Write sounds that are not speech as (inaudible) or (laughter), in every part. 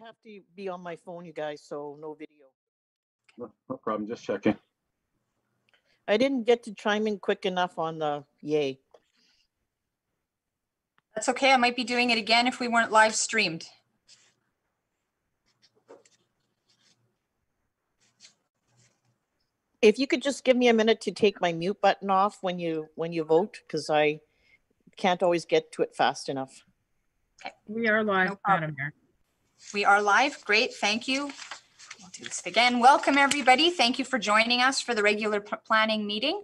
I have to be on my phone, you guys, so no video. No no problem, just checking. I didn't get to chime in quick enough on the yay. That's okay. I might be doing it again if we weren't live streamed. If you could just give me a minute to take my mute button off when you, when you vote, because I can't always get to it fast enough. We are live, No problem. Madam Mayor. We are live. Great. Thank you. We'll do this again. Welcome, everybody. Thank you for joining us for the regular planning meeting.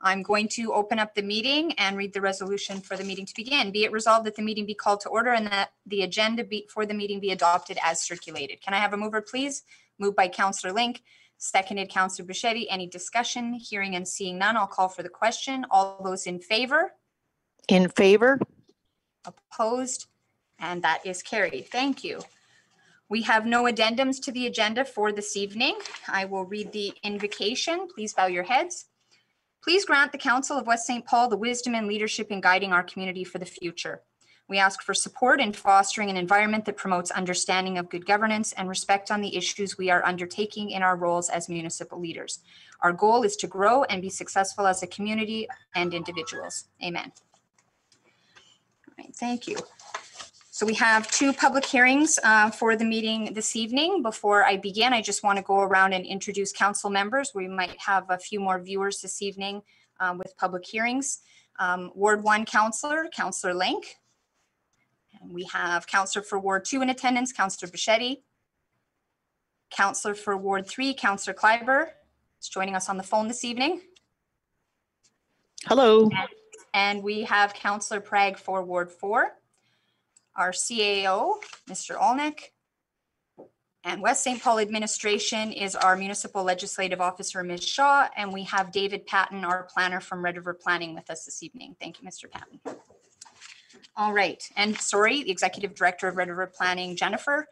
I'm going to open up the meeting and read the resolution for the meeting to begin. Be it resolved that the meeting be called to order and that the agenda be, for the meeting be adopted as circulated. Can I have a mover, please? Moved by Counselor Link, seconded Counselor Bichetti. Any discussion? Hearing and seeing none, I'll call for the question. All those in favor? In favor? Opposed? And that is carried. Thank you. We have no addendums to the agenda for this evening. I will read the invocation. Please bow your heads. Please grant the Council of West St. Paul the wisdom and leadership in guiding our community for the future. We ask for support in fostering an environment that promotes understanding of good governance and respect on the issues we are undertaking in our roles as municipal leaders. Our goal is to grow and be successful as a community and individuals. Amen. All right, thank you. So we have two public hearings uh, for the meeting this evening. Before I begin, I just want to go around and introduce council members. We might have a few more viewers this evening um, with public hearings. Um, Ward one Councillor, Councillor Link. And we have Councillor for Ward two in attendance, Councillor Bichetti. Councillor for Ward three, Councillor Kleiber is joining us on the phone this evening. Hello. And we have Councillor Prague for Ward Four, our CAO, Mr. Olnick. And West St. Paul Administration is our Municipal Legislative Officer, Ms. Shaw, and we have David Patton, our planner from Red River Planning with us this evening. Thank you, Mr. Patton. All right, and sorry, the Executive Director of Red River Planning, Jennifer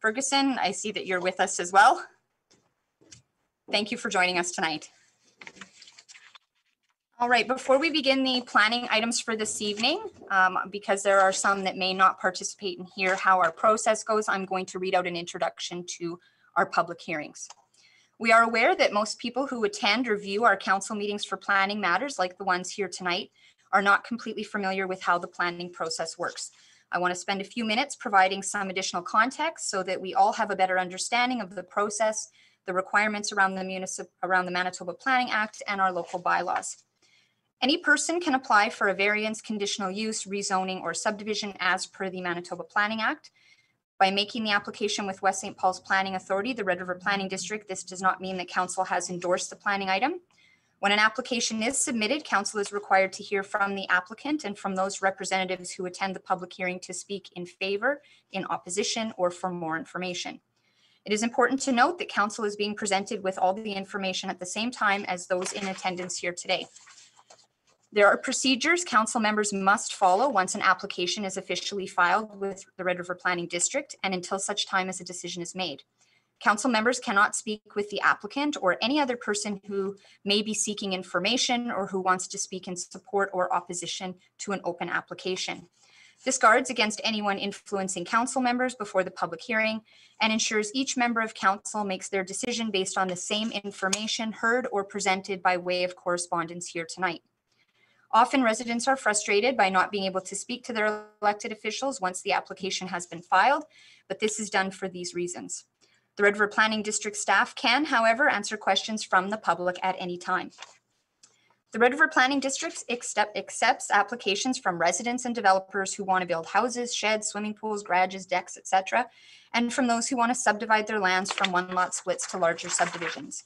Ferguson, I see that you're with us as well. Thank you for joining us tonight. All right, before we begin the planning items for this evening, um, because there are some that may not participate and hear how our process goes, I'm going to read out an introduction to our public hearings. We are aware that most people who attend or view our council meetings for planning matters, like the ones here tonight, are not completely familiar with how the planning process works. I want to spend a few minutes providing some additional context so that we all have a better understanding of the process, the requirements around the around the Manitoba Planning Act and our local bylaws. Any person can apply for a variance, conditional use, rezoning, or subdivision as per the Manitoba Planning Act. By making the application with West St. Paul's Planning Authority, the Red River Planning District, this does not mean that council has endorsed the planning item. When an application is submitted, council is required to hear from the applicant and from those representatives who attend the public hearing to speak in favor, in opposition, or for more information. It is important to note that council is being presented with all the information at the same time as those in attendance here today. There are procedures council members must follow once an application is officially filed with the Red River Planning District and until such time as a decision is made. Council members cannot speak with the applicant or any other person who may be seeking information or who wants to speak in support or opposition to an open application. This guards against anyone influencing council members before the public hearing and ensures each member of council makes their decision based on the same information heard or presented by way of correspondence here tonight. Often residents are frustrated by not being able to speak to their elected officials once the application has been filed, but this is done for these reasons. The Red River Planning District staff can, however, answer questions from the public at any time. The Red River Planning District accept- accepts applications from residents and developers who want to build houses, sheds, swimming pools, garages, decks, etc., and from those who want to subdivide their lands from one lot splits to larger subdivisions.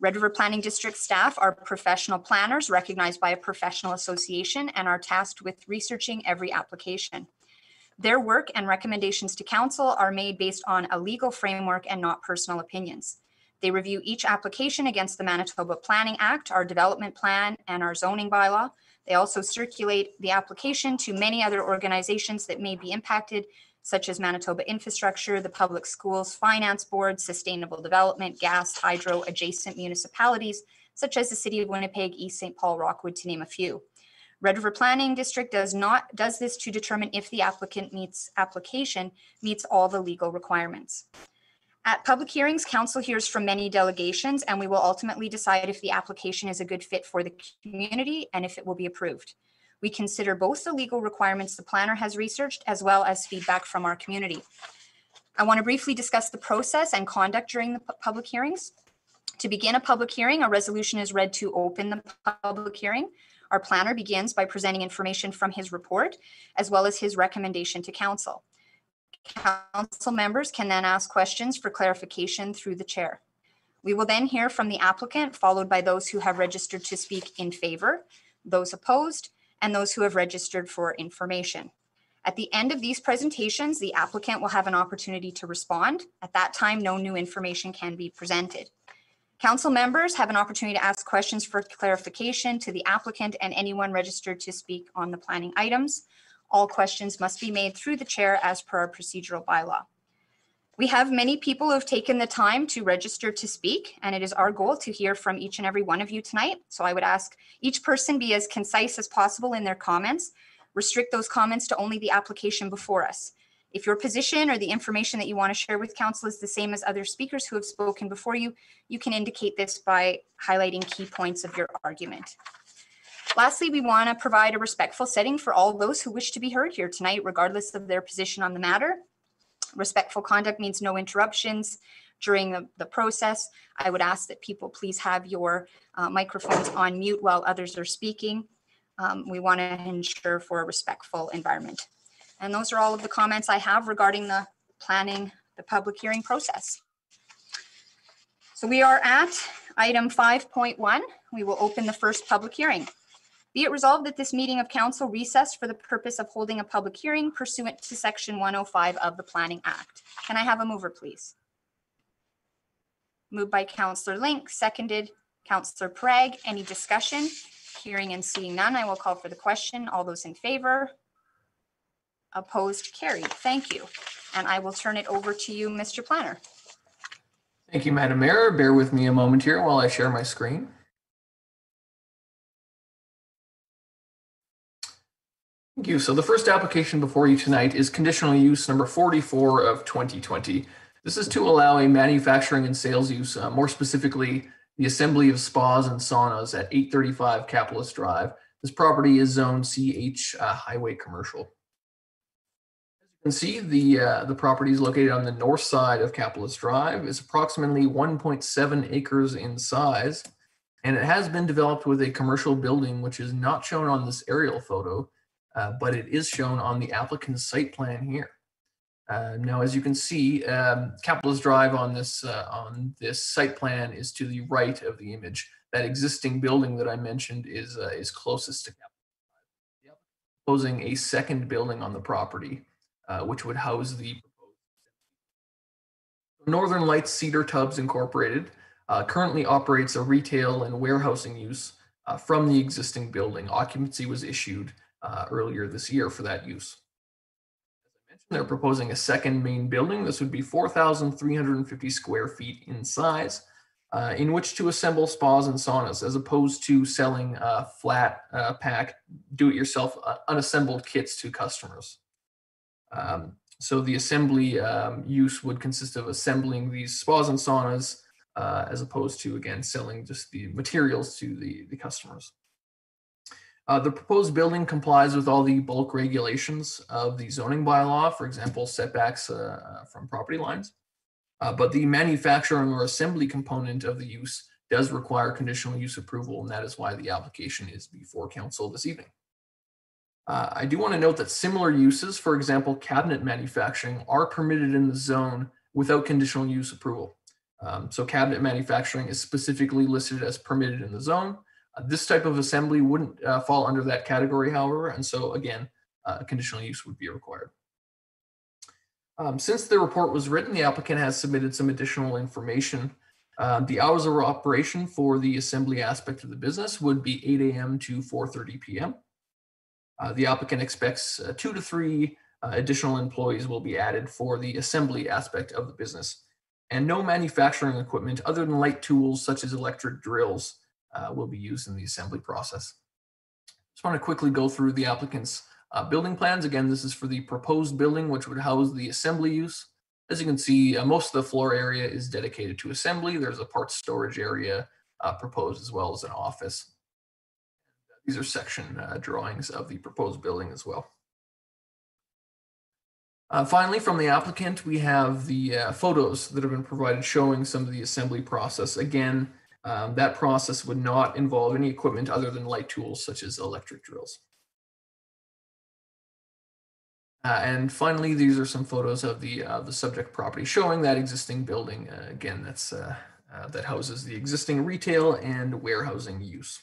Red River Planning District staff are professional planners recognized by a professional association and are tasked with researching every application. Their work and recommendations to council are made based on a legal framework and not personal opinions. They review each application against the Manitoba Planning Act, our development plan, and our zoning bylaw. They also circulate the application to many other organizations that may be impacted, such as Manitoba Infrastructure, the Public Schools Finance Board, Sustainable Development, Gas, Hydro, adjacent municipalities, such as the City of Winnipeg, East St. Paul, Rockwood, to name a few. Red River Planning District does not, does this to determine if the applicant meets, application meets all the legal requirements. At public hearings, council hears from many delegations and we will ultimately decide if the application is a good fit for the community and if it will be approved. We consider both the legal requirements the planner has researched as well as feedback from our community. I want to briefly discuss the process and conduct during the public hearings. To begin a public hearing, a resolution is read to open the public hearing. Our planner begins by presenting information from his report as well as his recommendation to council. Council members can then ask questions for clarification through the chair. We will then hear from the applicant, followed by those who have registered to speak in favor, those opposed, and those who have registered for information. At the end of these presentations, the applicant will have an opportunity to respond. At that time, no new information can be presented. Council members have an opportunity to ask questions for clarification to the applicant and anyone registered to speak on the planning items. All questions must be made through the chair as per our procedural bylaw. We have many people who have taken the time to register to speak, and it is our goal to hear from each and every one of you tonight. So I would ask each person be as concise as possible in their comments. Restrict those comments to only the application before us. If your position or the information that you want to share with council is the same as other speakers who have spoken before you, you can indicate this by highlighting key points of your argument. Lastly, we want to provide a respectful setting for all those who wish to be heard here tonight, regardless of their position on the matter. Respectful conduct means no interruptions during the, the process. I would ask that people please have your uh, microphones on mute while others are speaking. Um, we want to ensure for a respectful environment. And those are all of the comments I have regarding the planning, the public hearing process. So we are at item 5.1. We will open the first public hearing. Be it resolved that this meeting of council recess for the purpose of holding a public hearing pursuant to section 105 of the Planning Act. Can I have a mover, please? Moved by Counselor Link, seconded Counselor Prague. Any discussion? Hearing and seeing none, I will call for the question. All those in favor? Opposed, carried. Thank you. And I will turn it over to you, Mr. Planner. Thank you, Madam Mayor. Bear with me a moment here while I share my screen. Thank you. So the first application before you tonight is conditional use number 44 of 2020. This is to allow a manufacturing and sales use, uh, more specifically, the assembly of spas and saunas at 835 Capitalist Drive. This property is zoned CH uh, Highway Commercial. As you can see, the, uh, the property is located on the north side of Capitalist Drive. It's approximately 1.7 acres in size, and it has been developed with a commercial building, which is not shown on this aerial photo, uh, but it is shown on the applicant's site plan here. Uh, now, as you can see, um, Capitalist Drive on this uh, on this site plan is to the right of the image. That existing building that I mentioned is uh, is closest to Capitalist Drive. Proposing a second building on the property, uh, which would house the Northern Lights Cedar Tubs Incorporated currently operates a retail and warehousing use from the existing building. Occupancy was issued uh, earlier this year for that use. As I mentioned, they're proposing a second main building. This would be 4,350 square feet in size, uh, in which to assemble spas and saunas, as opposed to selling uh, flat uh, pack, do-it-yourself uh, unassembled kits to customers. Um, so the assembly um, use would consist of assembling these spas and saunas, uh, as opposed to again selling just the materials to the the customers. Uh, the proposed building complies with all the bulk regulations of the zoning bylaw, for example, setbacks uh, from property lines. Uh, but the manufacturing or assembly component of the use does require conditional use approval, and that is why the application is before council this evening. Uh, I do want to note that similar uses, for example, cabinet manufacturing, are permitted in the zone without conditional use approval. Um, so cabinet manufacturing is specifically listed as permitted in the zone. Uh, this type of assembly wouldn't uh, fall under that category, however, and so again, uh, conditional use would be required. Um, since the report was written, the applicant has submitted some additional information. Uh, the hours of operation for the assembly aspect of the business would be 8 a.m. to 4:30 p.m. Uh, the applicant expects uh, two to three additional employees will be added for the assembly aspect of the business. And no manufacturing equipment other than light tools such as electric drills uh, will be used in the assembly process. Just want to quickly go through the applicant's uh, building plans. Again, this is for the proposed building, which would house the assembly use. As you can see, uh, most of the floor area is dedicated to assembly. There's a parts storage area uh, proposed as well as an office. These are section uh, drawings of the proposed building as well. Uh, finally, from the applicant, we have the uh, photos that have been provided showing some of the assembly process. Again, um, that process would not involve any equipment other than light tools such as electric drills. Uh, and finally, these are some photos of the uh, the subject property showing that existing building. Uh, again, that's uh, uh, that houses the existing retail and warehousing use.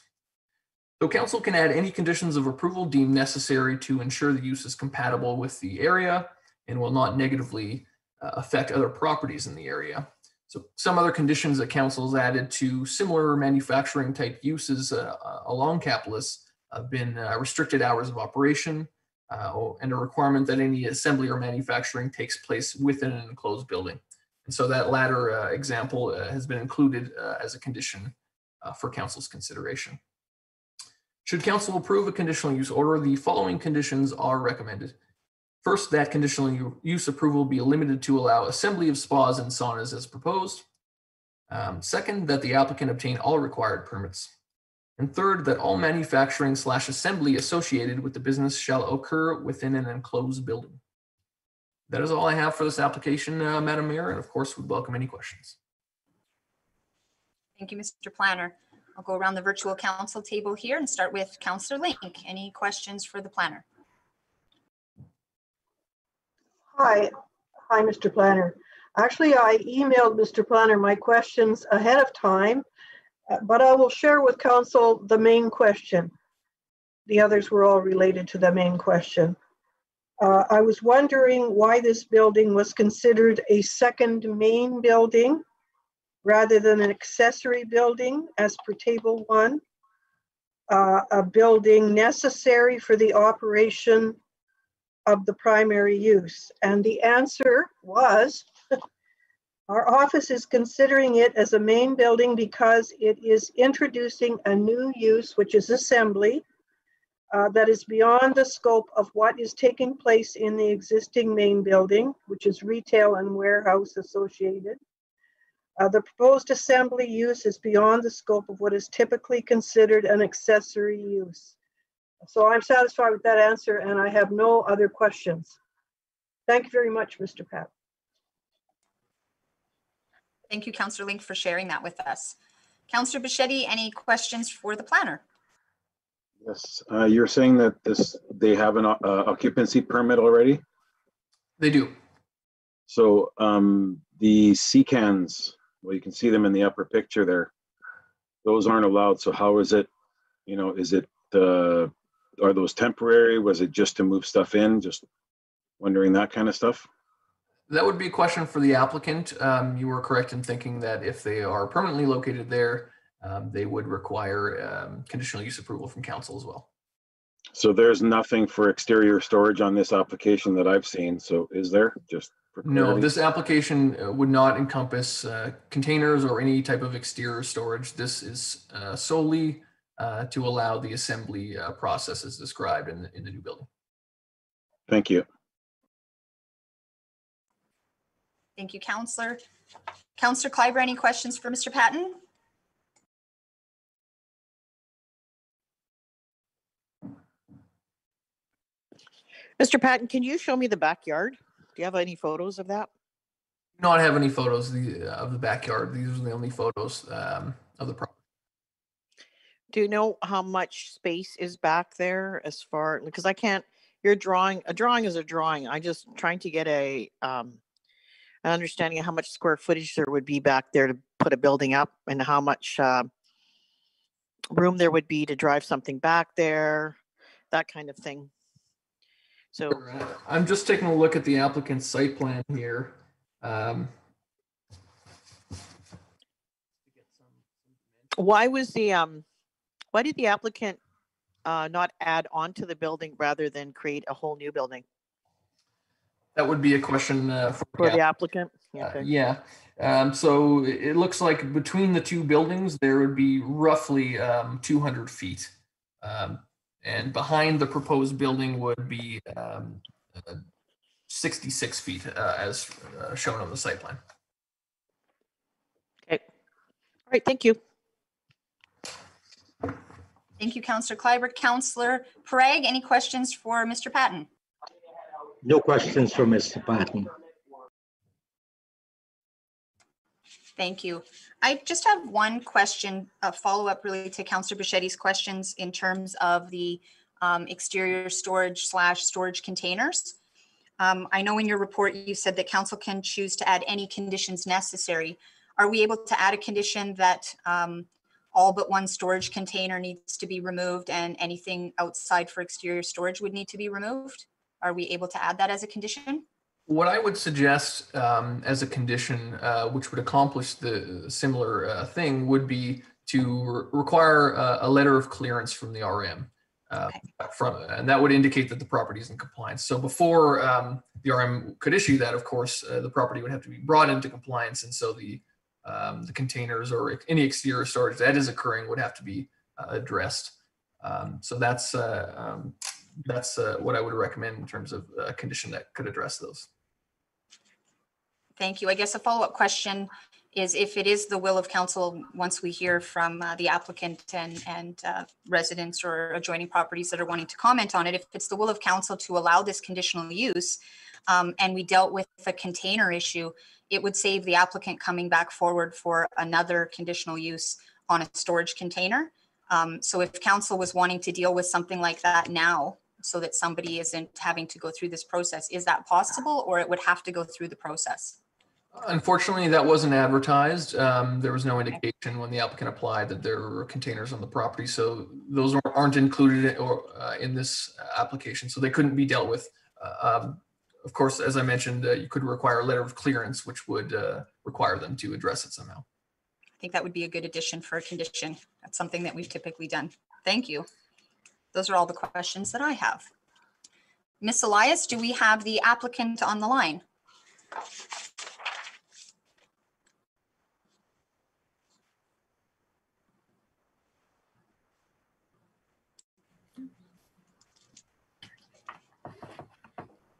So council can add any conditions of approval deemed necessary to ensure the use is compatible with the area and will not negatively uh, affect other properties in the area. So some other conditions that council has added to similar manufacturing type uses uh, uh, along Capitalist have been uh, restricted hours of operation uh, and a requirement that any assembly or manufacturing takes place within an enclosed building. And so that latter uh, example uh, has been included as a condition for council's consideration. Should council approve a conditional use order, the following conditions are recommended. First, that conditional use approval be limited to allow assembly of spas and saunas as proposed. Um, Second, that the applicant obtain all required permits. And third, that all manufacturing slash assembly associated with the business shall occur within an enclosed building. That is all I have for this application, uh, Madam Mayor, and of course, would welcome any questions. Thank you, Mr. Planner. I'll go around the virtual council table here and start with Counselor Link. Any questions for the planner? Hi, hi, Mr. Planner. Actually, I emailed Mr. Planner my questions ahead of time, uh, but I will share with council the main question. The others were all related to the main question. Uh, I was wondering why this building was considered a second main building rather than an accessory building as per table one. Uh, A building necessary for the operation of the primary use? And the answer was, (laughs) our office is considering it as a main building because it is introducing a new use, which is assembly, uh, that is beyond the scope of what is taking place in the existing main building, which is retail and warehouse associated. Uh, The proposed assembly use is beyond the scope of what is typically considered an accessory use. So I'm satisfied with that answer and I have no other questions. Thank you very much, Mr. Pat. Thank you, Counselor Link, for sharing that with us. Counselor Bichetti, any questions for the planner? Yes, uh, you're saying that this, they have an uh, occupancy permit already? They do. So, um, the C cans, well, you can see them in the upper picture there. Those aren't allowed. So how is it, you know, is it, uh, are those temporary? Was it just to move stuff in? Just wondering that kind of stuff? That would be a question for the applicant. Um, you were correct in thinking that if they are permanently located there, um, they would require um, conditional use approval from council as well. So there's nothing for exterior storage on this application that I've seen. So is there? Just for No, this application uh, would not encompass uh, containers or any type of exterior storage. This is uh, solely uh, to allow the assembly uh, process as described in, the- in the new building. Thank you. Thank you, Counselor. Counselor Kleiber, any questions for Mr. Patton? Mr. Patton, can you show me the backyard? Do you have any photos of that? Not have any photos of the, of the backyard. These are the only photos um, of the property. Do you know how much space is back there as far, because I can't, your drawing, a drawing is a drawing. I just trying to get a, um, an understanding of how much square footage there would be back there to put a building up and how much, uh, room there would be to drive something back there, that kind of thing. So, I'm just taking a look at the applicant's site plan here. Um, why was the, um, why did the applicant, uh, not add on to the building rather than create a whole new building That would be a question uh, for for the applicant? Uh, Okay. Yeah, um, so it looks like between the two buildings, there would be roughly, um, two hundred feet. Um, And behind the proposed building would be um, uh, 66 feet uh, as uh, shown on the site plan. Okay. All right, thank you. Thank you, Counselor Kleiber. Counselor Pereg, any questions for Mr. Patton? No questions for Mr. Patton. Thank you. I just have one question, a follow-up really to Counselor Bichetti's questions in terms of the um, exterior storage slash storage containers. Um, I know in your report, you said that council can choose to add any conditions necessary. Are we able to add a condition that um, all but one storage container needs to be removed and anything outside for exterior storage would need to be removed? Are we able to add that as a condition? What I would suggest um, as a condition, uh, which would accomplish the similar uh, thing, would be to re- require a, a letter of clearance from the RM. Uh, from, and that would indicate that the property is in compliance. So before um, the RM could issue that, of course, uh, the property would have to be brought into compliance, and so the um, the containers or any exterior storage that is occurring would have to be uh, addressed. Um, so that's uh, um, that's uh, what I would recommend in terms of a condition that could address those. Thank you. I guess a follow-up question is if it is the will of council, once we hear from uh, the applicant and, and uh, residents or adjoining properties that are wanting to comment on it, if it's the will of council to allow this conditional use, um, and we dealt with the container issue, it would save the applicant coming back forward for another conditional use on a storage container. Um, So if council was wanting to deal with something like that now, so that somebody isn't having to go through this process, is that possible, or it would have to go through the process? Unfortunately, that wasn't advertised. Um, there was no indication when the applicant applied that there were containers on the property, so those aren't- included in- or uh, in this application, so they couldn't be dealt with. Uh, um, Of course, as I mentioned, uh, you could require a letter of clearance, which would uh, require them to address it somehow. I think that would be a good addition for a condition. That's something that we've typically done. Thank you. Those are all the questions that I have. Miss Elias, do we have the applicant on the line?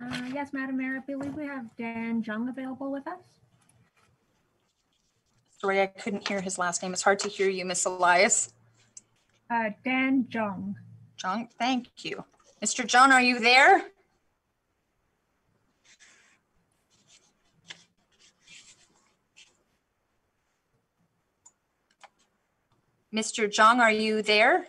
Uh, Yes, Madam Mayor, I believe we have Dan Jung available with us. Sorry, I couldn't hear his last name. It's hard to hear you, Miss Elias. Uh, Dan Jung. John, thank you. Mr. John, are you there? Mr. Jung, are you there?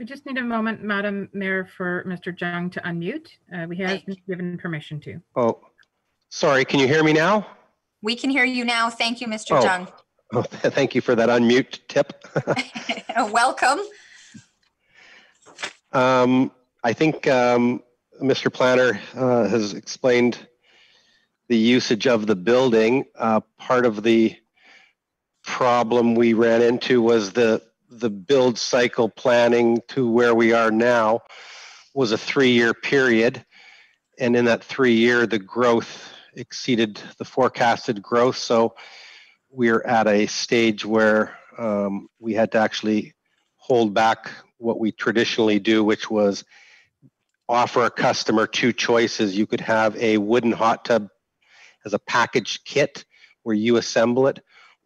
We just need a moment, Madam Mayor, for Mr. Jung to unmute. Uh, We have been given permission to. Oh, sorry, can you hear me now? We can hear you now. Thank you, Mr. Oh. Jung. Oh, (laughs) thank you for that unmute tip. (laughs) Welcome. Um, I think um, Mr. Planner uh, has explained the usage of the building. Uh, Part of the problem we ran into was the, the build cycle planning to where we are now was a three-year period. And in that three-year, the growth exceeded the forecasted growth. So we're at a stage where um, we had to actually hold back what we traditionally do, which was offer a customer two choices. You could have a wooden hot tub as a packaged kit where you assemble it,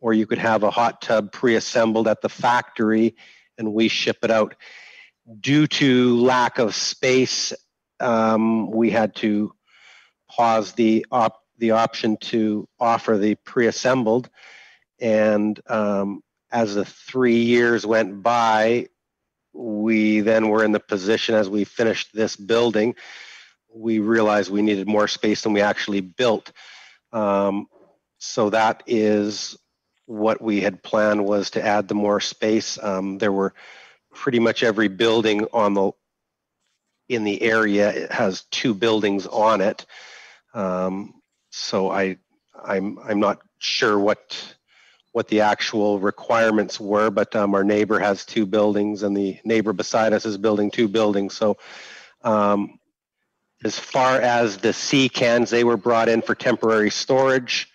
or you could have a hot tub pre-assembled at the factory and we ship it out. Due to lack of space, um, we had to pause the op- the option to offer the pre-assembled. And um, as the three years went by, we then were in the position as we finished this building, we realized we needed more space than we actually built. Um, so that is what we had planned was to add the more space. Um, there were pretty much every building on the in the area it has two buildings on it. Um, so I I'm I'm not sure what what the actual requirements were, but um, our neighbor has two buildings and the neighbor beside us is building two buildings. So um, as far as the C cans, they were brought in for temporary storage.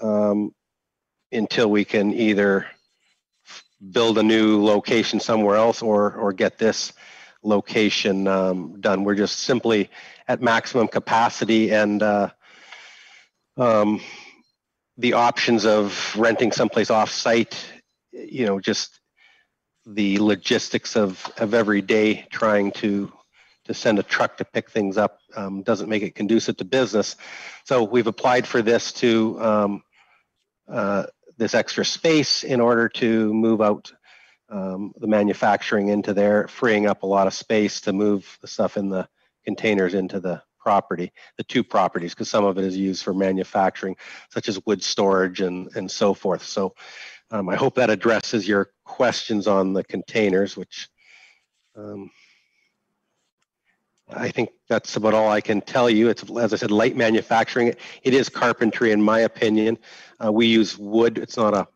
Um, until we can either build a new location somewhere else or, or get this location um, done. We're just simply at maximum capacity and uh, um, the options of renting someplace off-site, you know, just the logistics of, of every day trying to to send a truck to pick things up um, doesn't make it conducive to business. So we've applied for this to um, uh, this extra space in order to move out um, the manufacturing into there, freeing up a lot of space to move the stuff in the containers into the property, the two properties, because some of it is used for manufacturing, such as wood storage and, and so forth. So um, I hope that addresses your questions on the containers, which um, I think that's about all I can tell you. It's, as I said, light manufacturing. It is carpentry, in my opinion. Uh, we use wood. It's not a,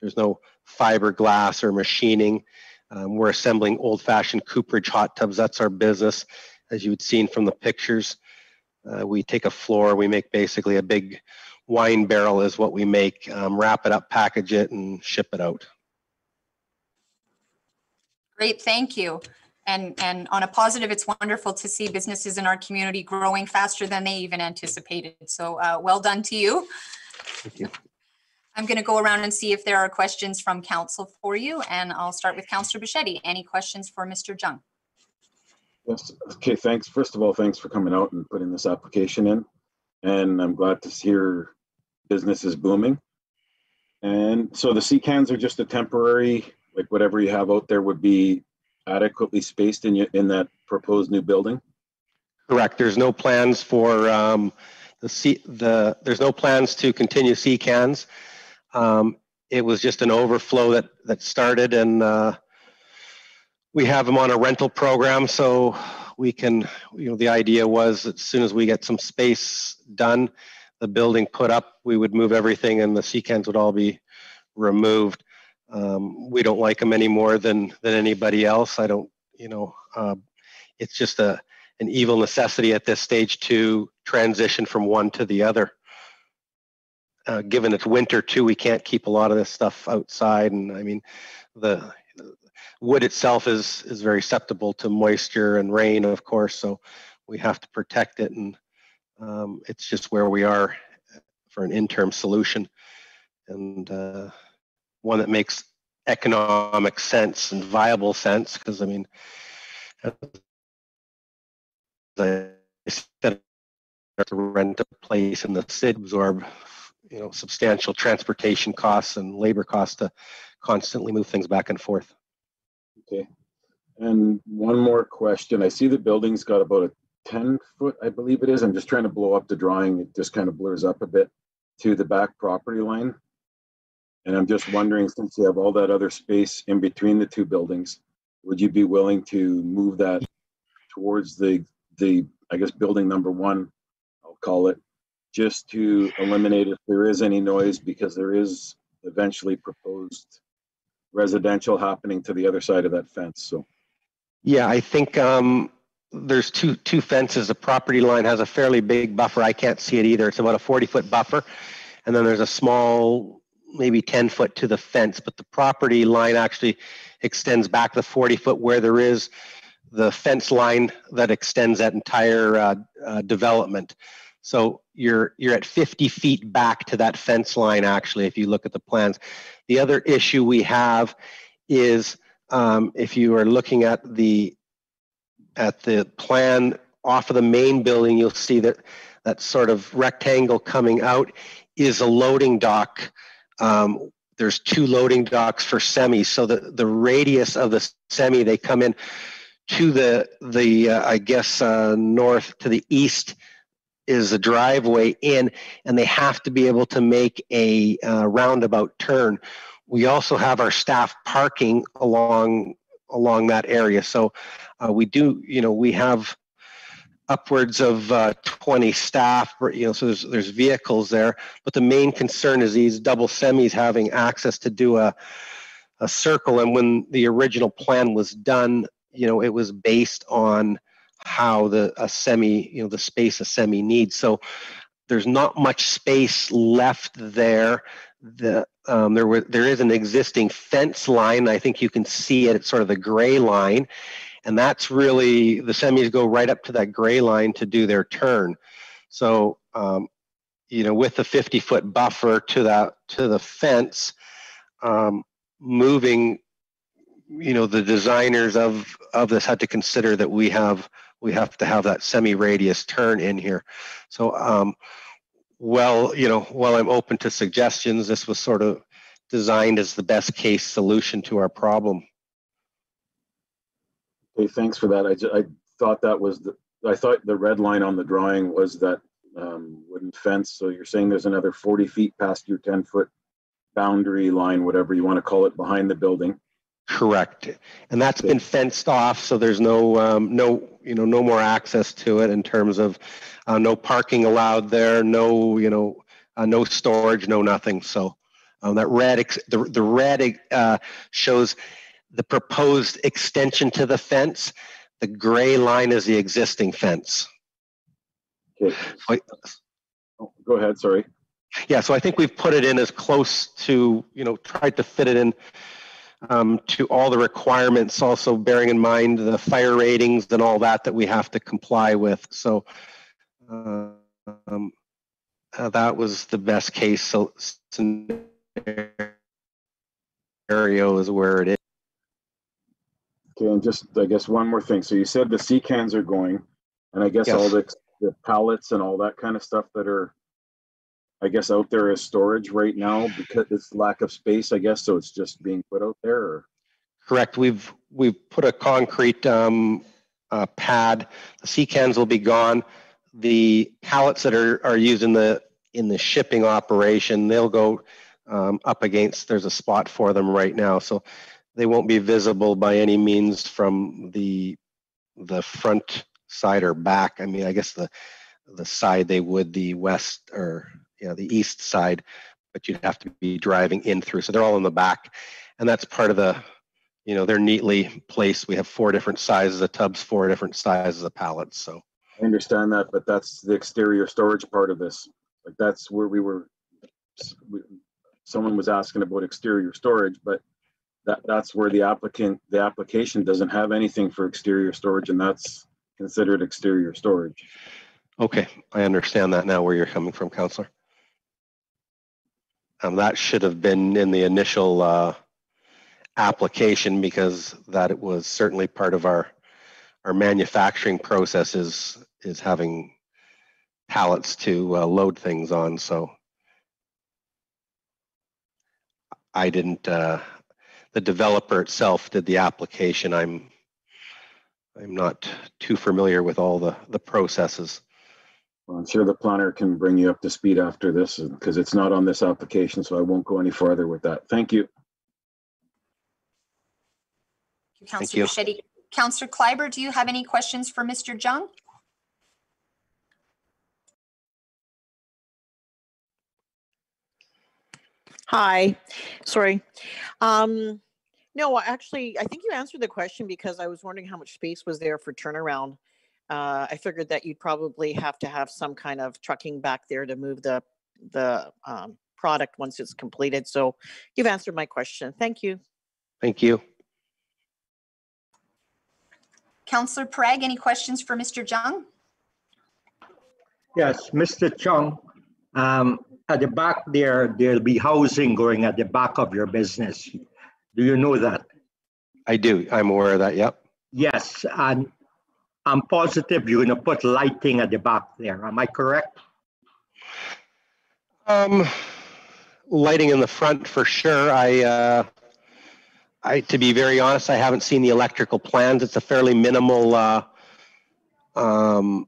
there's no fiberglass or machining. Um, we're assembling old-fashioned cooperage hot tubs. That's our business, as you'd seen from the pictures. Uh, we take a floor, we make basically a big wine barrel is what we make, um, wrap it up, package it, and ship it out. Great, thank you. And, and on a positive, it's wonderful to see businesses in our community growing faster than they even anticipated. So uh, well done to you. Thank you. I'm going to go around and see if there are questions from council for you, and I'll start with Councillor Bichetti. Any questions for Mr. Jung? Yes, okay, thanks. First of all, thanks for coming out and putting this application in. And I'm glad to hear business is booming. And so the C cans are just a temporary, like whatever you have out there would be adequately spaced in your, in that proposed new building? Correct. There's no plans for um, the C, the, there's no plans to continue C cans. Um, it was just an overflow that, that started and uh, we have them on a rental program. So we can, you know, the idea was as soon as we get some space done, the building put up, we would move everything and the C cans would all be removed. Um, we don't like them any more than than anybody else. I don't, you know, uh, it's just a an evil necessity at this stage to transition from one to the other. Uh, given it's winter too, we can't keep a lot of this stuff outside, and I mean, the wood itself is is very susceptible to moisture and rain, of course. So we have to protect it, and um, it's just where we are for an interim solution. And uh, one that makes economic sense and viable sense because I mean, as I said, to rent a place in the city absorb, you know, substantial transportation costs and labor costs to constantly move things back and forth. Okay. And one more question. I see the building's got about a 10 foot, I believe it is. I'm just trying to blow up the drawing. It just kind of blurs up a bit to the back property line. And I'm just wondering, since you have all that other space in between the two buildings, would you be willing to move that towards the, the, I guess, building number one, I'll call it, just to eliminate if there is any noise, because there is eventually proposed residential happening to the other side of that fence, so. Yeah, I think um, there's two two fences. The property line has a fairly big buffer. I can't see it either. It's about a 40 foot buffer, and then there's a small, maybe 10 foot to the fence. But the property line actually extends back the 40 foot where there is the fence line that extends that entire uh, uh, development. So you're you're at 50 feet back to that fence line. Actually, if you look at the plans, the other issue we have is um, if you are looking at the at the plan off of the main building, you'll see that that sort of rectangle coming out is a loading dock. Um, there's two loading docks for semis, so the the radius of the semi they come in to the the uh, I guess uh, north to the east is a driveway in, and they have to be able to make a uh, roundabout turn. We also have our staff parking along along that area. So uh, we do, you know, we have upwards of uh, 20 staff, you know, so there's, there's vehicles there. But the main concern is these double semis having access to do a, a circle. And when the original plan was done, you know, it was based on how the a semi, you know, the space a semi needs. So there's not much space left there. The, um, there were, there is an existing fence line. I think you can see it. It's sort of the gray line. And that's really, the semis go right up to that gray line to do their turn. So, um, you know, with the 50 foot buffer to that, to the fence, um, moving, you know, the designers of, of this had to consider that we have, we have to have that semi radius turn in here. So, um, well, you know, while I'm open to suggestions, this was sort of designed as the best case solution to our problem. Hey, thanks for that. I, ju- I thought that was the, I thought the red line on the drawing was that um, wooden fence. So you're saying there's another 40 feet past your 10 foot boundary line, whatever you want to call it, behind the building. Correct. And that's been fenced off, so there's no, um, no, you know, no more access to it in terms of, uh, no parking allowed there, no, you know, uh, no storage, no nothing. So, um, that red, ex- the, the red, uh, shows the proposed extension to the fence. The gray line is the existing fence. Okay. Wait. Oh, Go ahead, sorry. Yeah, so I think we've put it in as close to, you know, tried to fit it in um, to all the requirements, also bearing in mind the fire ratings and all that that we have to comply with. So uh, um, uh, that was the best case scenario is where it is. Okay, and just, I guess, one more thing. So you said the sea cans are going, and I guess all the, the pallets and all that kind of stuff that are, I guess, out there as storage right now because it's lack of space, I guess, so it's just being put out there or? Correct. We've, we've put a concrete um, uh, pad. The sea cans will be gone. The pallets that are, are used in the, in the shipping operation, they'll go um, up against, there's a spot for them right now. So they won't be visible by any means from the, the front side or back. I mean, I guess the, the side they would, the west or, you know, the east side, but you'd have to be driving in through. So they're all in the back. And that's part of the, you know, they're neatly placed. We have four different sizes of tubs, four different sizes of pallets. So I understand that, but that's the exterior storage part of this. Like, that's where we were, we- someone was asking about exterior storage, but that, that's where the applicant, the application doesn't have anything for exterior storage, and that's considered exterior storage. Okay, I understand that now where you're coming from, Counselor. Um, that should have been in the initial, uh, application because that it was certainly part of our, our manufacturing process is, is having pallets to, uh, load things on, so. I didn't, uh, the developer itself did the application. I'm, I'm not too familiar with all the, the processes. Well, I'm sure the planner can bring you up to speed after this, because it's not on this application, so I won't go any farther with that. Thank you. Councillor you. Bichetti. Councillor Kleiber, do you have any questions for Mr. Jung? Hi, sorry. Um, no, actually, I think you answered the question because I was wondering how much space was there for turnaround. Uh, I figured that you'd probably have to have some kind of trucking back there to move the, the, um, product once it's completed. So you've answered my question. Thank you. Thank you. Councillor Pereg, any questions for Mr. Jung? Yes, Mr. Chung, um, at the back there, there'll be housing going at the back of your business. Do you know that? I do. I'm aware of that. Yep. Yes, and I'm positive you're gonna put lighting at the back there. Am I correct? Um, lighting in the front for sure. I, uh, I, to be very honest, I haven't seen the electrical plans. It's a fairly minimal, uh, um,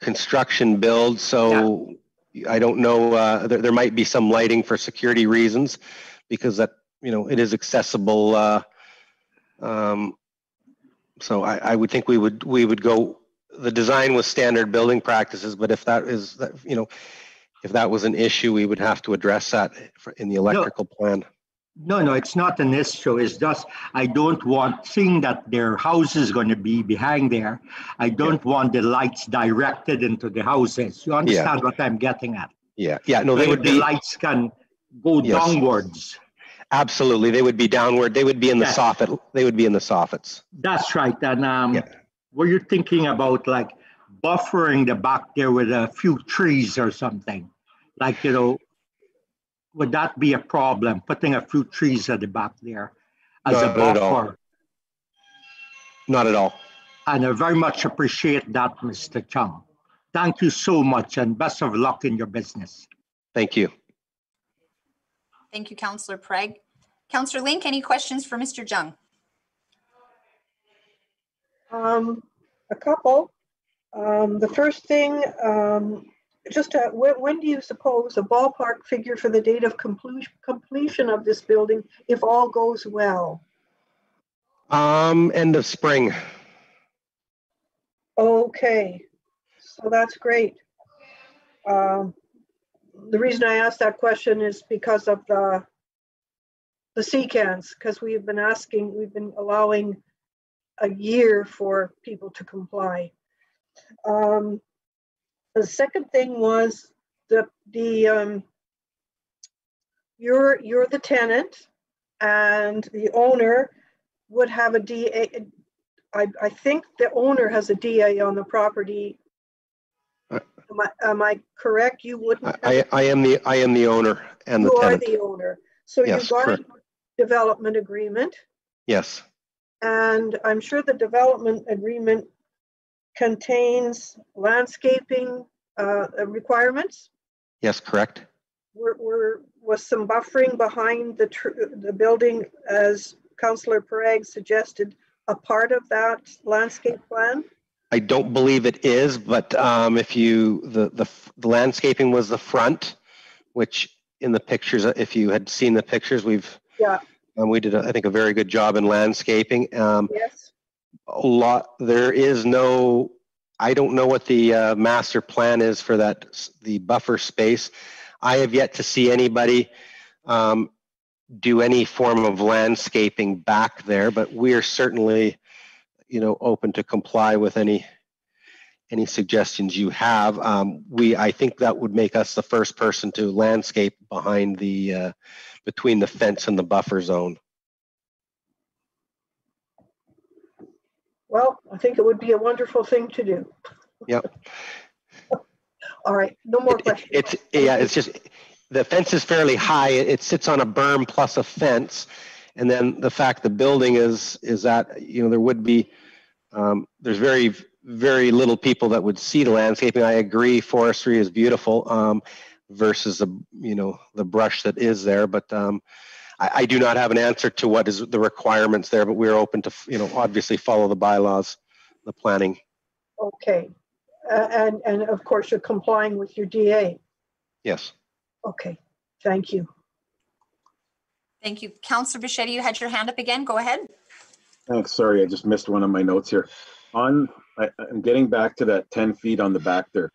construction build. So I don't know, uh, there, there might be some lighting for security reasons because that, you know, it is accessible, uh, um, so I, I would think we would, we would go, the design was standard building practices, but if that is, that, you know, if that was an issue, we would have to address that in the electrical plan. No, no, it's not an issue. It's just, I don't want, seeing that their house is going to be behind there, I don't want the lights directed into the houses. You understand what I'm getting at? Yeah, yeah, no, they would The be, lights can go Yes. downwards. absolutely, they would be downward, they would be in the Yes. soffit, they would be in the soffits. That's right. And um, Yeah. were you thinking about like buffering the back there with a few trees or something? Like, you know, would that be a problem, putting a few trees at the back there as a Not at all. buffer? Not at all. And I very much appreciate that, Mr. Chung. Thank you so much and best of luck in your business. Thank you. Thank you, Councillor Prague. Councillor Link, any questions for Mr. Jung? Um, a couple. Um, the first thing, um, just uh, when, when do you suppose a ballpark figure for the date of completion, completion of this building, if all goes well? Um, end of spring. Okay, so that's great. Um, the reason I asked that question is because of the the CCANs, because we've been asking, we've been allowing a year for people to comply. Um, the second thing was the the um, you're you're the tenant, and the owner would have a DA. I, I think the owner has a DA on the property. Am I, am I correct? You wouldn't? I, I, am the, I am the owner and the You are the owner. So Yes, you've got a development agreement, Yes, and I'm sure the development agreement contains landscaping uh, requirements. yes, correct. Were, were, was some buffering behind the, tr- the building, as Councillor Pereg suggested, a part of that landscape plan? I don't believe it is, but um, if you, the, the the landscaping was the front, which in the pictures, if you had seen the pictures, we've, Yeah. um, we did, a- I think, a very good job in landscaping. Um, Yes? A lot, there is no, I don't know what the uh, master plan is for that, the buffer space. I have yet to see anybody um, do any form of landscaping back there, but we are certainly, you know, open to comply with any, any suggestions you have. Um, We, I think that would make us the first person to landscape behind the, uh, between the fence and the buffer zone. Well, I think it would be a wonderful thing to do. Yep. (laughs) All right, no more It- questions. It's, yeah, it's just, the fence is fairly high. It it sits on a berm plus a fence. And then the fact the building is, is that, you know, there would be, um, there's very, very little people that would see the landscaping. I agree forestry is beautiful, um, versus the, you know, the brush that is there. But, um, I, I do not have an answer to what is the requirements there, but we're open to, you know, obviously follow the bylaws, the planning. Okay, Uh, and, and of course, you're complying with your DA. Yes. Okay, thank you. Thank you. Councillor Bichetti, you had your hand up again. Go ahead. Thanks, sorry, I just missed one of my notes here. On, I, I'm getting back to that ten feet on the back there.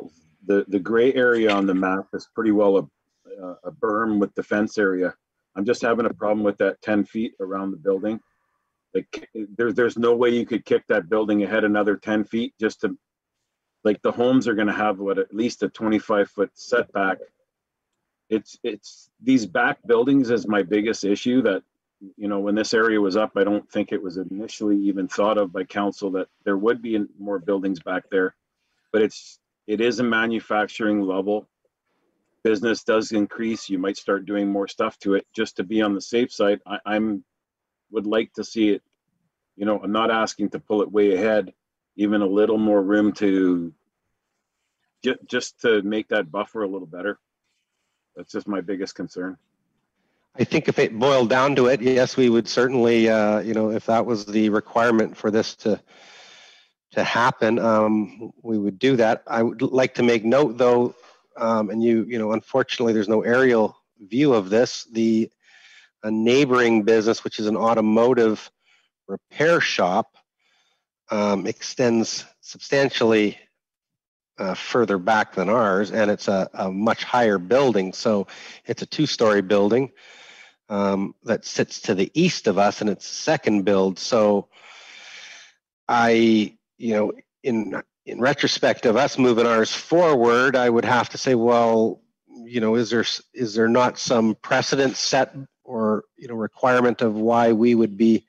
The, the gray area on the map is pretty well a, a berm with the fence area. I'm just having a problem with that ten feet around the building. Like, there's, there's no way you could kick that building ahead another ten feet just to, like, the homes are gonna have what, at least a twenty-five foot setback. It's, it's, these back buildings is my biggest issue that you know, when this area was up, I don't think it was initially even thought of by council that there would be more buildings back there. But it's, it is a manufacturing level. Business does increase. You might start doing more stuff to it just to be on the safe side. I, I'm, would like to see it, you know, I'm not asking to pull it way ahead, even a little more room to ju- just to make that buffer a little better. That's just my biggest concern. I think if it boiled down to it, yes, we would certainly, uh, you know, if that was the requirement for this to to happen, um, we would do that. I would like to make note, though, um, and you, you know, unfortunately, there's no aerial view of this. The neighboring business, which is an automotive repair shop, um, extends substantially uh, further back than ours, and it's a, a much higher building. So it's a two-story building. um, that sits to the east of us, and it's second build. So I, you know, in in retrospect of us moving ours forward, I would have to say, well, you know, is there is there not some precedent set or you know requirement of why we would be,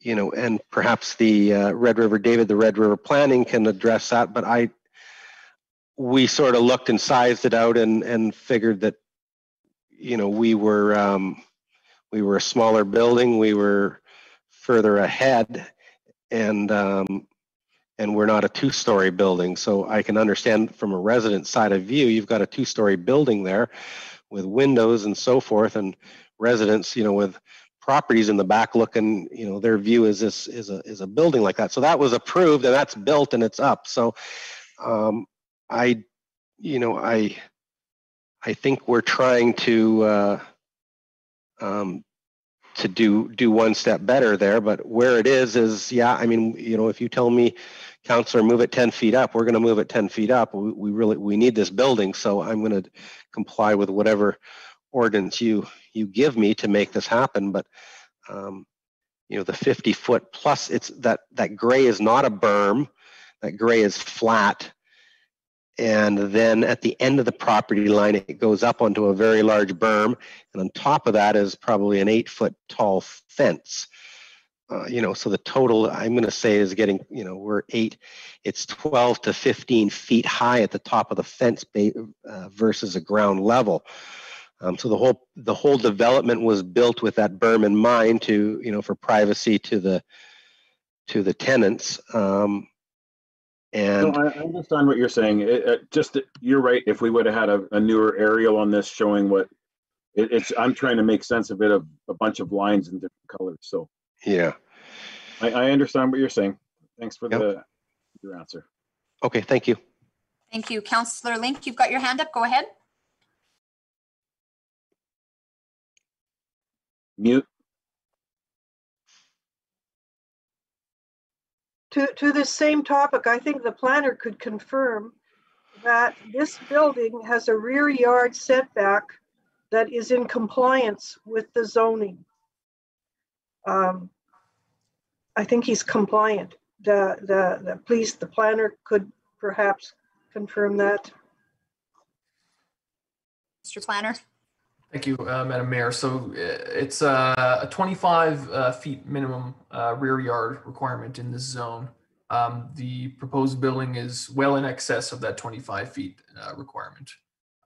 you know, and perhaps the uh, Red River David, the Red River Planning can address that. But I, we sort of looked and sized it out and and figured that, you know, we were um, we were a smaller building, we were further ahead, and um, and we're not a two-story building. So I can understand from a resident side of view, you've got a two-story building there with windows and so forth, and residents, you know, with properties in the back looking, you know, their view is this is a is a building like that. So that was approved and that's built and it's up. So um, I, you know, I I think we're trying to uh, um, to do do one step better there. But where it is is yeah. I mean, you know, if you tell me, counselor, move it ten feet up, we're going to move it ten feet up. We, we really we need this building, so I'm going to comply with whatever ordinance you you give me to make this happen. But um, you know, the 50 foot plus, it's that that gray is not a berm. That gray is flat. And then at the end of the property line, it goes up onto a very large berm. And on top of that is probably an eight foot tall fence. Uh, you know, so the total I'm going to say is getting, you know, we're eight, it's 12 to 15 feet high at the top of the fence ba- uh, versus a ground level. Um, so the whole the whole development was built with that berm in mind to, you know, for privacy to the to the tenants. Um, and No, I I understand what you're saying. It, it just, you're right. If we would have had a, a newer aerial on this showing what, it, it's, I'm trying to make sense of it of a bunch of lines in different colors. So yeah, I, I understand what you're saying. Thanks for Yep. the, your answer. okay, thank you. Thank you. Counselor Link, you've got your hand up. Go ahead. Mute. To, to this same topic, I think the planner could confirm that this building has a rear yard setback that is in compliance with the zoning. Um, I think he's compliant. The, the, the police, the planner could perhaps confirm that. Mr. Planner. Thank you, uh, Madam Mayor. So uh, it's uh, a 25 uh, feet minimum uh, rear yard requirement in this zone. Um, The proposed building is well in excess of that 25 feet uh, requirement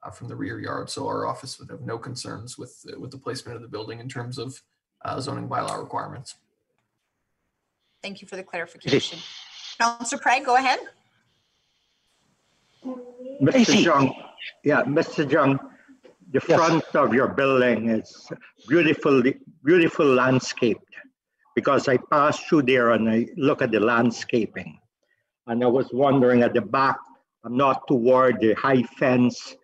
uh, from the rear yard. So our office would have no concerns with, with the placement of the building in terms of uh, zoning bylaw requirements. Thank you for the clarification. (laughs) Counselor Craig, go ahead. Mr. Jung, yeah, Mr. Jung, the Yes. front of your building is beautifully, beautiful landscaped. Because I passed through there and I look at the landscaping. And I was wondering at the back, I'm not toward the high fence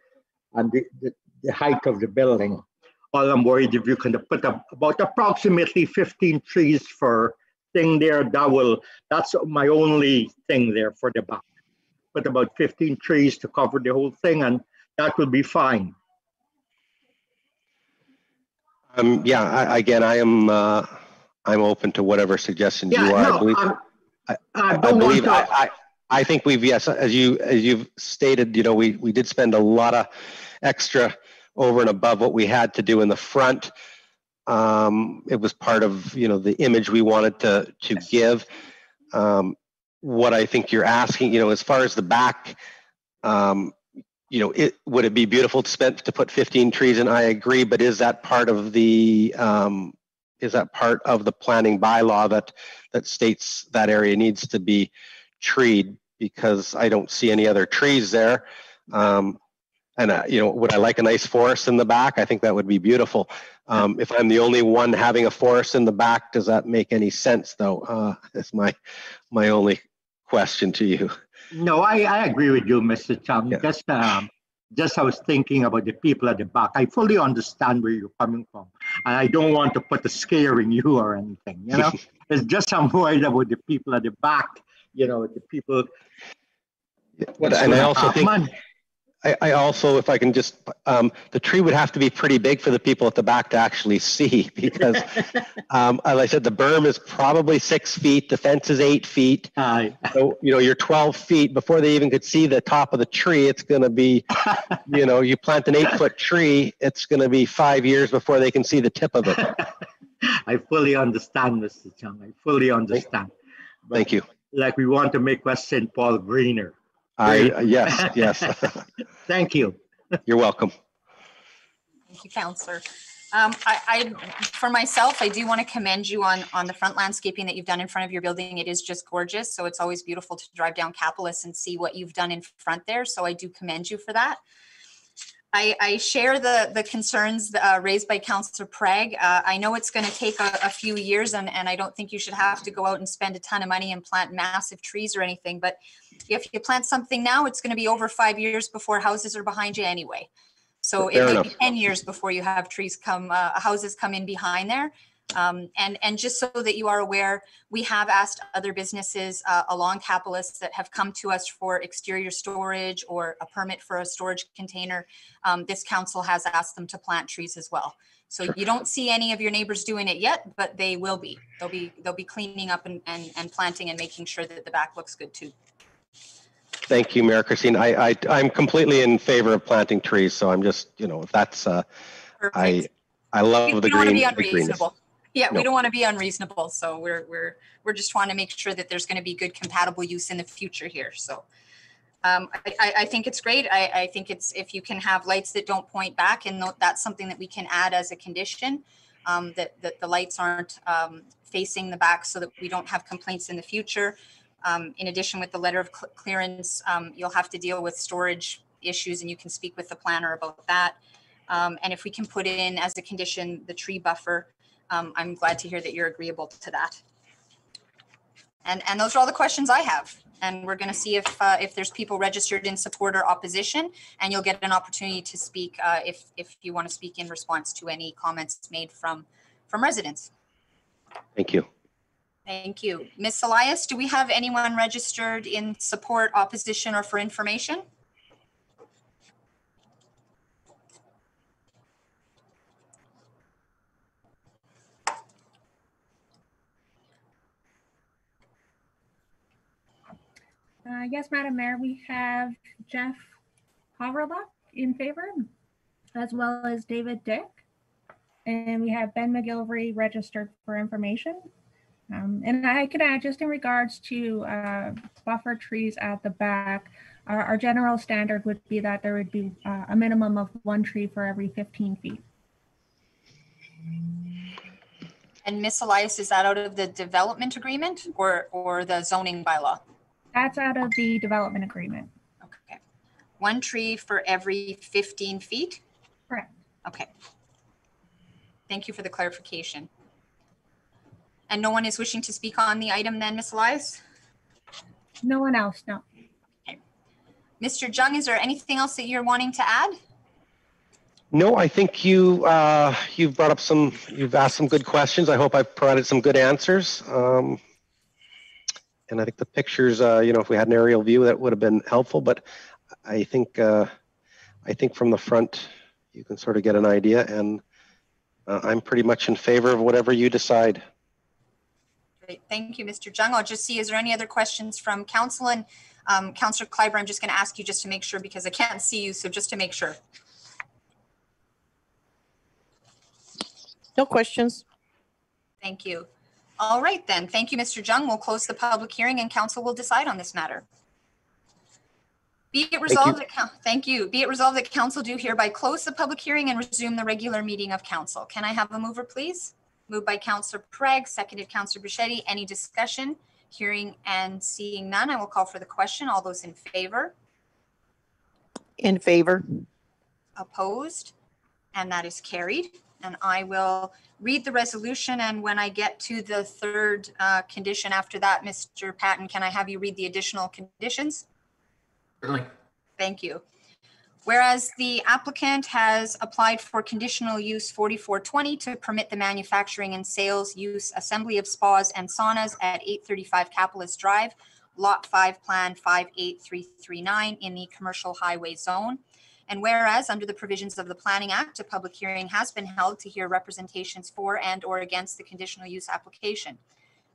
and the, the, the height of the building. All I'm worried if you can put up about approximately 15 trees for thing there, that will, that's my only thing there for the back put about 15 trees to cover the whole thing and that will be fine. Um, yeah, I, again, I am, uh, I'm open to whatever suggestions you Yeah, are. I no, believe, I'm- I- I I believe, I, to, I, I think we've, yes, as you, as you've stated, you know, we, we did spend a lot of extra over and above what we had to do in the front. Um, it was part of, you know, the image we wanted to, to give. Um, what I think you're asking, you know, as far as the back, um, you know, it, would it be beautiful to spend, to put 15 trees in? I agree, but is that part of the, um, is that part of the planning bylaw that, that states that area needs to be treed? Because I don't see any other trees there. Um, and, uh, you know, would I like a nice forest in the back? I think that would be beautiful. Um, if I'm the only one having a forest in the back, does that make any sense though? Uh, (laughs) that's my, my only question to you. no, I, I agree with you, Mr. Chang. Yeah. Just, um, just I was thinking about the people at the back. I fully understand where you're coming from. And I don't want to put a scare in you or anything, you know? (laughs) It's just I'm worried about the people at the back, you know, the people. But, and I also think, Man, I, I also, if I can just, um, the tree would have to be pretty big for the people at the back to actually see (laughs) because, um, as I said, the berm is probably six feet, the fence is eight feet. Aye. So, you know, you're 12 feet before they even could see the top of the tree. It's going to be, (laughs) you know, you plant an eight foot tree, it's going to be five years before they can see the tip of it. (laughs) I fully understand, Mr. Chung. I fully understand. But Thank you. Like we want to make West St. Paul greener. I, yes, yes. (laughs) (laughs) Thank you. You're welcome. Thank you, Counselor. Um, I, I, for myself, I do want to commend you on, on the front landscaping that you've done in front of your building. It is just gorgeous. So it's always beautiful to drive down Kapelus and see what you've done in front there. So I do commend you for that. I, I share the, the concerns uh, raised by Councillor Prague. Uh, I know it's going to take a, a few years and, and I don't think you should have to go out and spend a ton of money and plant massive trees or anything. But if you plant something now, it's going to be over five years before houses are behind you anyway. So it Fair may be 10 years before you have trees come, uh, houses come in behind there. Um, and, and just so that you are aware, we have asked other businesses uh, along Kapelus that have come to us for exterior storage or a permit for a storage container. Um, this council has asked them to plant trees as well. So you don't see any of your neighbors doing it yet, but they will be. They'll be, they'll be cleaning up and, and, and planting and making sure that the back looks good too. Thank you, Mayor Christian. I, I, I'm completely in favor of planting trees. So I'm just, you know, if that's, uh, I, Perfect. I love we the don't want to green, Yeah, we No. don't want to be unreasonable. So we're, we're, we're just want to make sure that there's going to be good compatible use in the future here. So um, I, I, I think it's great. I, I think it's, if you can have lights that don't point back and tho- that's something that we can add as a condition, um, that, that the lights aren't um, facing the back so that we don't have complaints in the future. Um, in addition, with the letter of cl- clearance, um, you'll have to deal with storage issues and you can speak with the planner about that. Um, and if we can put in as a condition, the tree buffer, um, I'm glad to hear that you're agreeable to that. And, and those are all the questions I have. And we're going to see if, uh, if there's people registered in support or opposition, and you'll get an opportunity to speak, uh, if, if you want to speak in response to any comments made from, from residents. Thank you. Thank you. Ms. Elias, do we have anyone registered in support, opposition, or for information? Uh, yes, Madam Mayor, we have Jeff Haverluck in favor, as well as David Dick. And we have Ben McGilvery registered for information. Um, and I could add, just in regards to uh, buffer trees at the back, our, our general standard would be that there would be uh, a minimum of one tree for every 15 feet. And Miss Elias, is that out of the development agreement or, or the zoning bylaw? That's out of the development agreement. Okay. One tree for every 15 feet? Correct. Okay. Thank you for the clarification. And no one is wishing to speak on the item then, Ms. Elias? No one else, no. Okay. Mr. Jung, is there anything else that you're wanting to add? No, I think you, uh, you've brought up some, you've asked some good questions. I hope I've provided some good answers. Um, and I think the pictures, uh, you know, if we had an aerial view, that would have been helpful, but I think, uh, I think from the front, you can sort of get an idea and uh, I'm pretty much in favor of whatever you decide. Great, thank you, Mr. Jung. I'll just see, is there any other questions from council? And um, Councillor Kleiber, I'm just going to ask you just to make sure because I can't see you, so just to make sure. No questions. Thank you. All right then, thank you, Mr. Jung. We'll close the public hearing and council will decide on this matter. Be it resolved, that coun- thank you. Be it resolved that council do hereby close the public hearing and resume the regular meeting of council. Can I have a mover, please? Moved by Councillor Prague, seconded Councillor Bichetti. Any discussion? Hearing and seeing none, I will call for the question. All those in favor? In favor. Opposed? And that is carried. And I will read the resolution, and when I get to the third uh, condition after that, Mr. Patton, can I have you read the additional conditions? Certainly. Thank you. Whereas the applicant has applied for conditional use 4420 to permit the manufacturing and sales use assembly of spas and saunas at 835 Kapelus Drive, Lot 5 Plan 58339 in the Commercial Highway Zone. And whereas, under the provisions of the Planning Act, a public hearing has been held to hear representations for and or against the conditional use application.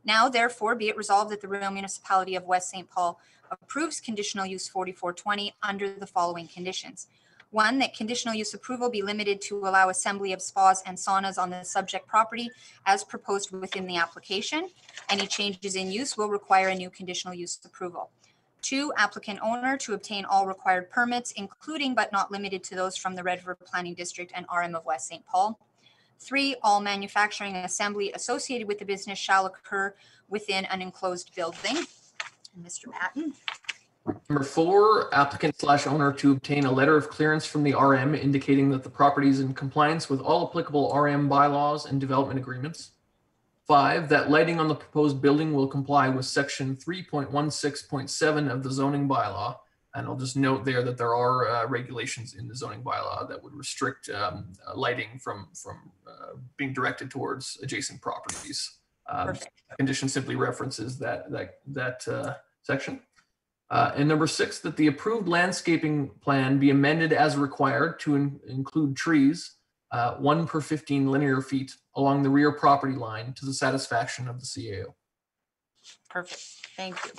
Now therefore be it resolved that the Rural Municipality of West St. Paul approves conditional use 4420 under the following conditions. One, that conditional use approval be limited to allow assembly of spas and saunas on the subject property as proposed within the application. Any changes in use will require a new conditional use approval. Two, applicant owner to obtain all required permits, including but not limited to those from the Red River Planning District and RM of West St. Paul. Three, all manufacturing and assembly associated with the business shall occur within an enclosed building. Mr. Patton, Number four, applicant slash owner to obtain a letter of clearance from the RM indicating that the property is in compliance with all applicable RM bylaws and development agreements. Five, that lighting on the proposed building will comply with section three point one six point seven of the zoning bylaw. And I'll just note there that there are uh, regulations in the zoning bylaw that would restrict um, uh, lighting from, from uh, being directed towards adjacent properties. Um, perfect. condition simply references that, that, that uh, section. Uh, And number six, that the approved landscaping plan be amended as required to in- include trees, uh, one per 15 linear feet along the rear property line to the satisfaction of the CAO. Perfect. Thank you.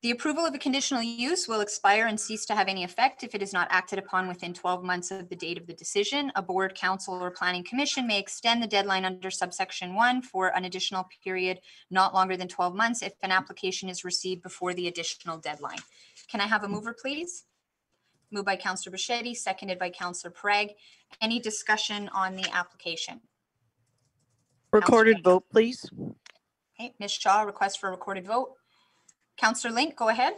The approval of a conditional use will expire and cease to have any effect if it is not acted upon within 12 months of the date of the decision. A board, council, or planning commission may extend the deadline under subsection 1 for an additional period not longer than 12 months if an application is received before the additional deadline. Can I have a mover, please? Moved by Counselor Bichetti, seconded by Counselor Prague. Any discussion on the application? Recorded vote, please. Okay, Ms. Shaw, request for a recorded vote. Counselor Link, go ahead.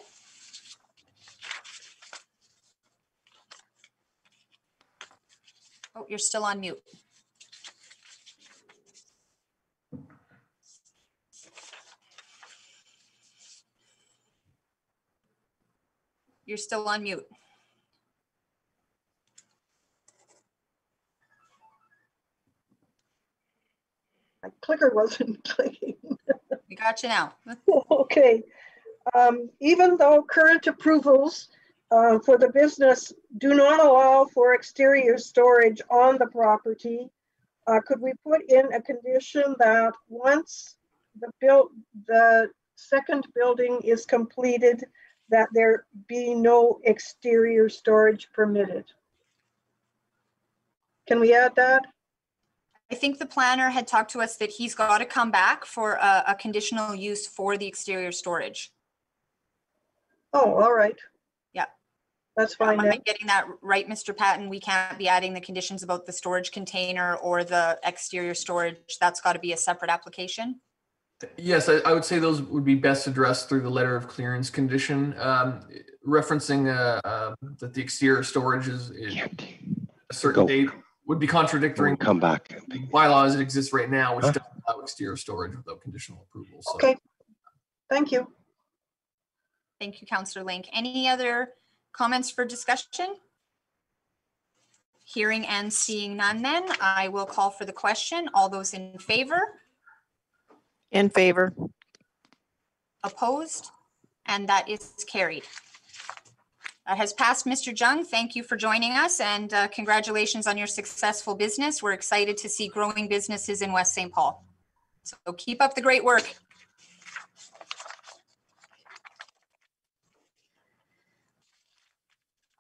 Oh, you're still on mute. You're still on mute. My clicker wasn't (laughs) clicking. We got you now. (laughs) Okay. Um, Even though current approvals uh, for the business do not allow for exterior storage on the property, uh, could we put in a condition that once the built, the second building is completed, that there be no exterior storage permitted? Can we add that? I think the planner had talked to us that he's got to come back for a, a conditional use for the exterior storage. Oh, all right. Yeah. That's Um, fine Am then. I getting that right, Mr. Patton? We can't be adding the conditions about the storage container or the exterior storage. That's got to be a separate application. Yes, I, I would say those would be best addressed through the letter of clearance condition, um, referencing uh, uh, that the exterior storage is, is a certain Go. date would be contradictory come back. bylaws that exist right now, which Huh? doesn't allow exterior storage without conditional approval. So Okay. Thank you. Thank you, Counselor Link. Any other comments for discussion? Hearing and seeing none then, I will call for the question. All those in favor, In favor. opposed, and that is carried. That has passed, Mr. Jung. Thank you for joining us and uh, congratulations on your successful business. We're excited to see growing businesses in West St. Paul. So keep up the great work.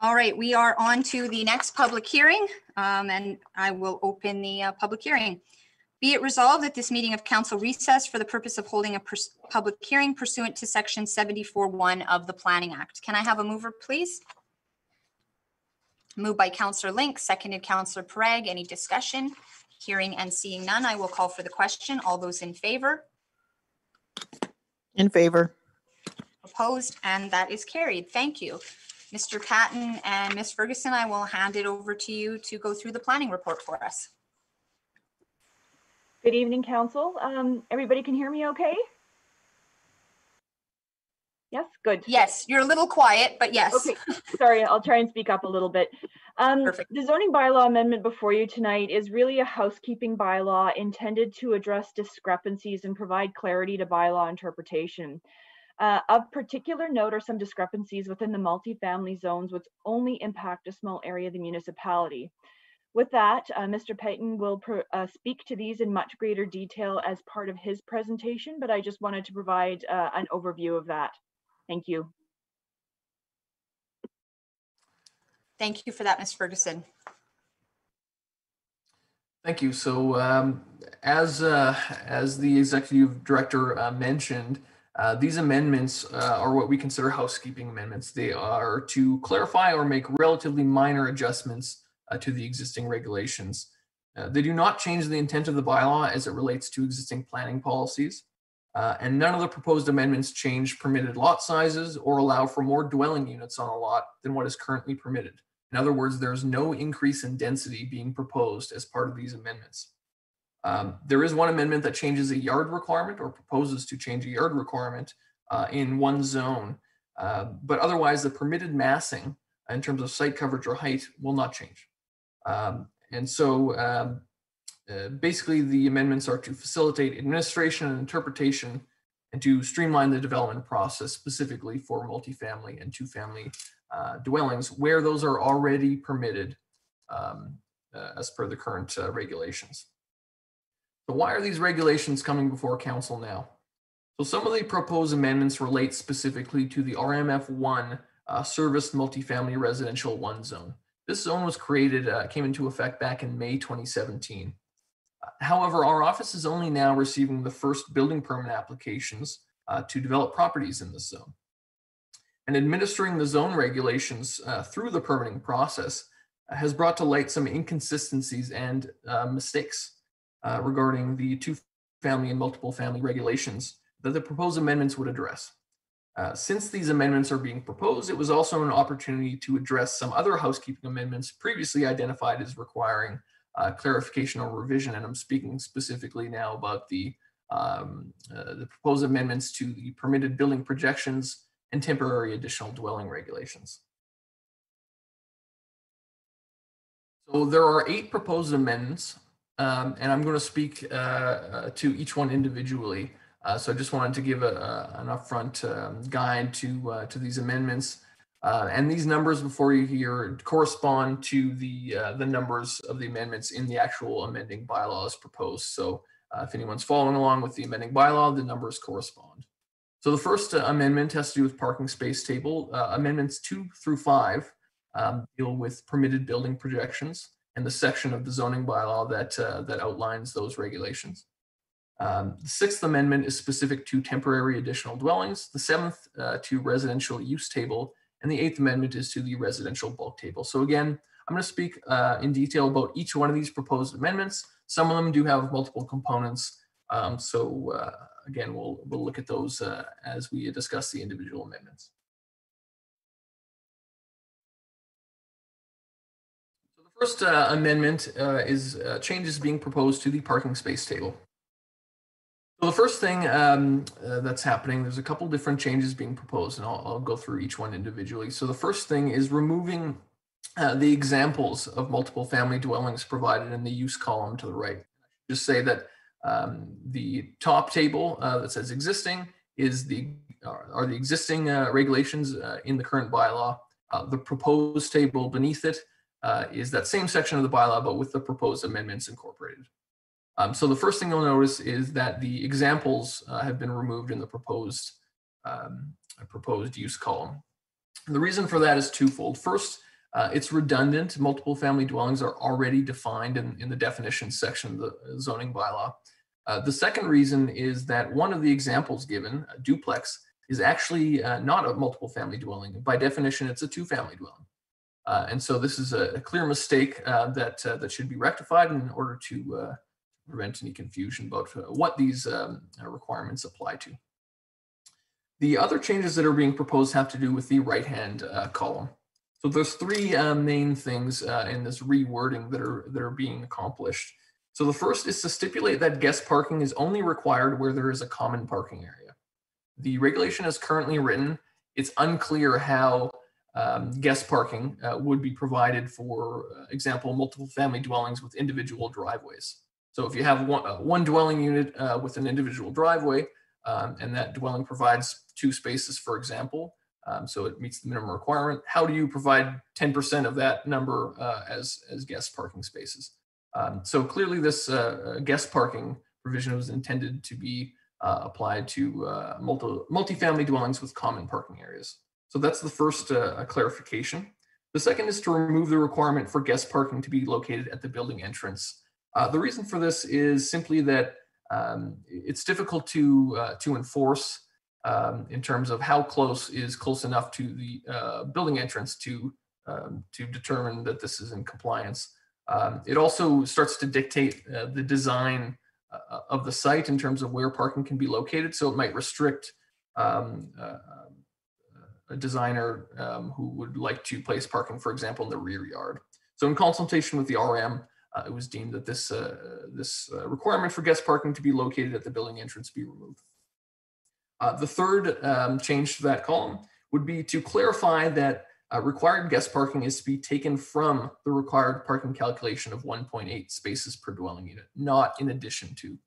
All right, we are on to the next public hearing, um, and I will open the uh, public hearing. Be it resolved that this meeting of council recess for the purpose of holding a pers- public hearing pursuant to section 74-1 of the Planning Act. Can I have a mover, please? Moved by Counselor Link, seconded Counselor Pereg. Any discussion? Hearing and seeing none, I will call for the question. All those in favor? In favor. Opposed, and that is carried. Thank you. Mr. Patton and Ms. Ferguson, I will hand it over to you to go through the planning report for us. Good evening, council. Um, everybody can hear me okay? Yes, good. Yes, you're a little quiet, but yes. Okay, sorry, I'll try and speak up a little bit. Um, Perfect. the zoning bylaw amendment before you tonight is really a housekeeping bylaw intended to address discrepancies and provide clarity to bylaw interpretation. Uh, of particular note are some discrepancies within the multifamily zones which only impact a small area of the municipality. With that, uh, Mr. Payton will pro- uh, speak to these in much greater detail as part of his presentation, but I just wanted to provide uh, an overview of that. Thank you. Thank you for that, Ms. Ferguson. Thank you. So um, as, uh, as the executive director uh, mentioned, uh, these amendments uh, are what we consider housekeeping amendments. They are to clarify or make relatively minor adjustments uh, to the existing regulations. Uh, They do not change the intent of the bylaw as it relates to existing planning policies. Uh, And none of the proposed amendments change permitted lot sizes or allow for more dwelling units on a lot than what is currently permitted. In other words, there's no increase in density being proposed as part of these amendments. Um, There is one amendment that changes a yard requirement or proposes to change a yard requirement uh, in one zone. Uh, But otherwise, the permitted massing in terms of site coverage or height will not change. Um, And so um, uh, basically, the amendments are to facilitate administration and interpretation and to streamline the development process specifically for multifamily and two-family uh, dwellings where those are already permitted um, uh, as per the current uh, regulations. So why are these regulations coming before council now? So some of the proposed amendments relate specifically to the RMF1 uh, serviced multifamily residential one zone. This zone was created, uh, came into effect back in May 2017. However, our office is only now receiving the first building permit applications uh, to develop properties in this zone. And administering the zone regulations uh, through the permitting process uh, has brought to light some inconsistencies and uh, mistakes uh, regarding the two family and multiple family regulations that the proposed amendments would address. Uh, since these amendments are being proposed, it was also an opportunity to address some other housekeeping amendments previously identified as requiring uh, clarification or revision. And I'm speaking specifically now about the, um, uh, the proposed amendments to the permitted building projections and temporary additional dwelling regulations. So there are eight proposed amendments, um, and I'm going to speak uh, uh, to each one individually. Uh, so I just wanted to give a, a, an upfront um, guide to uh, to these amendments. Uh, and these numbers before you here correspond to the uh, the numbers of the amendments in the actual amending bylaws proposed. So uh, if anyone's following along with the amending bylaw, the numbers correspond. So the first uh, amendment has to do with parking space table. Amendments two through five um, deal with permitted building projections and the section of the zoning bylaw that that outlines those regulations. Um, the sixth amendment is specific to temporary additional dwellings. The seventh uh, to residential use table, and the eighth amendment is to the residential bulk table. So again, I'm going to speak uh, in detail about each one of these proposed amendments. Some of them do have multiple components. Um, so uh, again, we'll we'll look at those uh, as we discuss the individual amendments. So the first uh, amendment uh, is changes being proposed to the parking space table. So the first thing um, uh, that's happening, there's a couple different changes being proposed, and I'll, I'll go through each one individually. So the first thing is removing uh, the examples of multiple family dwellings provided in the use column to the right. Just say that um, the top table uh, that says existing is the are, the existing uh, regulations uh, in the current bylaw. Uh, the proposed table beneath it is that same section of the bylaw, but with the proposed amendments incorporated. Um, so the first thing you'll notice is that the examples uh, have been removed in the proposed um, proposed use column. The reason for that is twofold. First, uh, it's redundant. Multiple family dwellings are already defined in, in the definition section of the zoning bylaw. Uh, the second reason is that one of the examples given, a duplex, is actually uh, not a multiple family dwelling. By definition, it's a two family dwelling. Uh, and so this is a, a clear mistake uh, that, uh, that should be rectified in order to prevent any confusion about uh, what these um, uh, requirements apply to. The other changes that are being proposed have to do with the right-hand uh, column. So there's three uh, main things uh, in this rewording that are that are being accomplished. So the first is to stipulate that guest parking is only required where there is a common parking area. The regulation is currently written. It's unclear how um, guest parking uh, would be provided for example, multiple family dwellings with individual driveways. So if you have one, uh, one dwelling unit uh, with an individual driveway, um, and that dwelling provides two spaces, for example, um, so it meets the minimum requirement. How do you provide 10% of that number uh, as, as guest parking spaces? Um, so clearly this uh, guest parking provision was intended to be uh, applied to uh, multi multifamily dwellings with common parking areas. So that's the first uh, clarification. The second is to remove the requirement for guest parking to be located at the building entrance. Uh, the reason for this is simply that um, it's difficult to uh, to enforce um, in terms of how close is close enough to the uh, building entrance to um, to determine that this is in compliance. Um, it also starts to dictate uh, the design uh, of the site in terms of where parking can be located. So it might restrict um, a designer um, who would like to place parking, for example, in the rear yard. So in consultation with the RM, uh, it was deemed that this, uh, this uh, requirement for guest parking to be located at the building entrance be removed. Uh, the third um, change to that column would be to clarify that uh, required guest parking is to be taken from the required parking calculation of 1.8 spaces per dwelling unit, not in addition to.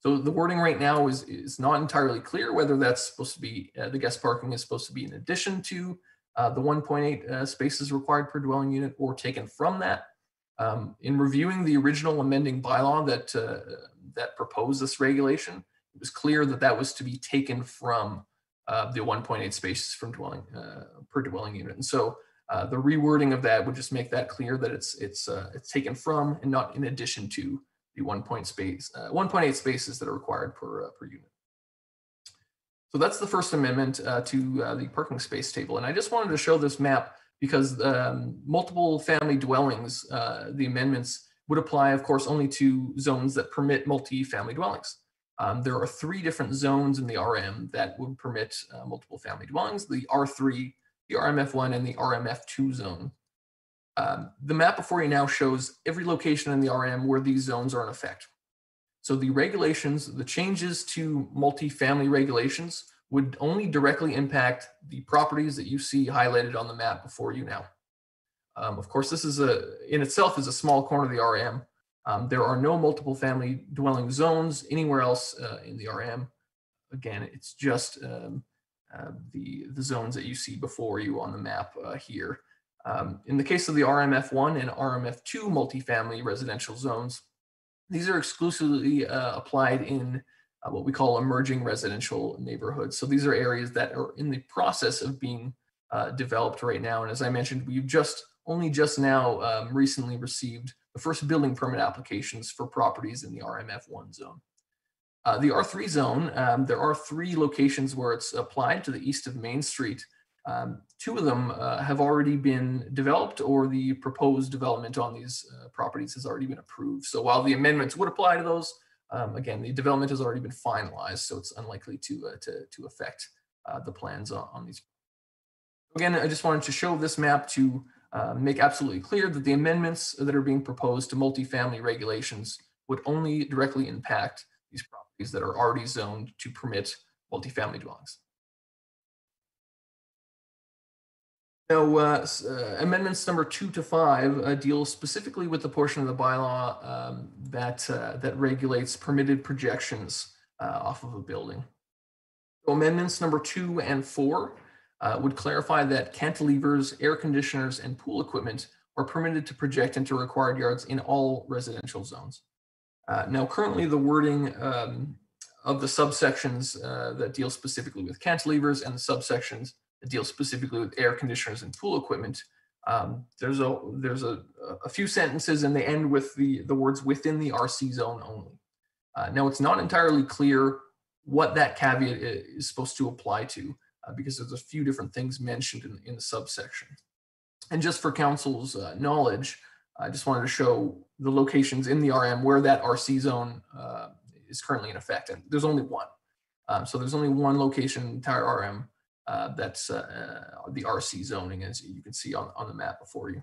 So the wording right now is, is not entirely clear whether that's supposed to be, uh, the guest parking is supposed to be in addition to the 1.8 uh, spaces required per dwelling unit or taken from that. Um, in reviewing the original amending bylaw that, uh, that proposed this regulation, it was clear that that was to be taken from uh, the 1.8 spaces from dwelling uh, per dwelling unit. And so uh, the rewording of that would just make that clear that it's it's uh, it's taken from and not in addition to the 1. Point space uh, 1.8 spaces that are required per per unit. So that's the first amendment to the parking space table. And I just wanted to show this map because um, multiple family dwellings, the amendments would apply, of course, only to zones that permit multi-family dwellings. Um, there are three different zones in the RM that would permit uh, multiple family dwellings, the R3, the RMF1, and the RMF2 zone. Um, the map before you now shows every location in the RM where these zones are in effect. So the regulations, the changes to multi-family regulations would only directly impact the properties that you see highlighted on the map before you now. Um, of course, this is a in itself is a small corner of the RM, um, there are no multiple family dwelling zones anywhere else uh, in the RM. Again, it's just um, uh, the, the zones that you see before you on the map uh, here. Um, in the case of the RMF1 and RMF2 multifamily residential zones, these are exclusively uh, applied in uh, what we call emerging residential neighborhoods. So these are areas that are in the process of being uh, developed right now. And as I mentioned, we've just only just now um, recently received the first building permit applications for properties in the RMF1 zone. Uh, the R3 zone, um, there are three locations where it's applied to the east of Main Street. Um, two of them uh, have already been developed or the proposed development on these uh, properties has already been approved. So while the amendments would apply to those, um, again, the development has already been finalized, so it's unlikely to, uh, to, to affect uh, the plans on, on these. Again, I just wanted to show this map to uh, make absolutely clear that the amendments that are being proposed to multifamily regulations would only directly impact these properties that are already zoned to permit multifamily dwellings. Now, uh, uh, amendments number two to five uh, deal specifically with the portion of the bylaw um, that uh, that regulates permitted projections uh, off of a building. So amendments number two and four uh, would clarify that cantilevers, air conditioners, and pool equipment are permitted to project into required yards in all residential zones. Now, currently the wording um, of the subsections that deal specifically with cantilevers and the subsections deal specifically with air conditioners and pool equipment, um, there's a there's a, a few sentences and they end with the the words within the RC zone only. Uh, now, it's not entirely clear what that caveat is supposed to apply to uh, because there's a few different things mentioned in, in the subsection. And just for council's uh, knowledge, I just wanted to show the locations in the RM where that RC zone uh, is currently in effect. And there's only one. Um, so there's only one location in the entire RM uh, that's uh, uh, the RC zoning, as you can see on, on the map before you.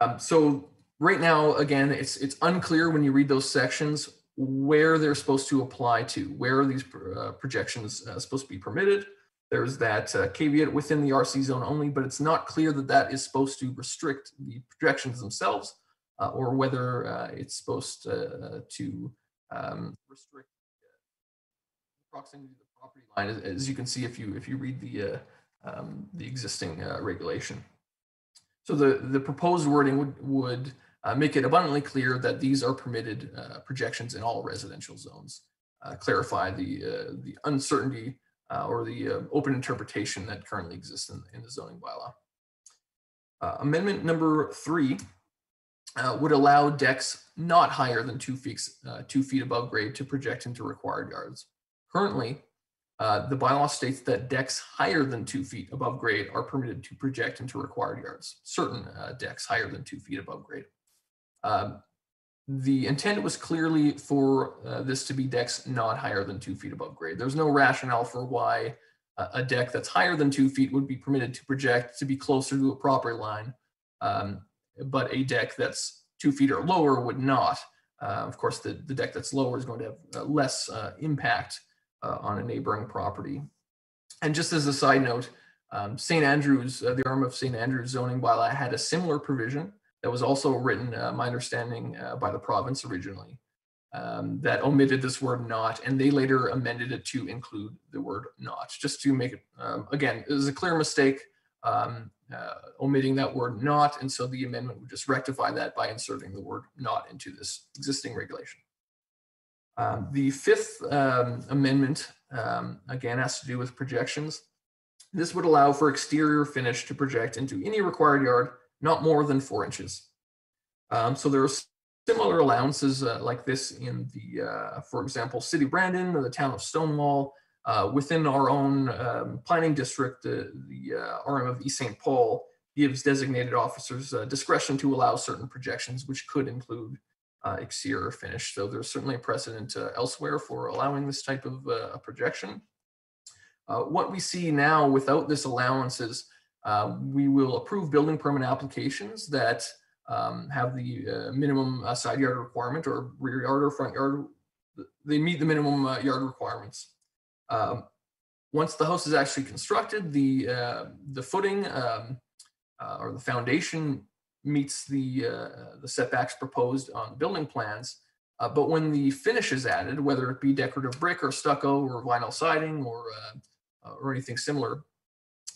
Um, so right now, again, it's it's unclear when you read those sections where they're supposed to apply to, where are these uh, projections supposed to be permitted. There's that caveat within the RC zone only, but it's not clear that that is supposed to restrict the projections themselves uh, or whether uh, it's supposed uh, to um, restrict proximity to property line, as, you can see if you if you read the uh, um, the existing uh, regulation. So the the proposed wording would would uh, make it abundantly clear that these are permitted projections in all residential zones. Clarify the the uncertainty or the open interpretation that currently exists in, in the zoning bylaw. Uh, amendment number three uh, would allow decks not higher than two feet, uh, two feet above grade to project into required yards. Currently, uh, the bylaw states that decks higher than two feet above grade are permitted to project into required yards. Certain uh, decks higher than two feet above grade. Um, the intent was clearly for uh, this to be decks not higher than two feet above grade. There's no rationale for why a, a deck that's higher than two feet would be permitted to project to be closer to a property line, um, but a deck that's two feet or lower would not. Uh, of course, the, the deck that's lower is going to have uh, less uh, impact uh, on a neighboring property. And just as a side note, um, St. Andrews, uh, the RM of St. Andrews zoning bylaw had a similar provision that was also written, uh, my understanding, uh, by the province originally um, that omitted this word not, and they later amended it to include the word not, just to make it, um, again, it was a clear mistake um, uh, omitting that word not, and so the amendment would just rectify that by inserting the word not into this existing regulation. Um, the fifth um, amendment, um, again, has to do with projections. This would allow for exterior finish to project into any required yard not more than four inches. Um, so there are similar allowances uh, like this in the, uh, for example, City Brandon or the town of Stonewall. Uh, within our own um, planning district, the, the uh, RM of East St. Paul gives designated officers uh, discretion to allow certain projections, which could include uh, exterior finish. So there's certainly a precedent elsewhere for allowing this type of projection. what we see now without this allowance is uh, we will approve building permit applications that um, have the uh, minimum uh, side yard requirement or rear yard or front yard. They meet the minimum uh, yard requirements. Um, once the house is actually constructed, the uh, the footing um, uh, or the foundation meets the the setbacks proposed on the building plans. but when the finish is added, whether it be decorative brick or stucco or vinyl siding or or anything similar,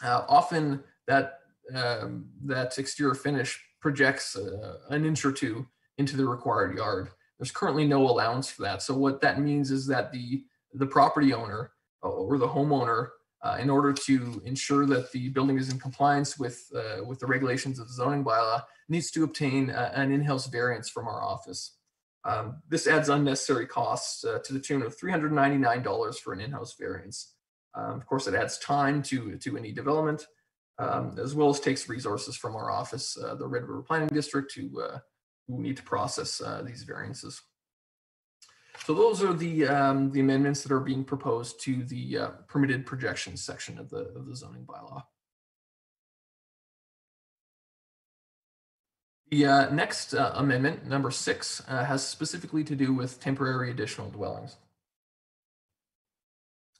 often that um, that exterior finish projects uh, an inch or two into the required yard. There's currently no allowance for that. So what that means is that the the property owner uh, or the homeowner, uh, in order to ensure that the building is in compliance with uh, with the regulations of the zoning bylaw, needs to obtain uh, an in-house variance from our office. Um, this adds unnecessary costs uh, to the tune of $399 for an in-house variance. Um, of course, it adds time to to any development um, as well as takes resources from our office, uh, the Red River Planning District, who, uh, who need to process these variances. So those are the, um, the amendments that are being proposed to the uh, permitted projections section of the, of the zoning bylaw. The uh, next uh, amendment, number six, has specifically to do with temporary additional dwellings.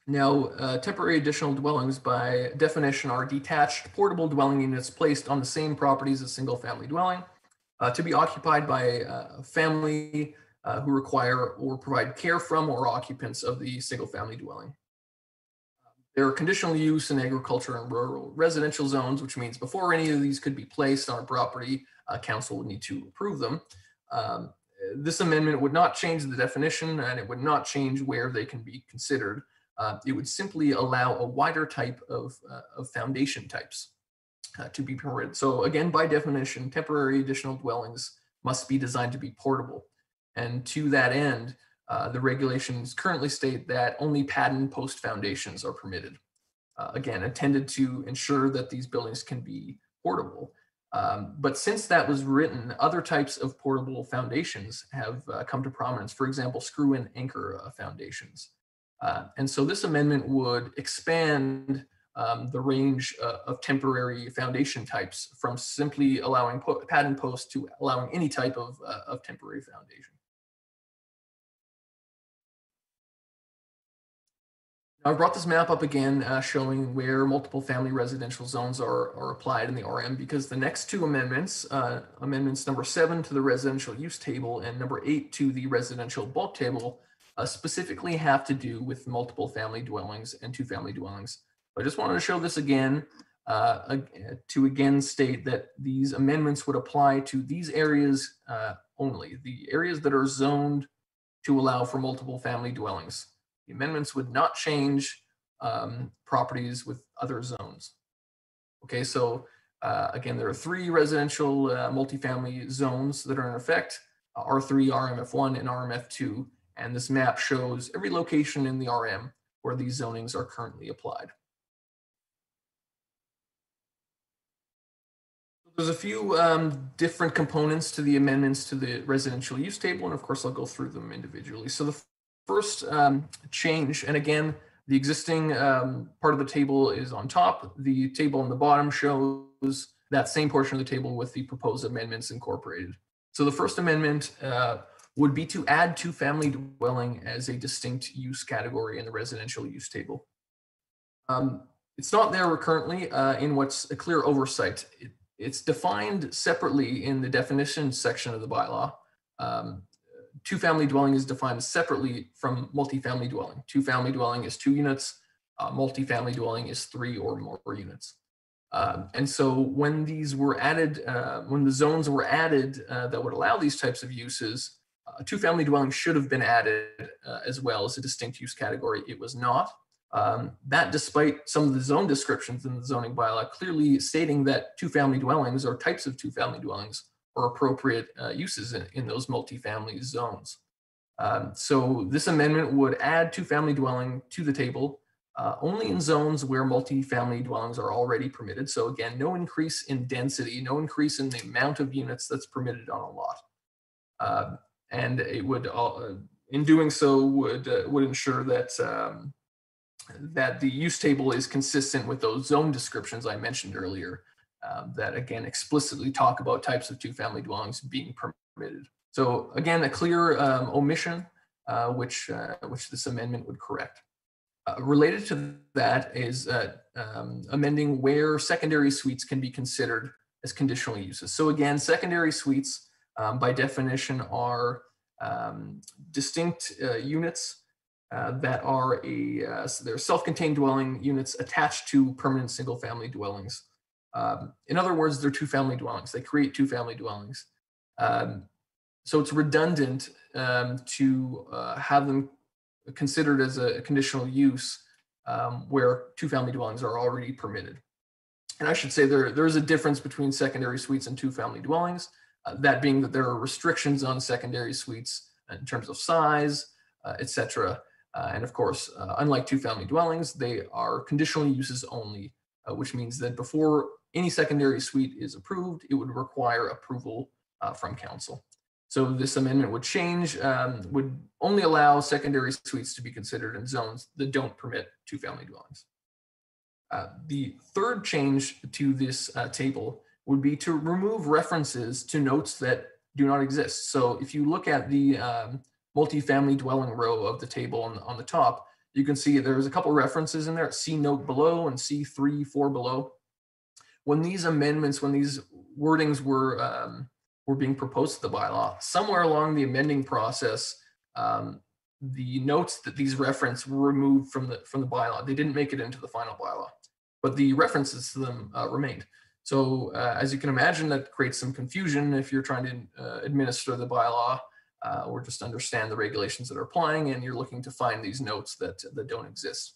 Now, uh, temporary additional dwellings by definition are detached portable dwelling units placed on the same property as a single family dwelling uh, to be occupied by a family uh, who require or provide care from or occupants of the single family dwelling. There are conditional use in agriculture and rural residential zones, which means before any of these could be placed on a property, uh, council would need to approve them. Um, this amendment would not change the definition and it would not change where they can be considered. Uh, it would simply allow a wider type of, uh, of foundation types uh, to be permitted. So again, by definition, temporary additional dwellings must be designed to be portable. And to that end, uh, the regulations currently state that only pad and post foundations are permitted. Uh, again, intended to ensure that these buildings can be portable. Um, but since that was written, other types of portable foundations have uh, come to prominence. For example, screw-in anchor foundations. Uh, and so this amendment would expand um, the range uh, of temporary foundation types from simply allowing pad and post to allowing any type of, uh, of temporary foundation. I brought this map up again uh, showing where multiple family residential zones are, are applied in the RM because the next two amendments, uh, amendments number seven to the residential use table and number eight to the residential bulk table uh, specifically have to do with multiple family dwellings and two family dwellings. I just wanted to show this again uh, to again state that these amendments would apply to these areas uh, only, the areas that are zoned to allow for multiple family dwellings. The amendments would not change um, properties with other zones. Okay, so uh, again, there are three residential uh, multifamily zones that are in effect, uh, R3, RMF1, and RMF2. And this map shows every location in the RM where these zonings are currently applied. There's a few um, different components to the amendments to the residential use table, and of course, I'll go through them individually. So the first um, change, and again, the existing um, part of the table is on top. The table on the bottom shows that same portion of the table with the proposed amendments incorporated. So the first amendment uh, would be to add two family dwelling as a distinct use category in the residential use table. Um, it's not there currently uh, in what's a clear oversight. It, it's defined separately in the definition section of the bylaw. Um, two-family dwelling is defined separately from multifamily dwelling. Two-family dwelling is two units. Uh, multifamily dwelling is three or more units. Um, and so when these were added, uh, when the zones were added uh, that would allow these types of uses, a two-family dwelling should have been added uh, as well as a distinct use category. It was not. Um, that despite some of the zone descriptions in the zoning bylaw clearly stating that two-family dwellings or types of two-family dwellings are appropriate uh, uses in, in those multifamily zones. Um, so this amendment would add two-family dwelling to the table uh, only in zones where multifamily dwellings are already permitted. So again, no increase in density, no increase in the amount of units that's permitted on a lot. Uh, and it would, uh, in doing so, would uh, would ensure that um, that the use table is consistent with those zone descriptions I mentioned earlier. Um, that again explicitly talk about types of two-family dwellings being permitted. So again, a clear um, omission, uh, which uh, which this amendment would correct. Uh, related to that is uh, um, amending where secondary suites can be considered as conditional uses. So again, secondary suites um, by definition are um, distinct uh, units uh, that are a uh, so they're self-contained dwelling units attached to permanent single-family dwellings. Um, in other words, they're two-family dwellings. They create two-family dwellings. Um, so it's redundant um, to uh, have them considered as a conditional use um, where two-family dwellings are already permitted. And I should say there, there is a difference between secondary suites and two-family dwellings, uh, that being that there are restrictions on secondary suites in terms of size, uh, et cetera. Uh, and of course, uh, unlike two-family dwellings, they are conditional uses only, uh, which means that before any secondary suite is approved, it would require approval uh, from council. So this amendment would change, um, would only allow secondary suites to be considered in zones that don't permit two-family dwellings. Uh, the third change to this uh, table would be to remove references to notes that do not exist. So if you look at the um, multifamily dwelling row of the table on, on the top, you can see there's a couple references in there, C note below and C3, 4 below. When these amendments, when these wordings were um, were being proposed to the bylaw. Somewhere along the amending process, um, the notes that these reference were removed from the from the bylaw. They didn't make it into the final bylaw, but the references to them uh, remained. So uh, as you can imagine, that creates some confusion if you're trying to uh, administer the bylaw uh, or just understand the regulations that are applying, and you're looking to find these notes that that don't exist.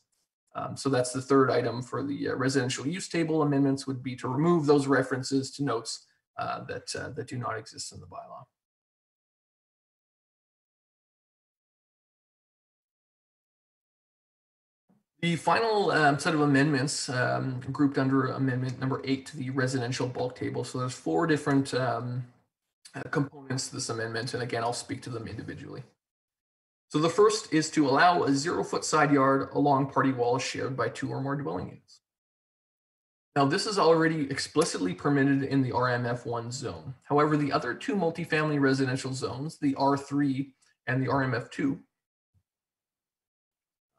Um, so that's the third item for the uh, residential use table amendments would be to remove those references to notes uh, that uh, that do not exist in the bylaw. The final um, set of amendments um, grouped under amendment number eight to the residential bulk table. So there's four different um, uh, components to this amendment, and again, I'll speak to them individually. So the first is to allow a zero foot side yard along party walls shared by two or more dwelling units. Now, this is already explicitly permitted in the RMF1 zone. However, the other two multifamily residential zones, the R3 and the RMF2,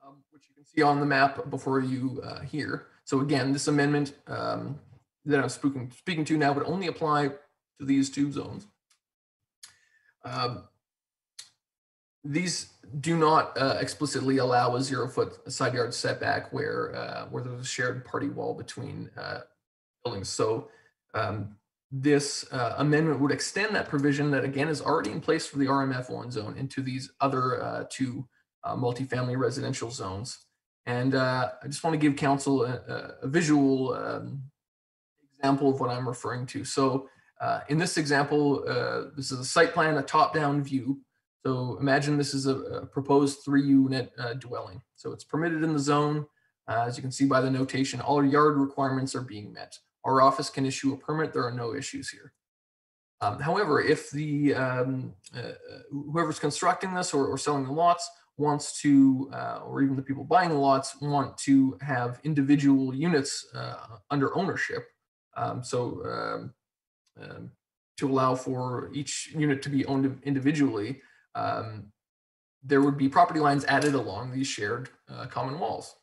um, which you can see on the map before you uh, here. So again, this amendment um, that I'm speaking, speaking to now would only apply to these two zones. Um, these do not uh, explicitly allow a zero foot side yard setback where uh, where there's a shared party wall between uh, buildings. So um, this uh, amendment would extend that provision that again is already in place for the RMF one zone into these other uh, two uh, multifamily residential zones. And I just want to give council a, a- visual um, example of what I'm referring to. So in this example, this is a site plan, a top-down view. So imagine this is a, a proposed three-unit uh, dwelling. So it's permitted in the zone. Uh, as you can see by the notation, all yard requirements are being met. Our office can issue a permit. There are no issues here. Um, however, if the um, uh, uh, whoever's constructing this or, or selling the lots wants to, uh, or even the people buying the lots want to have individual units uh, under ownership, um, so um, um, to allow for each unit to be owned individually, um, there would be property lines added along these shared uh, common walls.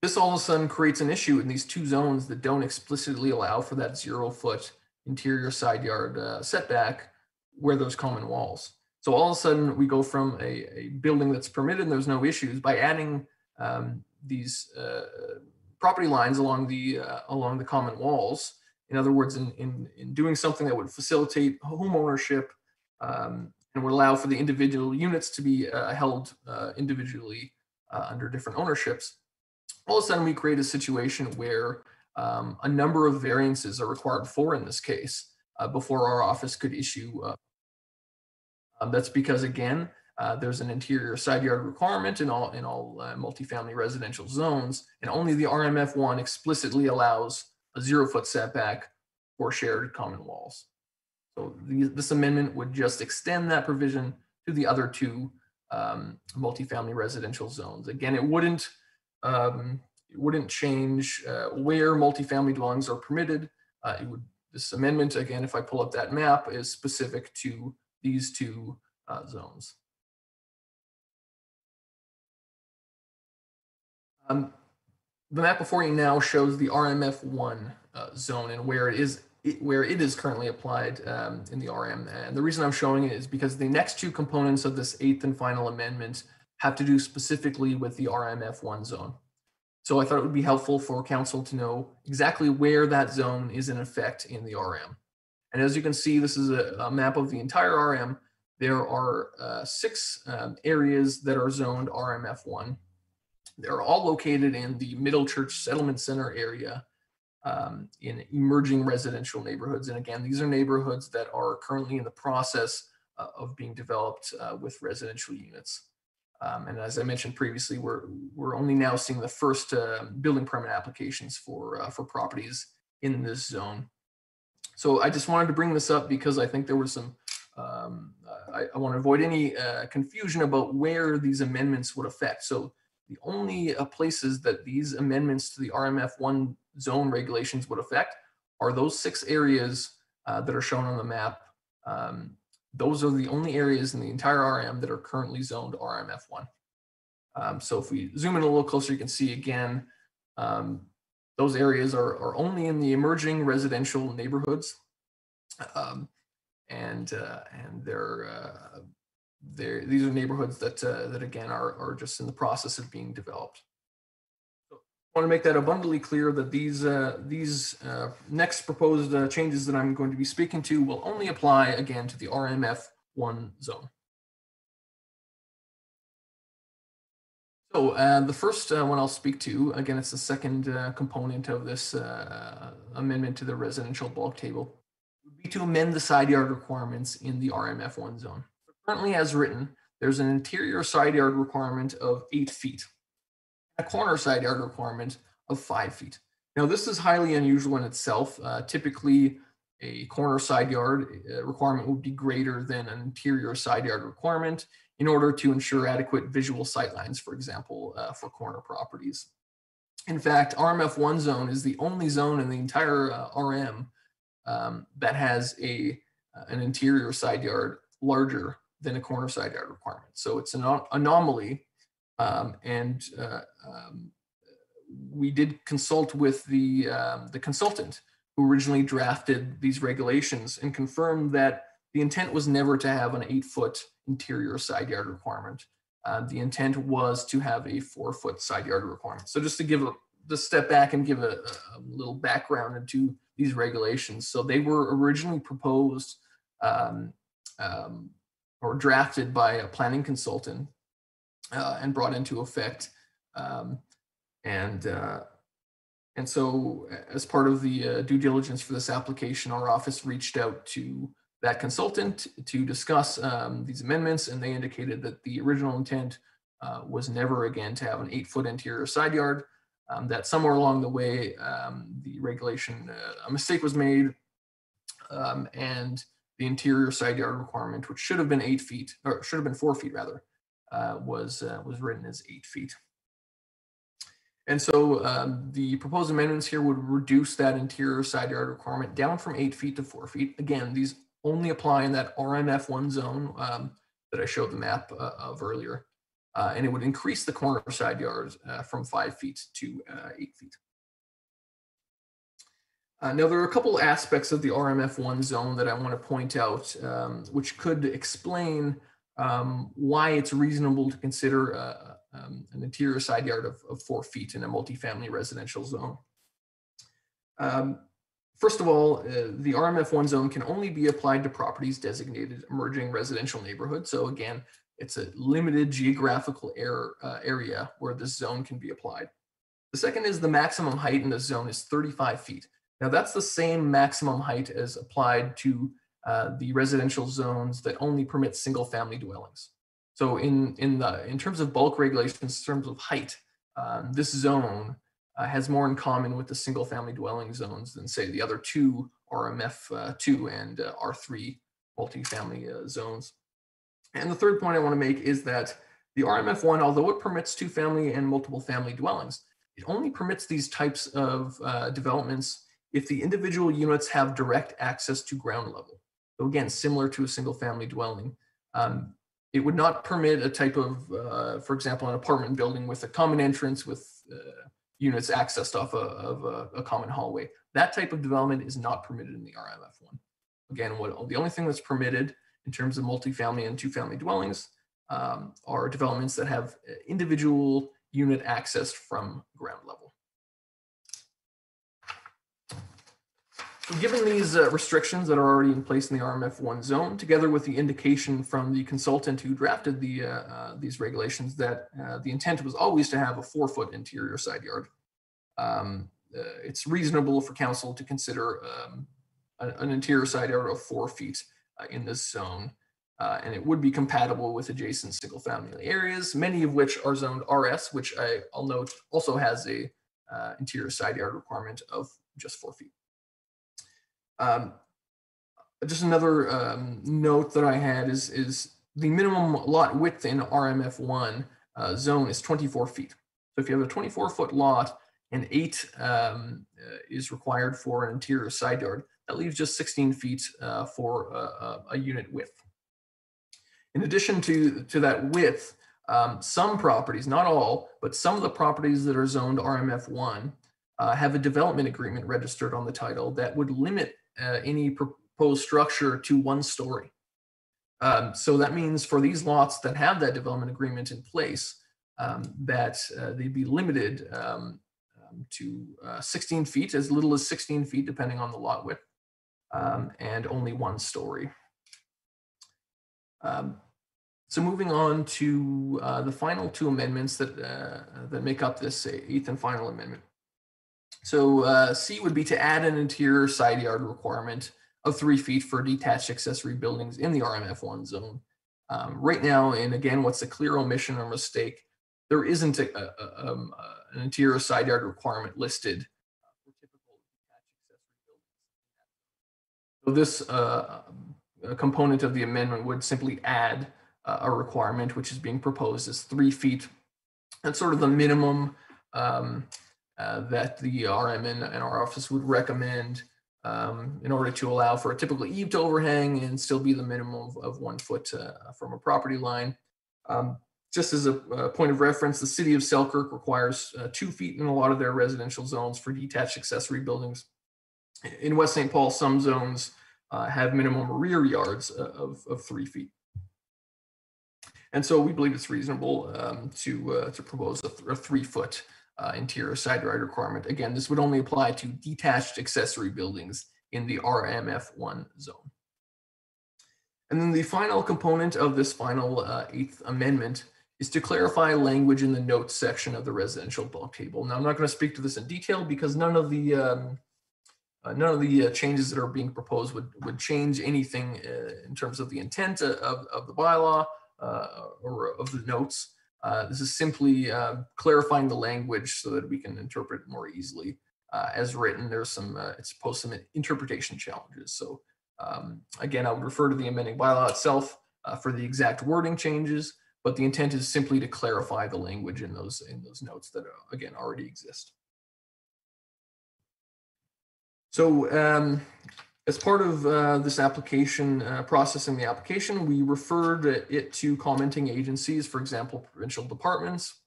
This all of a sudden creates an issue in these two zones that don't explicitly allow for that zero foot interior side yard uh, setback where those common walls. So all of a sudden we go from a, a building that's permitted and there's no issues by adding um, these uh, property lines along the uh, along the common walls. In other words, in, in, in doing something that would facilitate home ownership um, and would allow for the individual units to be uh, held uh, individually uh, under different ownerships. All of a sudden, we create a situation where um, a number of variances are required for in this case uh, before our office could issue. Uh, um, that's because again, uh, there's an interior side yard requirement in all in all uh, multifamily residential zones, and only the RMF one explicitly allows a zero foot setback for shared common walls. So this amendment would just extend that provision to the other two um, multifamily residential zones. Again, it wouldn't um, it wouldn't change uh, where multifamily dwellings are permitted. Uh, it would this amendment again, if I pull up that map, is specific to these two uh, zones. Um, the map before you now shows the RMF1 uh, zone and where it is it, where it is currently applied um, in the RM. And the reason I'm showing it is because the next two components of this eighth and final amendment have to do specifically with the RMF1 zone. So I thought it would be helpful for council to know exactly where that zone is in effect in the RM. And as you can see, this is a, a map of the entire RM. There are uh, six um, areas that are zoned RMF1. They're all located in the Middlechurch Settlement Center area um, in emerging residential neighborhoods. And again, these are neighborhoods that are currently in the process uh, of being developed uh, with residential units. Um, and as I mentioned previously, we're we're only now seeing the first uh, building permit applications for uh, for properties in this zone. So I just wanted to bring this up because I think there was some. Um, I, I want to avoid any uh, confusion about where these amendments would affect. So the only uh, places that these amendments to the RMF1 zone regulations would affect are those six areas uh, that are shown on the map. Um, those are the only areas in the entire RM that are currently zoned RMF1. Um, so if we zoom in a little closer, you can see again, um, those areas are, are only in the emerging residential neighborhoods. Um, and uh, and they're, uh, they're, these are neighborhoods that, uh, that again are, are just in the process of being developed. So I want to make that abundantly clear that these, uh, these uh, next proposed uh, changes that I'm going to be speaking to will only apply again to the RMF one zone. So uh, the first uh, one I'll speak to, again, it's the second component of this amendment to the residential bulk table, would be to amend the side yard requirements in the RMF1 zone. Currently, as written, there's an interior side yard requirement of eight feet, a corner side yard requirement of five feet. Now, this is highly unusual in itself. Uh, typically, a corner side yard uh, requirement would be greater than an interior side yard requirement in order to ensure adequate visual sightlines, for example, uh, for corner properties. In fact, RMF1 zone is the only zone in the entire uh, RM um, that has a uh, an interior side yard larger than a corner side yard requirement. So it's an anomaly, um, and uh, um, we did consult with the um, the consultant who originally drafted these regulations and confirmed that the intent was never to have an eight foot interior side yard requirement. Uh, the intent was to have a four foot side yard requirement. So just to give a, just step back and give a, a little background into these regulations. So they were originally proposed um, um, or drafted by a planning consultant uh, and brought into effect. Um, and uh, and so as part of the uh, due diligence for this application, our office reached out to that consultant to discuss um, these amendments, and they indicated that the original intent uh, was never again to have an eight foot interior side yard. Um, that somewhere along the way, um, the regulation, uh, a mistake was made, um, and the interior side yard requirement, which should have been eight feet, or should have been four feet rather, uh, was uh, was written as eight feet. And so um, the proposed amendments here would reduce that interior side yard requirement down from eight feet to four feet. Again, these only apply in that RMF1 zone um, that I showed the map uh, of earlier. Uh, and it would increase the corner side yards uh, from five feet to uh, eight feet. Uh, now, there are a couple aspects of the RMF1 zone that I want to point out, um, which could explain um, why it's reasonable to consider uh, um, an interior side yard of, of, four feet in a multifamily residential zone. Um, first of all, uh, the RMF1 zone can only be applied to properties designated emerging residential neighborhood. So again, it's a limited geographical air, uh, area where this zone can be applied. The second is the maximum height in the zone is 35 feet. Now that's the same maximum height as applied to uh, the residential zones that only permit single family dwellings. So in, in, the, in terms of bulk regulations, in terms of height, um, this zone uh, has more in common with the single family dwelling zones than say the other two RMF2 uh, and uh, R3 multifamily uh, zones. And the third point I want to make is that the RMF1, although it permits two family and multiple family dwellings, it only permits these types of uh, developments if the individual units have direct access to ground level. So again, similar to a single family dwelling. Um, it would not permit a type of, uh, for example, an apartment building with a common entrance with uh, units accessed off a, of a, a, common hallway. That type of development is not permitted in the RMF1. Again, what the only thing that's permitted in terms of multifamily and two-family dwellings um, are developments that have uh, individual unit access from ground level. Given these uh, restrictions that are already in place in the RMF1 zone, together with the indication from the consultant who drafted the uh, uh, these regulations that uh, the intent was always to have a four foot interior side yard, um, uh, it's reasonable for council to consider um, an interior side yard of four feet uh, in this zone. and it would be compatible with adjacent single family areas, many of which are zoned RS, which I, will note also has a interior side yard requirement of just four feet. Um, just another um, note that I had is, is the minimum lot width in RMF1 uh, zone is 24 feet. So if you have a 24 foot lot and eight um, uh, is required for an interior side yard, that leaves just 16 feet uh, for a, a, unit width. In addition to, to that width, um, some properties, not all, but some of the properties that are zoned RMF1 uh, have a development agreement registered on the title that would limit uh, any proposed structure to one story. Um, so that means for these lots that have that development agreement in place, um, that uh, they'd be limited um, um to uh, 16 feet, as little as 16 feet, depending on the lot width, um, and only one story. Um, so moving on to uh, the final two amendments that, uh, that make up this eighth and final amendment. So uh, C would be to add an interior side yard requirement of three feet for detached accessory buildings in the RMF1 zone. Um, right now, and again, what's a clear omission or mistake, there isn't a, a, a, um, uh, an interior side yard requirement listed So this uh, component of the amendment would simply add uh, a requirement, which is being proposed as three feet. That's sort of the minimum um, uh, that the RM and, and, our office would recommend um, in order to allow for a typical to overhang and still be the minimum of, of one foot uh, from a property line. Um, just as a, a, point of reference, the city of Selkirk requires uh, two feet in a lot of their residential zones for detached accessory buildings. In West St. Paul, some zones uh, have minimum rear yards uh, of, of three feet. And so we believe it's reasonable um, to to propose a, th- a three foot uh, interior side yard requirement. Again, this would only apply to detached accessory buildings in the RMF1 zone. And then the final component of this final uh, eighth amendment is to clarify language in the notes section of the residential bulk table. Now, I'm not going to speak to this in detail because none of the um, uh, none of the uh, changes that are being proposed would would change anything uh, in terms of the intent uh, of, of the bylaw uh, or of the notes. Uh, this is simply uh, clarifying the language so that we can interpret more easily. Uh, as written, there's some, uh, it's posed some interpretation challenges. So um, again, I would refer to the amending bylaw itself uh, for the exact wording changes, but the intent is simply to clarify the language in those, in those notes that, again, already exist. So um, as part of uh, this application, uh, processing the application, we referred it to commenting agencies, for example, provincial departments,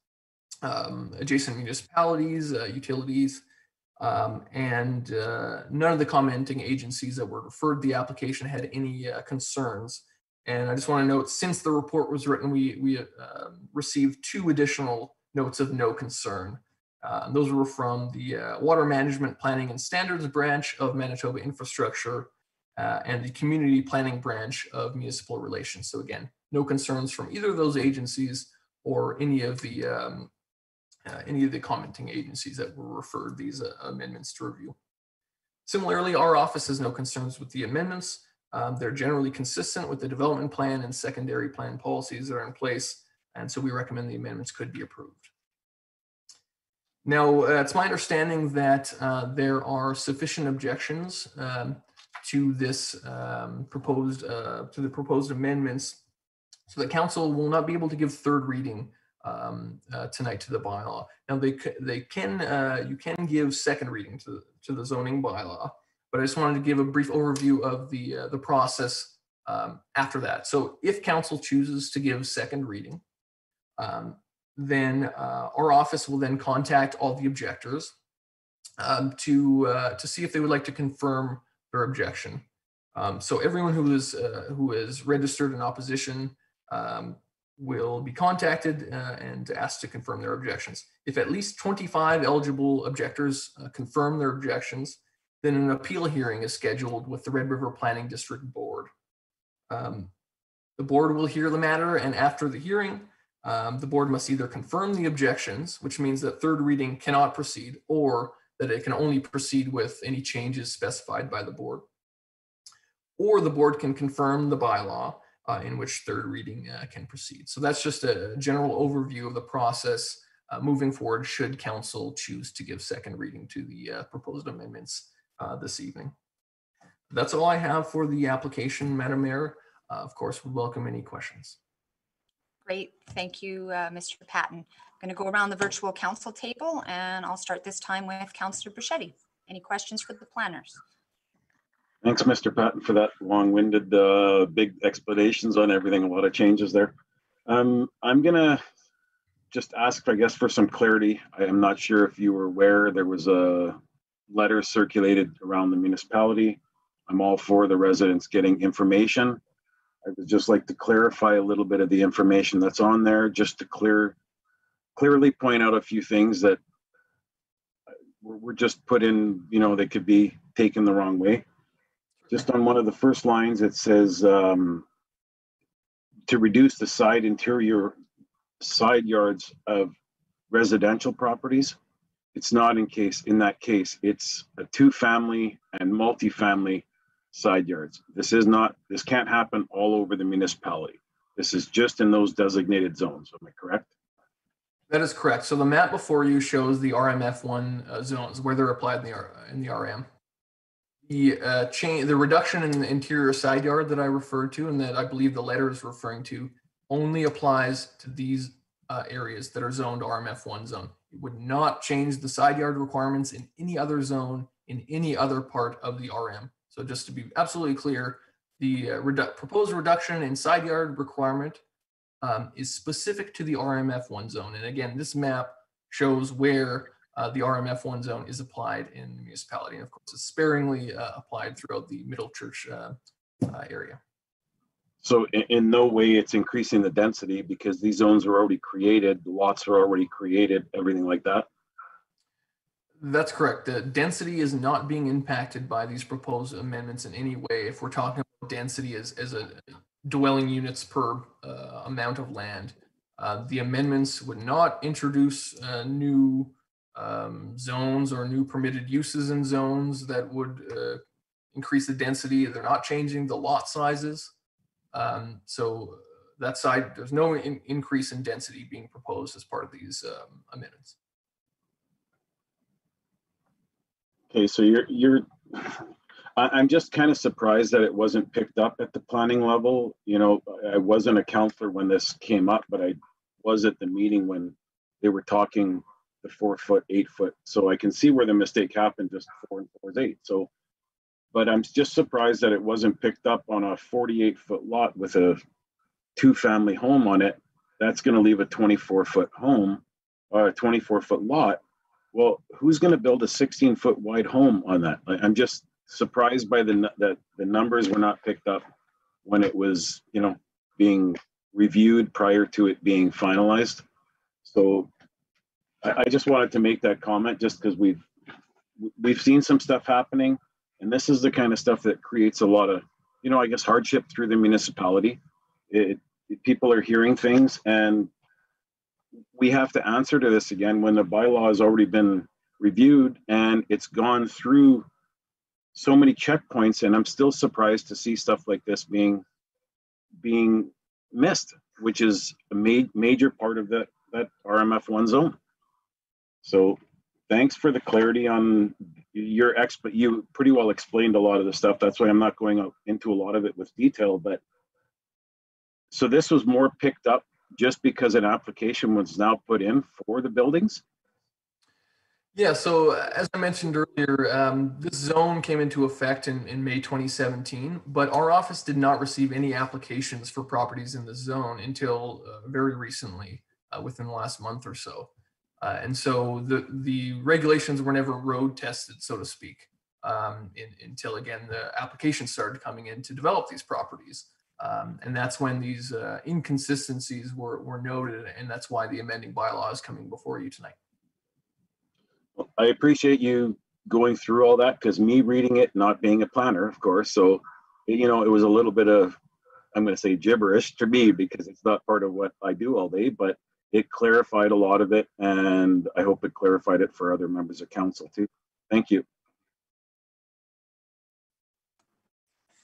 um, adjacent municipalities, uh, utilities, um, and uh, none of the commenting agencies that were referred the application had any uh, concerns. And I just want to note, since the report was written, we, we uh, received two additional notes of no concern. Uh, those were from the uh, Water Management Planning and Standards branch of Manitoba Infrastructure uh, and the Community Planning branch of Municipal Relations. So again, no concerns from either of those agencies or any of the um, uh, any of the commenting agencies that were referred these uh, amendments to review. Similarly, our office has no concerns with the amendments. Um, they're generally consistent with the development plan and secondary plan policies that are in place. And so we recommend the amendments could be approved. Now, uh, it's my understanding that uh, there are sufficient objections um, to this um, proposed, uh, to the proposed amendments. So the council will not be able to give third reading um, uh, tonight to the bylaw. Now, they, they can, uh, you can give second reading to, to the zoning bylaw, but I just wanted to give a brief overview of the, uh, the process um, after that. So if council chooses to give second reading, um, then uh, our office will then contact all the objectors um, to uh, to see if they would like to confirm their objection. Um, so everyone who is uh, who is registered in opposition um, will be contacted uh, and asked to confirm their objections. If at least 25 eligible objectors uh, confirm their objections, then an appeal hearing is scheduled with the Red River Planning District Board. Um, the board will hear the matter, and after the hearing, um, the board must either confirm the objections, which means that third reading cannot proceed, or that it can only proceed with any changes specified by the board. Or the board can confirm the bylaw uh, in which third reading uh, can proceed. So that's just a general overview of the process uh, moving forward should council choose to give second reading to the uh, proposed amendments uh, this evening. That's all I have for the application, Madam Mayor. Uh, Of course, we welcome any questions. Great, thank you, uh, Mr. Patton. I'm going to go around the virtual council table and I'll start this time with Councillor Bruschetti. Any questions for the planners? Thanks, Mr. Patton, for that long-winded, uh, big explanations on everything. A lot of changes there. Um, I'm gonna just ask, I guess, for some clarity. I am not sure if you were aware, there was a letter circulated around the municipality. I'm all for the residents getting information. I would just like to clarify a little bit of the information that's on there, just to clear, clearly point out a few things that were, were just put in, you know, they could be taken the wrong way. Just on one of the first lines, it says, um, to reduce the side interior side yards of residential properties. It's not in case, in that case, it's a two-family and multifamily side yards. This is not, this can't happen all over the municipality. This is just in those designated zones. Am I correct? That is correct. So the map before you shows the RMF one uh, zones where they're applied in the R, in the RM. The uh, change, the reduction in the interior side yard that I referred to and that I believe the letter is referring to only applies to these uh, areas that are zoned RMF one zone. It would not change the side yard requirements in any other zone in any other part of the RM. So just to be absolutely clear, the uh, redu- proposed reduction in side yard requirement um, is specific to the RMF one zone. And again, this map shows where uh, the RMF1 zone is applied in the municipality. And of course, it's sparingly uh, applied throughout the Middlechurch uh, uh, area. So in, in no way it's increasing the density because these zones are already created, the lots are already created, everything like that. That's correct. The density is not being impacted by these proposed amendments in any way. If we're talking about density as, as a dwelling units per uh, amount of land, uh, the amendments would not introduce uh, new um, zones or new permitted uses in zones that would uh, increase the density. They're not changing the lot sizes. Um, so that side, there's no in- increase in density being proposed as part of these um, amendments. Okay, so you're, you're, (sighs) I'm just kind of surprised that it wasn't picked up at the planning level. You know, I wasn't a counselor when this came up, but I was at the meeting when they were talking the four foot, eight foot. So I can see where the mistake happened, just four and four is eight. So, but I'm just surprised that it wasn't picked up on a forty-eight foot lot with a two-family home on it. That's gonna leave a twenty-four foot home, or a twenty-four foot lot. Well, who's gonna build a sixteen foot wide home on that? I'm just surprised by the, that the numbers were not picked up when it was, you know, being reviewed prior to it being finalized. So I, I just wanted to make that comment just because we've, we've seen some stuff happening. And this is the kind of stuff that creates a lot of, you know, I guess hardship through the municipality. It, it- people are hearing things and we have to answer to this again when the bylaw has already been reviewed and it's gone through so many checkpoints and I'm still surprised to see stuff like this being being missed, which is a ma- major part of that that RMF one zone. So thanks for the clarity on your ex, but you pretty well explained a lot of the stuff. That's why I'm not going into a lot of it with detail, but so this was more picked up just because an application was now put in for the buildings? Yeah, so uh, as I mentioned earlier, um, this zone came into effect in, in May 2017, but our office did not receive any applications for properties in the zone until uh, very recently, uh, within the last month or so. Uh, and so the, the regulations were never road tested, so to speak, um, in, until again, the applications started coming in to develop these properties. Um, and that's when these uh, inconsistencies were, were noted, and that's why the amending bylaw is coming before you tonight. I appreciate you going through all that because me reading it, not being a planner, of course, so you know, it was a little bit of, I'm going to say gibberish to me because it's not part of what I do all day, but it clarified a lot of it, and I hope it clarified it for other members of council too. Thank you.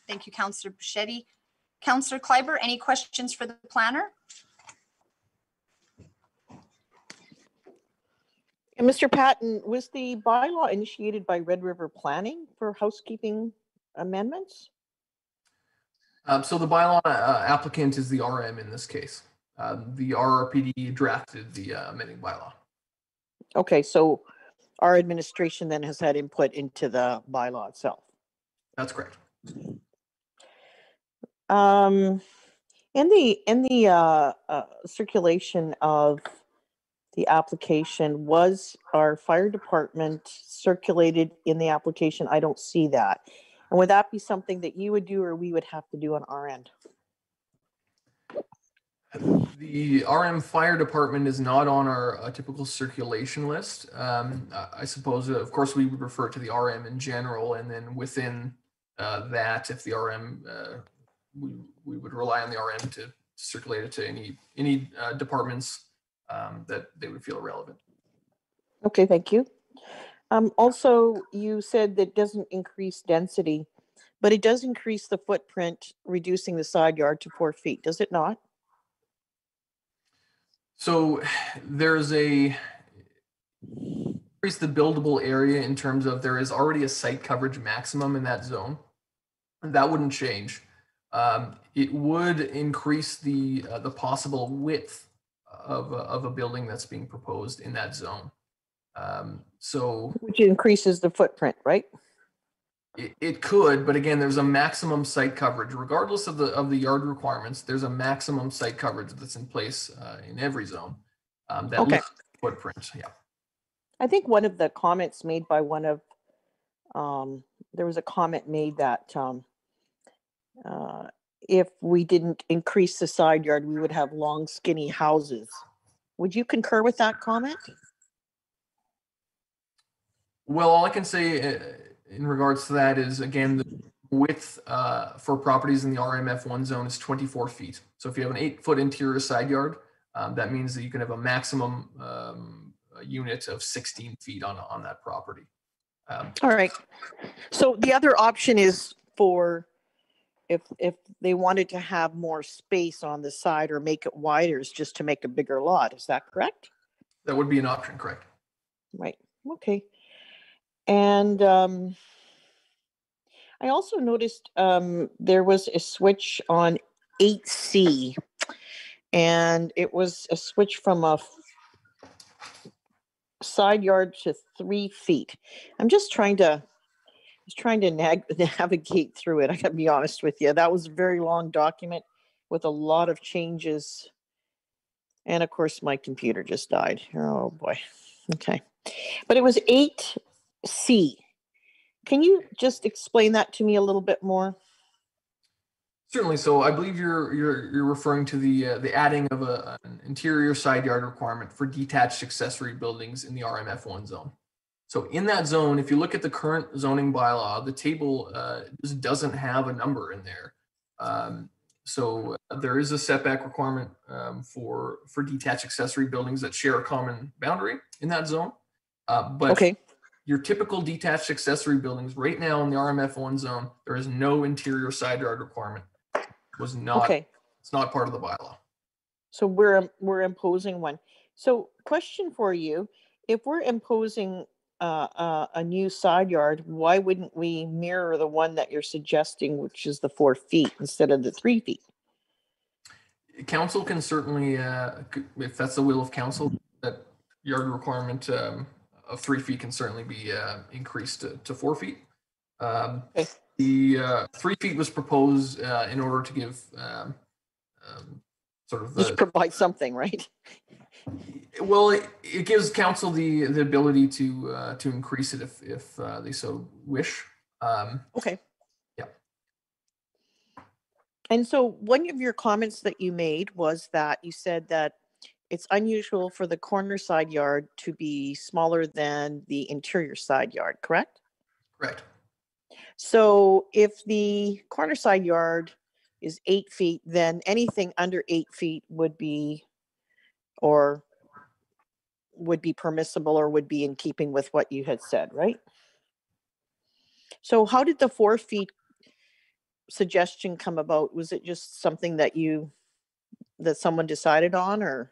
Thank you, Councillor Bichetti. Councillor Kleiber, any questions for the planner? And Mr. Patton, was the bylaw initiated by Red River Planning for housekeeping amendments? Um, so the bylaw uh, applicant is the RM in this case. Um, the RRPD drafted the uh, amending bylaw. Okay, so our administration then has had input into the bylaw itself. That's correct. Um, in the, in the, uh, uh, circulation of the application, was our fire department circulated in the application? I don't see that. And would that be something that you would do or we would have to do on our end? The RM fire department is not on our uh, typical circulation list. Um, I- suppose, uh, of course, we would refer to the RM in general, and then within uh, that, if the RM, uh, we, we would rely on the RM to circulate it to any any uh, departments um, that they would feel relevant. Okay, thank you. Um, also, you said that doesn't increase density, but it does increase the footprint, reducing the side yard to four feet, does it not? So there's a increase the buildable area in terms of there is already a site coverage maximum in that zone. That wouldn't change. Um, it would increase the uh, the possible width of a, of a building that's being proposed in that zone. Um, so Which increases the footprint, right? it, it could, but again, there's a maximum site coverage, regardless of the of the yard requirements. There's a maximum site coverage that's in place uh, in every zone. Um, that Okay. footprint. Yeah. I think one of the comments made by one of, um, there was a comment made that, um, uh, if we didn't increase the side yard, we would have long skinny houses. Would you concur with that comment? Well, all I can say uh, in regards to that is, again, the width uh, for properties in the RMF one zone is 24 feet. So if you have an eight foot interior side yard, um, that means that you can have a maximum um, unit of 16 feet on, on that property. Um, All right. So the other option is for if, if they wanted to have more space on the side or make it wider, is just to make a bigger lot. Is that correct? That would be an option, correct? Right, okay. And um, I also noticed um, there was a switch on eight C. And it was a switch from a side yard to three feet. I'm just trying to, was trying to nag, (laughs) navigate through it. I gotta be honest with you. That was a very long document with a lot of changes. And of course, my computer just died. Oh, boy. Okay. But it was eight C. Can you just explain that to me a little bit more? Certainly. So I believe you're you're you're referring to the uh, the adding of a, an interior side yard requirement for detached accessory buildings in the RMF one zone. So in that zone, if you look at the current zoning bylaw, the table uh, just doesn't have a number in there. Um, so uh, there is a setback requirement um, for for detached accessory buildings that share a common boundary in that zone. Uh, but Okay, your typical detached accessory buildings right now in the RMF one zone, there is no interior side yard requirement. Was not, okay. it's not part of the bylaw. So we're, we're imposing one. So question for you, if we're imposing uh, uh, a new side yard, why wouldn't we mirror the one that you're suggesting, which is the four feet instead of the three feet? Council can certainly, uh, c- if that's the will of council, that yard requirement um, of three feet can certainly be uh, increased to, to four feet. Um, Okay. The uh, three feet was proposed uh, in order to give um, um, sort of Just the, provide something, right? (laughs) Well, it, it gives council the the ability to uh, to increase it if if uh, they so wish. Um, Okay. Yeah. And so one of your comments that you made was that you said that it's unusual for the corner side yard to be smaller than the interior side yard, correct? correct. So if the corner side yard is eight feet, then anything under eight feet would be, or would be permissible or would be in keeping with what you had said, right? So how did the four feet suggestion come about? Was it just something that you, that someone decided on or?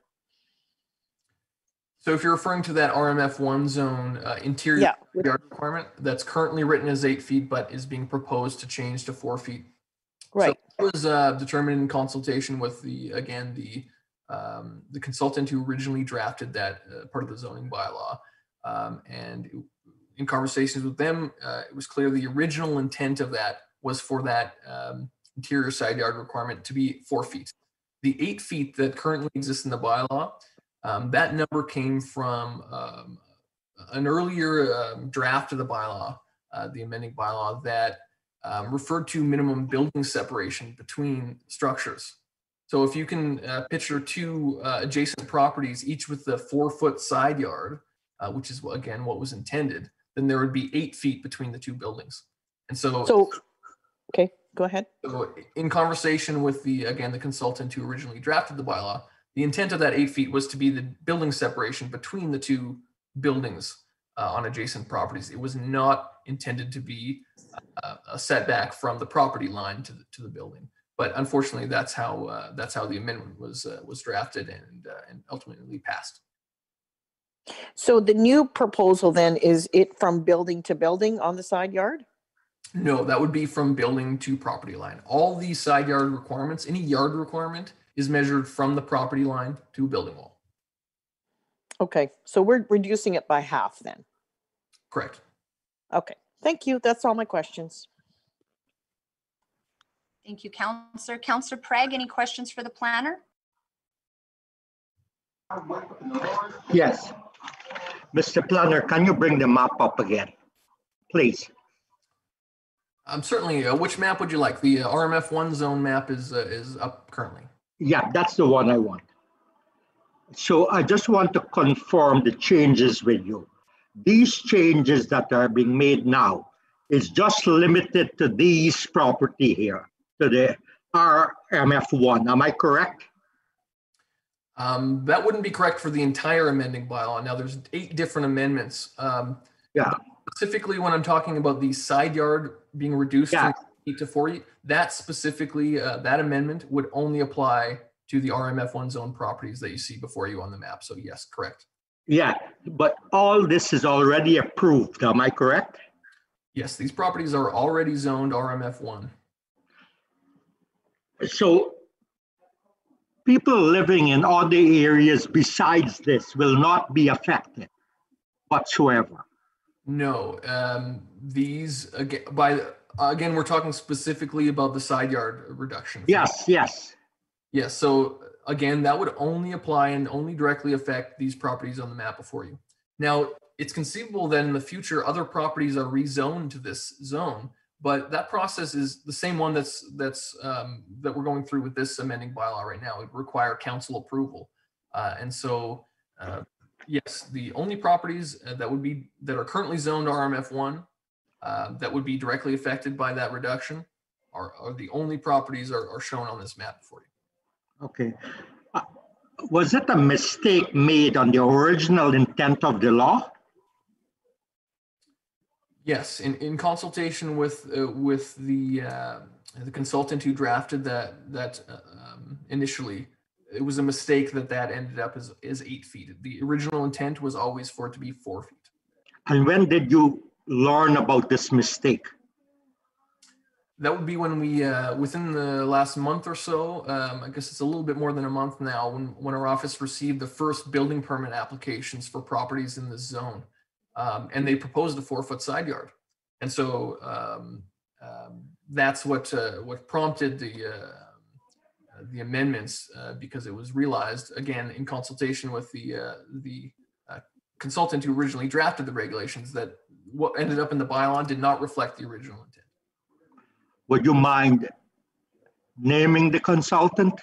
So if you're referring to that RMF one zone uh, interior Yeah, yard requirement that's currently written as eight feet, but is being proposed to change to four feet. So right, it was uh, determined in consultation with the again the um, the consultant who originally drafted that uh, part of the zoning bylaw, um, and in conversations with them, uh, it was clear the original intent of that was for that um, interior side yard requirement to be four feet. The eight feet that currently exists in the bylaw, um, that number came from um, an earlier um, draft of the bylaw, uh, the amending bylaw that referred to minimum building separation between structures. So if you can uh, picture two uh, adjacent properties, each with the four foot side yard, uh, which is again what was intended, then there would be eight feet between the two buildings. And so, so, okay, go ahead. so in conversation with the again the consultant who originally drafted the bylaw, the intent of that eight feet was to be the building separation between the two buildings uh, on adjacent properties. It was not intended to be uh, a setback from the property line to the, to the building. But unfortunately, that's how uh, that's how the amendment was uh, was drafted and uh, and ultimately passed. So the new proposal then, is it from building to building on the side yard? No, that would be from building to property line. All these side yard requirements, any yard requirement is measured from the property line to a building wall. Okay, so we're reducing it by half then. Correct. Okay, thank you. That's all my questions. Thank you, Counselor. Counselor Prague, any questions for the planner? Yes. Mr. Planner, can you bring the map up again? Please. Um, certainly, uh, which map would you like? The uh, RMF one zone map is, uh, is up currently. Yeah, that's the one I want. So I just want to confirm the changes with you. These changes that are being made now is just limited to these property here, to the RMF1. Am I correct? Um, that wouldn't be correct for the entire amending bylaw. Now, there's eight different amendments. Um, Yeah. Specifically, when I'm talking about the side yard being reduced Yeah. from eight to forty, that specifically, uh, that amendment would only apply to the RMF one zone properties that you see before you on the map. So yes, correct. Yeah, but all this is already approved. Am I correct? Yes, these properties are already zoned RMF one. So people living in other areas besides this will not be affected whatsoever. No, um, these again, by, again, we're talking specifically about the side yard reduction. Yes, yes. Yes, so again, that would only apply and only directly affect these properties on the map before you. Now, it's conceivable that in the future, other properties are rezoned to this zone, but that process is the same one that's, that's, um, that we're going through with this amending bylaw right now. It would require council approval. Uh, and so, uh, yes, the only properties uh, that would be, that are currently zoned RMF one, uh, that would be directly affected by that reduction are, are the only properties are, are shown on this map for you. Okay. Uh, Was it a mistake made on the original intent of the law? Yes, in, in consultation with, uh, with the, uh, the consultant who drafted that, that uh, um, initially, it was a mistake that that ended up as, as eight feet. The original intent was always for it to be four feet. And when did you learn about this mistake? That would be when we, uh, within the last month or so, um, I guess it's a little bit more than a month now, when, when our office received the first building permit applications for properties in the zone. Um, and they proposed a four foot side yard. And so, um, um, that's what, uh, what prompted the, uh, the amendments, uh, because it was realized, again, in consultation with the, uh, the uh, consultant who originally drafted the regulations, that what ended up in the bylaw did not reflect the original intent. Would you mind naming the consultant?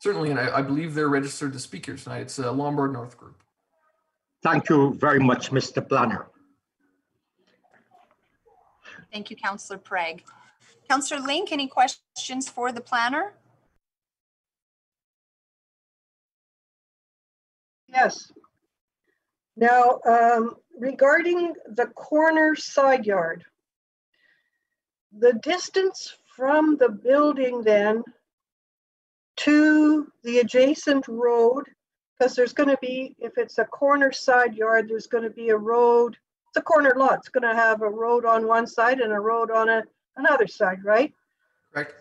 Certainly, and I, I believe they're registered to speak here tonight. It's uh, Lombard North Group. Thank you very much, Mr. Planner. Thank you, Councillor Prague. Councillor Link, any questions for the planner? Yes. Now, um, regarding the corner side yard, the distance from the building then to the adjacent road, because there's going to be, if it's a corner side yard, there's going to be a road. It's a corner lot. It's going to have a road on one side and a road on a, another side, right? Correct?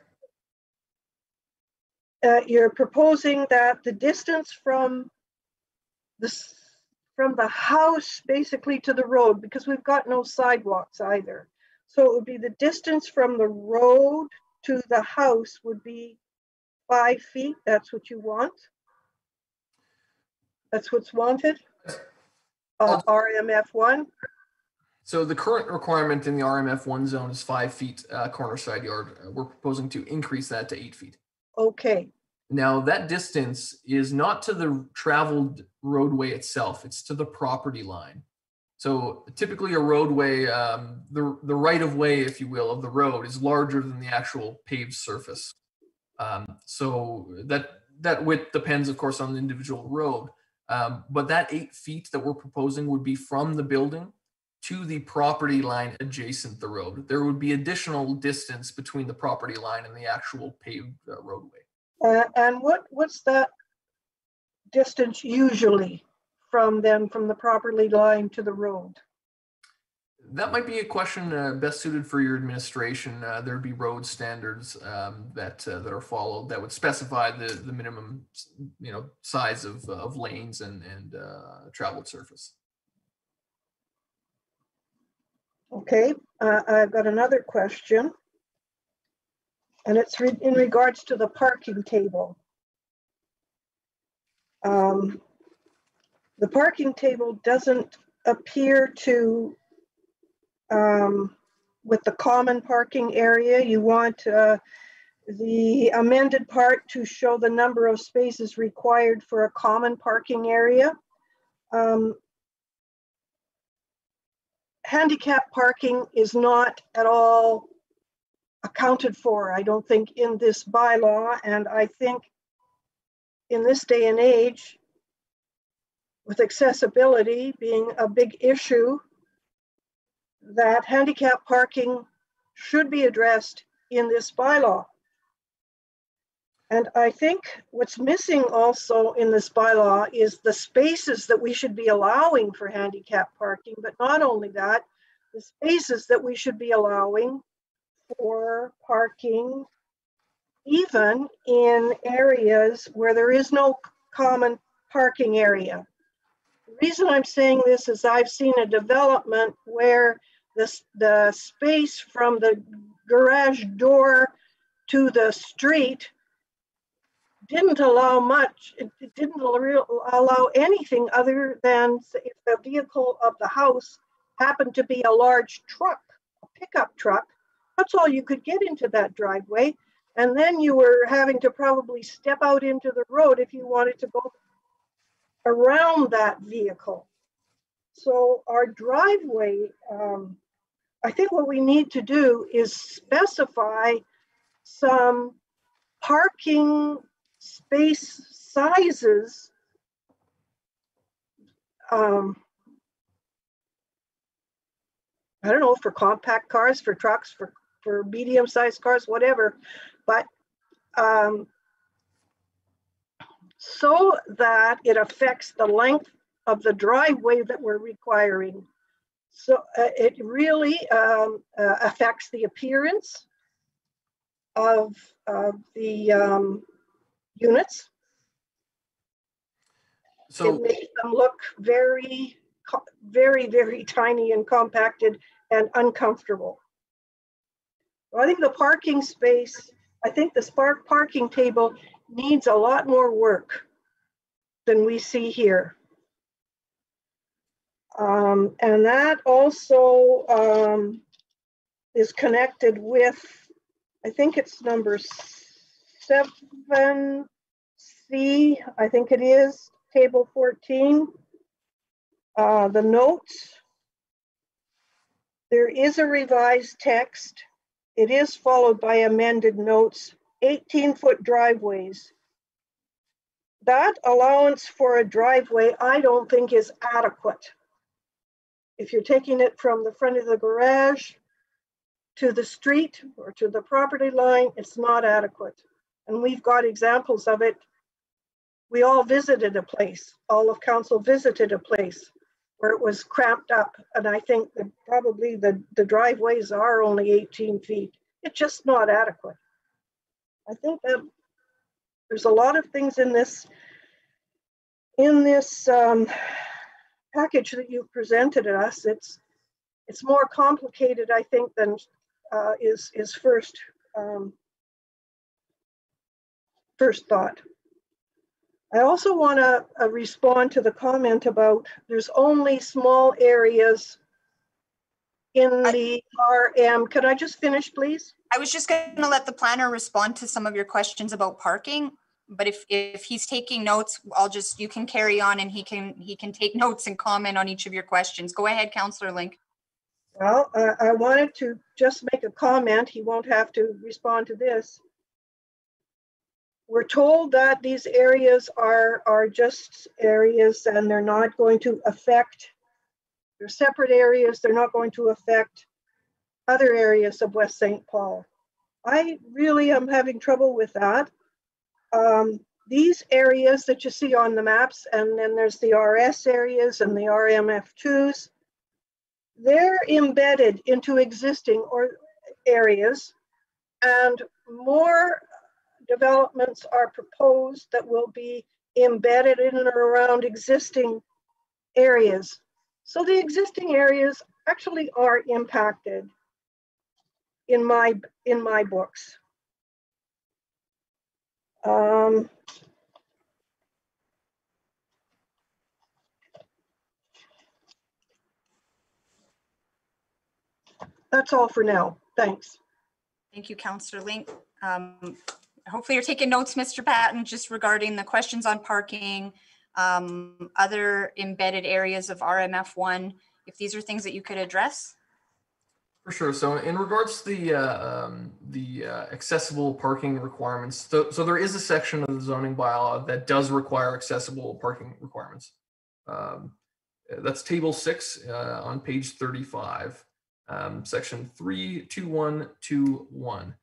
uh, you're proposing that the distance from this, from the house basically to the road, because we've got no sidewalks either. So it would be the distance from the road to the house would be five feet. That's what you want? That's what's wanted? Uh, RMF one? So the current requirement in the RMF one zone is five feet uh, corner side yard. Uh, We're proposing to increase that to eight feet. Okay, Now, that distance is not to the traveled roadway itself, it's to the property line. So typically a roadway, um, the, the right of way, if you will, of the road is larger than the actual paved surface. Um, so that, that width depends, of course, on the individual road. Um, but that eight feet that we're proposing would be from the building to the property line adjacent the road. There would be additional distance between the property line and the actual paved uh, roadway. uh, and what, what's that distance usually from them, from the property line to the road? That might be a question uh, best suited for your administration. Uh, there'd be road standards um, that uh, that are followed that would specify the the minimum, you know, size of of lanes and and uh, traveled surface. Okay, uh, I've got another question. And it's re- in regards to the parking table. Um, the parking table doesn't appear to, um, with the common parking area, you want, uh, the amended part to show the number of spaces required for a common parking area. Um, handicap parking is not at all accounted for, I don't think, in this bylaw. And I think in this day and age, with accessibility being a big issue, that handicap parking should be addressed in this bylaw. And I think what's missing also in this bylaw is the spaces that we should be allowing for handicap parking, but not only that, the spaces that we should be allowing for parking even in areas where there is no common parking area. The reason I'm saying this is I've seen a development where this, the space from the garage door to the street didn't allow much, it it didn't allow anything other than if the vehicle of the house happened to be a large truck, a pickup truck, that's all you could get into that driveway. And then you were having to probably step out into the road if you wanted to go around that vehicle. So our driveway, um, I think what we need to do is specify some parking space sizes. Um, I don't know, for compact cars, for trucks, for, for medium-sized cars, whatever, but, um, so that it affects the length of the driveway that we're requiring. So uh, it really um, uh, affects the appearance of, of the um, units. It makes them look very, very, very tiny and compacted and uncomfortable. I think the parking space, I think the spark parking table needs a lot more work than we see here. Um, and that also, um, is connected with, I think it's number seven C, I think it is, table fourteen. Uh, the notes. There is a revised text. It is followed by amended notes, eighteen-foot driveways. That allowance for a driveway, I don't think is adequate. If you're taking it from the front of the garage to the street or to the property line, it's not adequate. And we've got examples of it. We all visited a place, all of council visited a place where it was cramped up. And I think that probably the, the driveways are only 18 feet. It's just not adequate. I think that there's a lot of things in this, in this um, package that you've presented us. It's, it's more complicated, I think, than uh, is, is first, um, first thought. I also want to uh, respond to the comment about there's only small areas in I- the RM. Could I just finish, please? I was just going to let the planner respond to some of your questions about parking. But if, if he's taking notes, I'll just, you can carry on and he can, he can take (laughs) notes and comment on each of your questions. Go ahead, Counselor Link. Well, I, I wanted to just make a comment. He won't have to respond to this. We're told that these areas are, are just areas and they're not going to affect, they're separate areas, they're not going to affect other areas of West St. Paul. I really am having trouble with that. Um, these areas that you see on the maps, and then there's the RS areas and the RMF2s, they're embedded into existing or areas and more developments are proposed that will be embedded in and around existing areas. So the existing areas actually are impacted in my, in my books. Um, that's all for now. Thanks. Thank you, Councillor Link. Um, hopefully you're taking notes, Mr. Patton, just regarding the questions on parking, um, other embedded areas of RMF1. If these are things that you could address, for sure. So in regards to the uh, um, the uh, accessible parking requirements, so, so there is a section of the zoning bylaw that does require accessible parking requirements. Um, that's table six uh, on page 35, um, section 32121.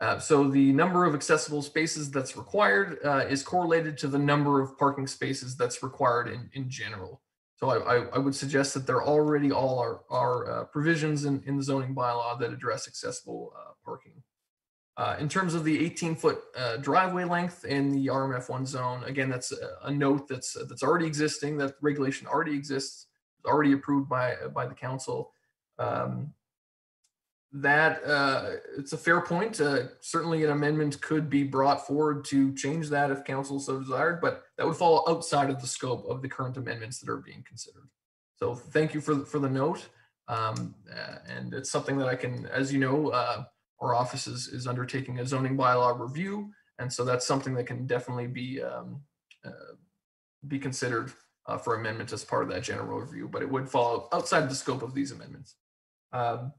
Uh, so the number of accessible spaces that's required uh, is correlated to the number of parking spaces that's required in, in general. So I, I, would suggest that there already all are, are uh, provisions in, in the zoning bylaw that address accessible uh, parking. Uh, in terms of the 18 foot uh, driveway length in the RMF1 zone, again, that's a, a note that's that's already existing. That regulation already exists, already approved by by the council. Um, that uh, it's a fair point. Uh, certainly, an amendment could be brought forward to change that if council so desired, but that would fall outside of the scope of the current amendments that are being considered. So, thank you for for the note, um, uh, and it's something that I can, as you know, uh, our office is is undertaking a zoning bylaw review, and so that's something that can definitely be um, uh, be considered uh, for amendment as part of that general review. But it would fall outside the scope of these amendments. Um,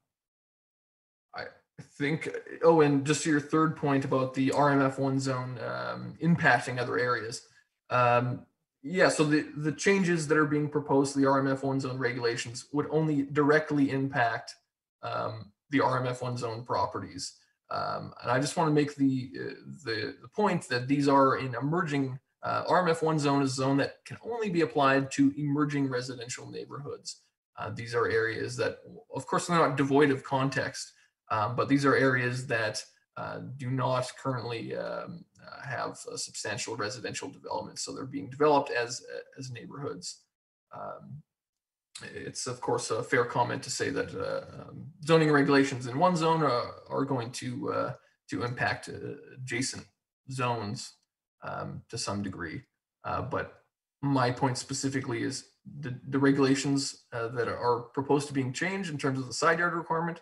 think, oh, and just to your third point about the RMF one zone um, impacting other areas. Um, yeah, so the, the changes that are being proposed to the RMF one zone regulations would only directly impact um, the RMF one zone properties. Um, and I just want to make the, uh, the, the point that these are in emerging, uh, RMF one zone is a zone that can only be applied to emerging residential neighborhoods. Uh, these are areas that, of course, they're not devoid of context, um, but these are areas that uh, do not currently um, uh, have substantial residential development. So they're being developed as, as neighborhoods. Um, it's of course a fair comment to say that uh, um, zoning regulations in one zone are, are going to uh, to impact uh, adjacent zones um, to some degree. Uh, but my point specifically is the, the regulations that are proposed to being changed in terms of the side yard requirement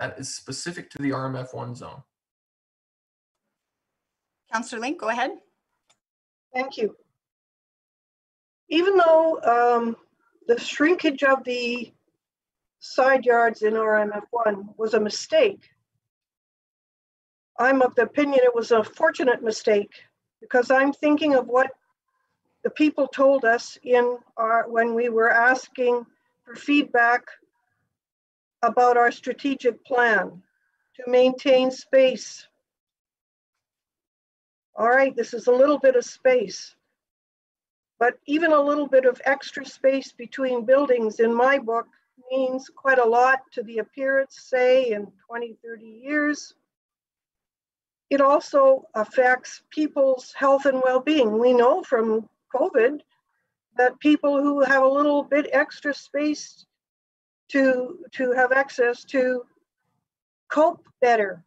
that is specific to the RMF1 zone. Counselor Link, go ahead. Thank you. Even though um, the shrinkage of the side yards in RMF1 was a mistake, I'm of the opinion it was a fortunate mistake because I'm thinking of what the people told us in our when we were asking for feedback about our strategic plan to maintain space. All right, this is a little bit of space. But even a little bit of extra space between buildings in my book means quite a lot to the appearance, say, in 20, 30 years. It also affects people's health and well-being. We know from COVID that people who have a little bit extra space to to have access to cope better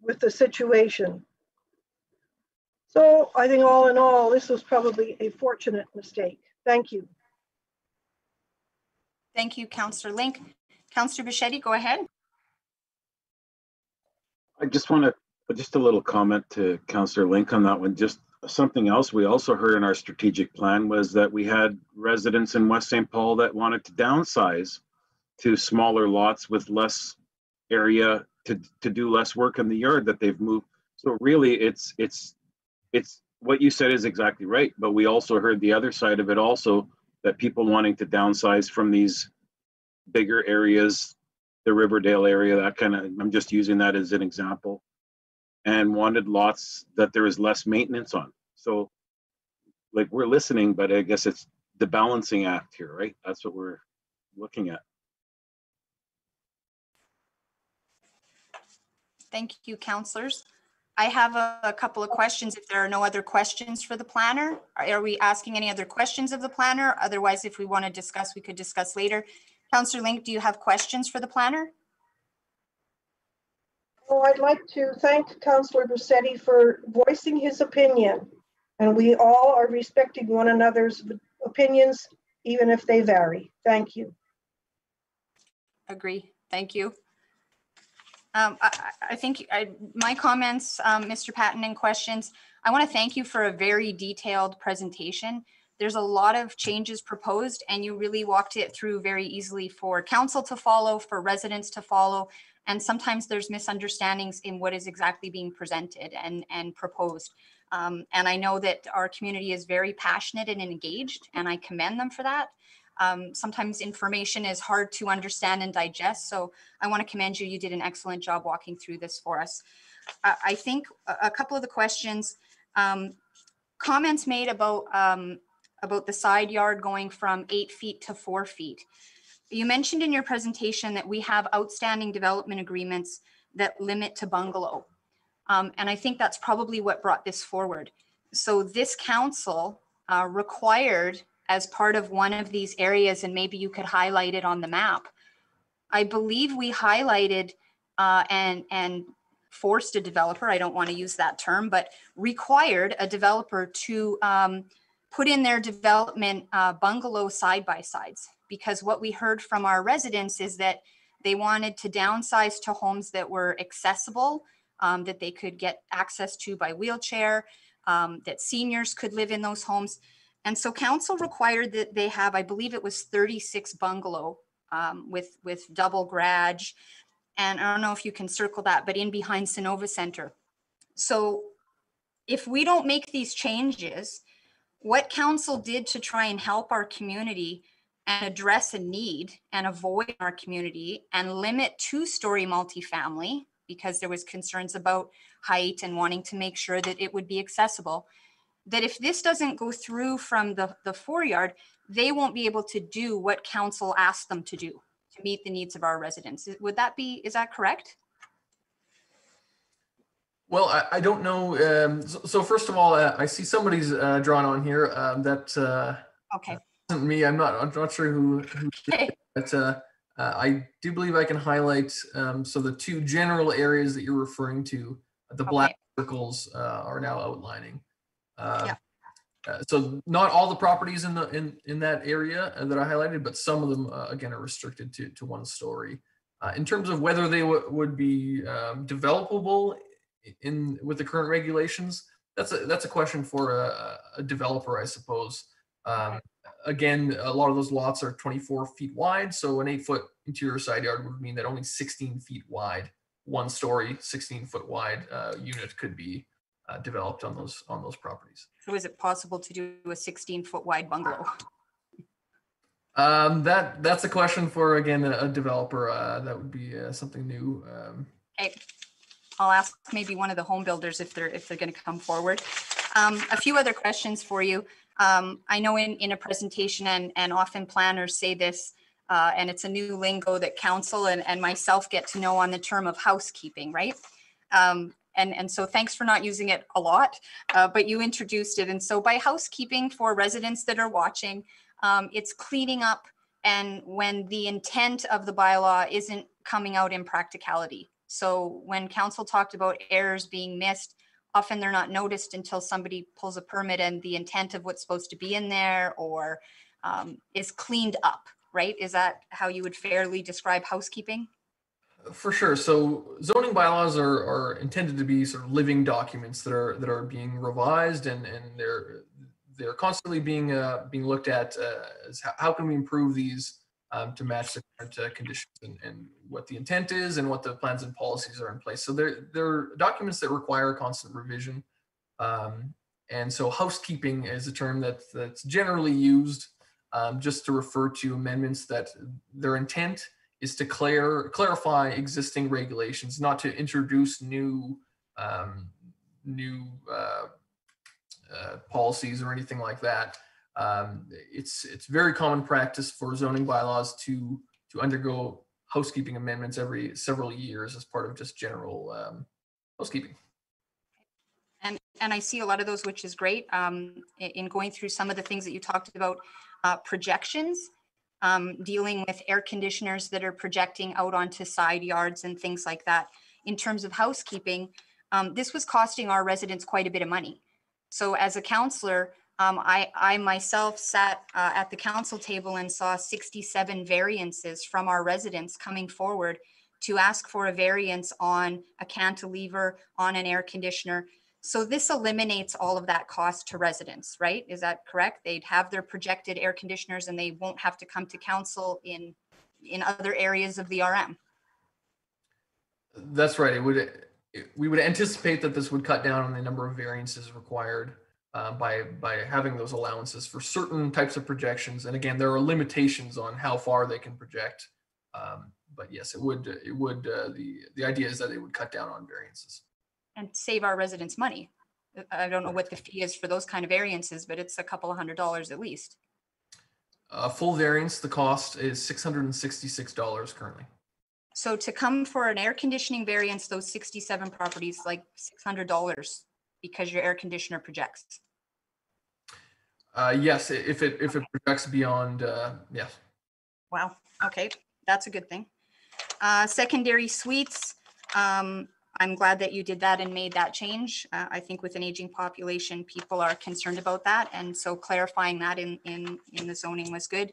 with the situation. So I think all in all, this was probably a fortunate mistake. Thank you. Thank you, Counselor Link. Counselor Bichetti, go ahead. I just want to, just a little comment to Counselor Link on that one. Just something else we also heard in our strategic plan was that we had residents in West St. Paul that wanted to downsize to smaller lots with less area to, to do less work in the yard that they've moved. So really it's, it's, it's, what you said is exactly right, but we also heard the other side of it also, that people wanting to downsize from these bigger areas, the Riverdale area, that kind of, I'm just using that as an example and wanted lots that there is less maintenance on. So like we're listening, but I guess it's the balancing act here, right? That's what we're looking at. Thank you, counselors. I have a, a couple of questions. If there are no other questions for the planner, are, are we asking any other questions of the planner? Otherwise, if we want to discuss, we could discuss later. Counselor Link, do you have questions for the planner? Well, I'd like to thank Councillor Bichetti for voicing his opinion. And we all are respecting one another's opinions, even if they vary. Thank you. Agree. Thank you. Um, I, I- I think I, my comments, um, Mr. Patton and questions, I want to thank you for a very detailed presentation. There's a lot of changes proposed and you really walked it through very easily for council to follow, for residents to follow. And sometimes there's misunderstandings in what is exactly being presented and, and proposed. Um, and I know that our community is very passionate and engaged and I commend them for that. Um, sometimes information is hard to understand and digest. So I want to commend you. You did an excellent job walking through this for us. I, I think a, couple of the questions, um, comments made about, um, about the side yard going from eight feet to four feet. You mentioned in your presentation that we have outstanding development agreements that limit to bungalow. Um, and I think that's probably what brought this forward. So this council uh, required as part of one of these areas, and maybe you could highlight it on the map. I believe we highlighted uh, and, and forced a developer, I don't want to use that term, but required a developer to um, put in their development uh, bungalow side by sides. Because what we heard from our residents is that they wanted to downsize to homes that were accessible, um, that they could get access to by wheelchair, um, that seniors could live in those homes. And so council required that they have, I believe it was 36 bungalow um, with, with double garage. And I don't know if you can circle that, but in behind Sunova Center. So if we don't make these changes, what council did to try and help our community and address a need and avoid our community and limit two-story multifamily because there was concerns about height and wanting to make sure that it would be accessible that if this doesn't go through from the, the foreyard, they won't be able to do what council asked them to do to meet the needs of our residents. Would that be, is that correct? Well, I, I don't know. Um, so, so first of all, uh, I see somebody's uh, drawn on here. Um, that uh, Okay, isn't me. I'm not. I'm not sure who. who did Okay. but uh, uh, I do believe I can highlight. Um, so the two general areas that you're referring to, the black circles uh, are now outlining. Uh, Yeah. uh, so not all the properties in the in in that area uh, that I highlighted, but some of them uh, again are restricted to to one story. Uh, in terms of whether they would be um, developable in with the current regulations, that's a that's a question for a, a- a developer, I suppose. Um, again, a lot of those lots are 24 feet wide, so an eight foot interior side yard would mean that only 16 feet wide, one story, 16 foot wide uh, unit could be uh, developed on those on those properties. so is it possible to do a 16 foot wide bungalow? Um, that that's a question for again a, a developer. Uh, that would be uh, something new. Um, Okay, I'll ask maybe one of the home builders if they're, if they're going to come forward. Um, A few other questions for you. Um, I know in, in a presentation and, and often planners say this, uh, and it's a new lingo that council and, and myself get to know on the term of housekeeping, right? Um, And, and so thanks for not using it a lot, uh, but you introduced it. And so by housekeeping for residents that are watching, um, it's cleaning up and when the intent of the bylaw isn't coming out in practicality. So when council talked about errors being missed, often they're not noticed until somebody pulls a permit and the intent of what's supposed to be in there or um, is cleaned up, right? Is that how you would fairly describe housekeeping? For sure. So zoning bylaws are, are intended to be sort of living documents that are that are being revised and and they're they're constantly being uh, being looked at uh, as how, how can we improve these um, to match the current uh, conditions and, and what the intent is and what the plans and policies are in place. So they're they're documents that require constant revision. Um, and so housekeeping is a term that that's generally used um, just to refer to amendments that their intent is to clear, clarify existing regulations, not to introduce new, um, new uh, uh, policies or anything like that. Um, it's it's very common practice for zoning bylaws to to undergo housekeeping amendments every several years as part of just general um, housekeeping. And, and I see a lot of those, which is great. Um, in going through some of the things that you talked about, uh, projections, um, dealing with air conditioners that are projecting out onto side yards and things like that. In terms of housekeeping, um, this was costing our residents quite a bit of money. So as a counselor, Um, I, I myself sat uh, at the council table and saw 67 variances from our residents coming forward to ask for a variance on a cantilever, on an air conditioner. So this eliminates all of that cost to residents, right? Is that correct? They'd have their projected air conditioners and they won't have to come to council in, in other areas of the RM. That's right. It would, it- we would anticipate that this would cut down on the number of variances required uh, by, by having those allowances for certain types of projections. And again, there are limitations on how far they can project. Um, But yes, it would, it would, uh, the, the idea is that it would cut down on variances. and save our residents money. I don't know what the fee is for those kind of variances, but it's a couple of hundred dollars at least. Uh, Full variance, the cost is $666 currently. So to come for an air conditioning variance, those sixty-seven properties, like six hundred dollars because your air conditioner projects. Uh, Yes, if it, if it projects beyond, uh, yes. Wow, okay, that's a good thing. Uh, secondary suites, um, I'm glad that you did that and made that change. Uh, I think with an aging population, people are concerned about that, and so clarifying that in, in, in the zoning was good.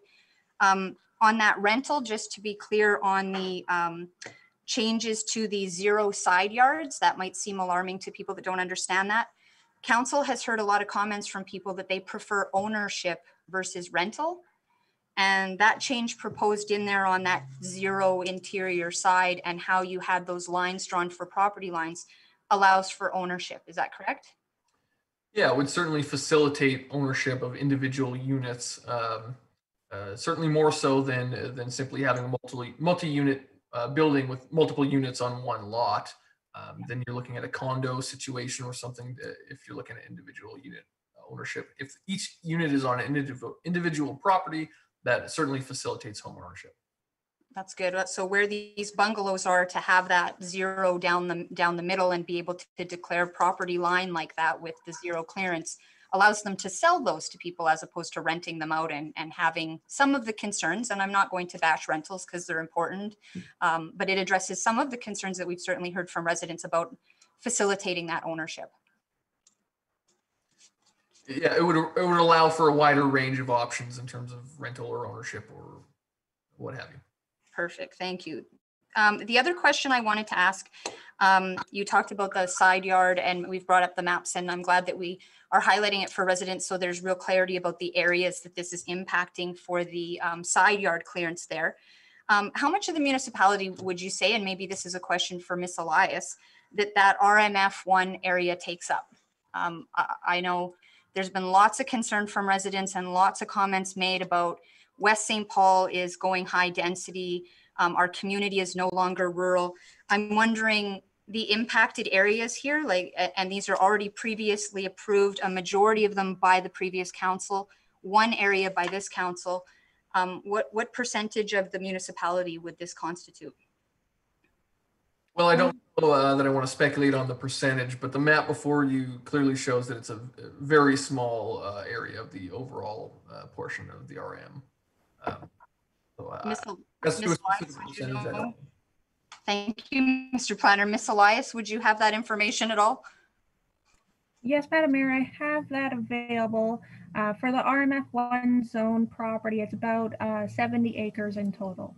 Um, on that rental, just to be clear on the, um, changes to the zero side yards, that might seem alarming to people that don't understand that. Council has heard a lot of comments from people that they prefer ownership versus rental. And that change proposed in there on that zero interior side and how you had those lines drawn for property lines allows for ownership. Is that correct? Yeah, it would certainly facilitate ownership of individual units. um, uh, Certainly more so than, than simply having a multi, multi-unit uh, building with multiple units on one lot. Um, Then you're looking at a condo situation or something, that if you're looking at individual unit ownership. If each unit is on an individual, individual property, that certainly facilitates home ownership. That's good. Uh, So where these bungalows are to have that zero down the, down the middle and be able to declare property line like that with the zero clearance allows them to sell those to people as opposed to renting them out and, and having some of the concerns. And I'm not going to bash rentals because they're important. um, But it addresses some of the concerns that we've certainly heard from residents about facilitating that ownership. Yeah, it would, it would allow for a wider range of options in terms of rental or ownership or what have you. Perfect, thank you. Um, the other question I wanted to ask, um, you talked about the side yard and we've brought up the maps and I'm glad that we are highlighting it for residents so there's real clarity about the areas that this is impacting for the, um, side yard clearance there. Um, how much of the municipality would you say, and maybe this is a question for Miss Elias, that that RMF one area takes up? Um, I, I know there's been lots of concern from residents and lots of comments made about West St. Paul is going high density. Um, our community is no longer rural. I'm wondering the impacted areas here, like, and these are already previously approved, a majority of them by the previous council, one area by this council. Um, what, what percentage of the municipality would this constitute? Well, I don't know uh, that I want to speculate on the percentage, but the map before you clearly shows that it's a very small uh, area of the overall uh, portion of the RM. Um, So I- Miss I- El- as a Miss Elias, specific would you percentage, I know? don't. Thank you, Mr. Planner. Miss Elias, would you have that information at all? Yes, Madam Mayor, I have that available. Uh, For the RMF one zone property, it's about uh, 70 acres in total.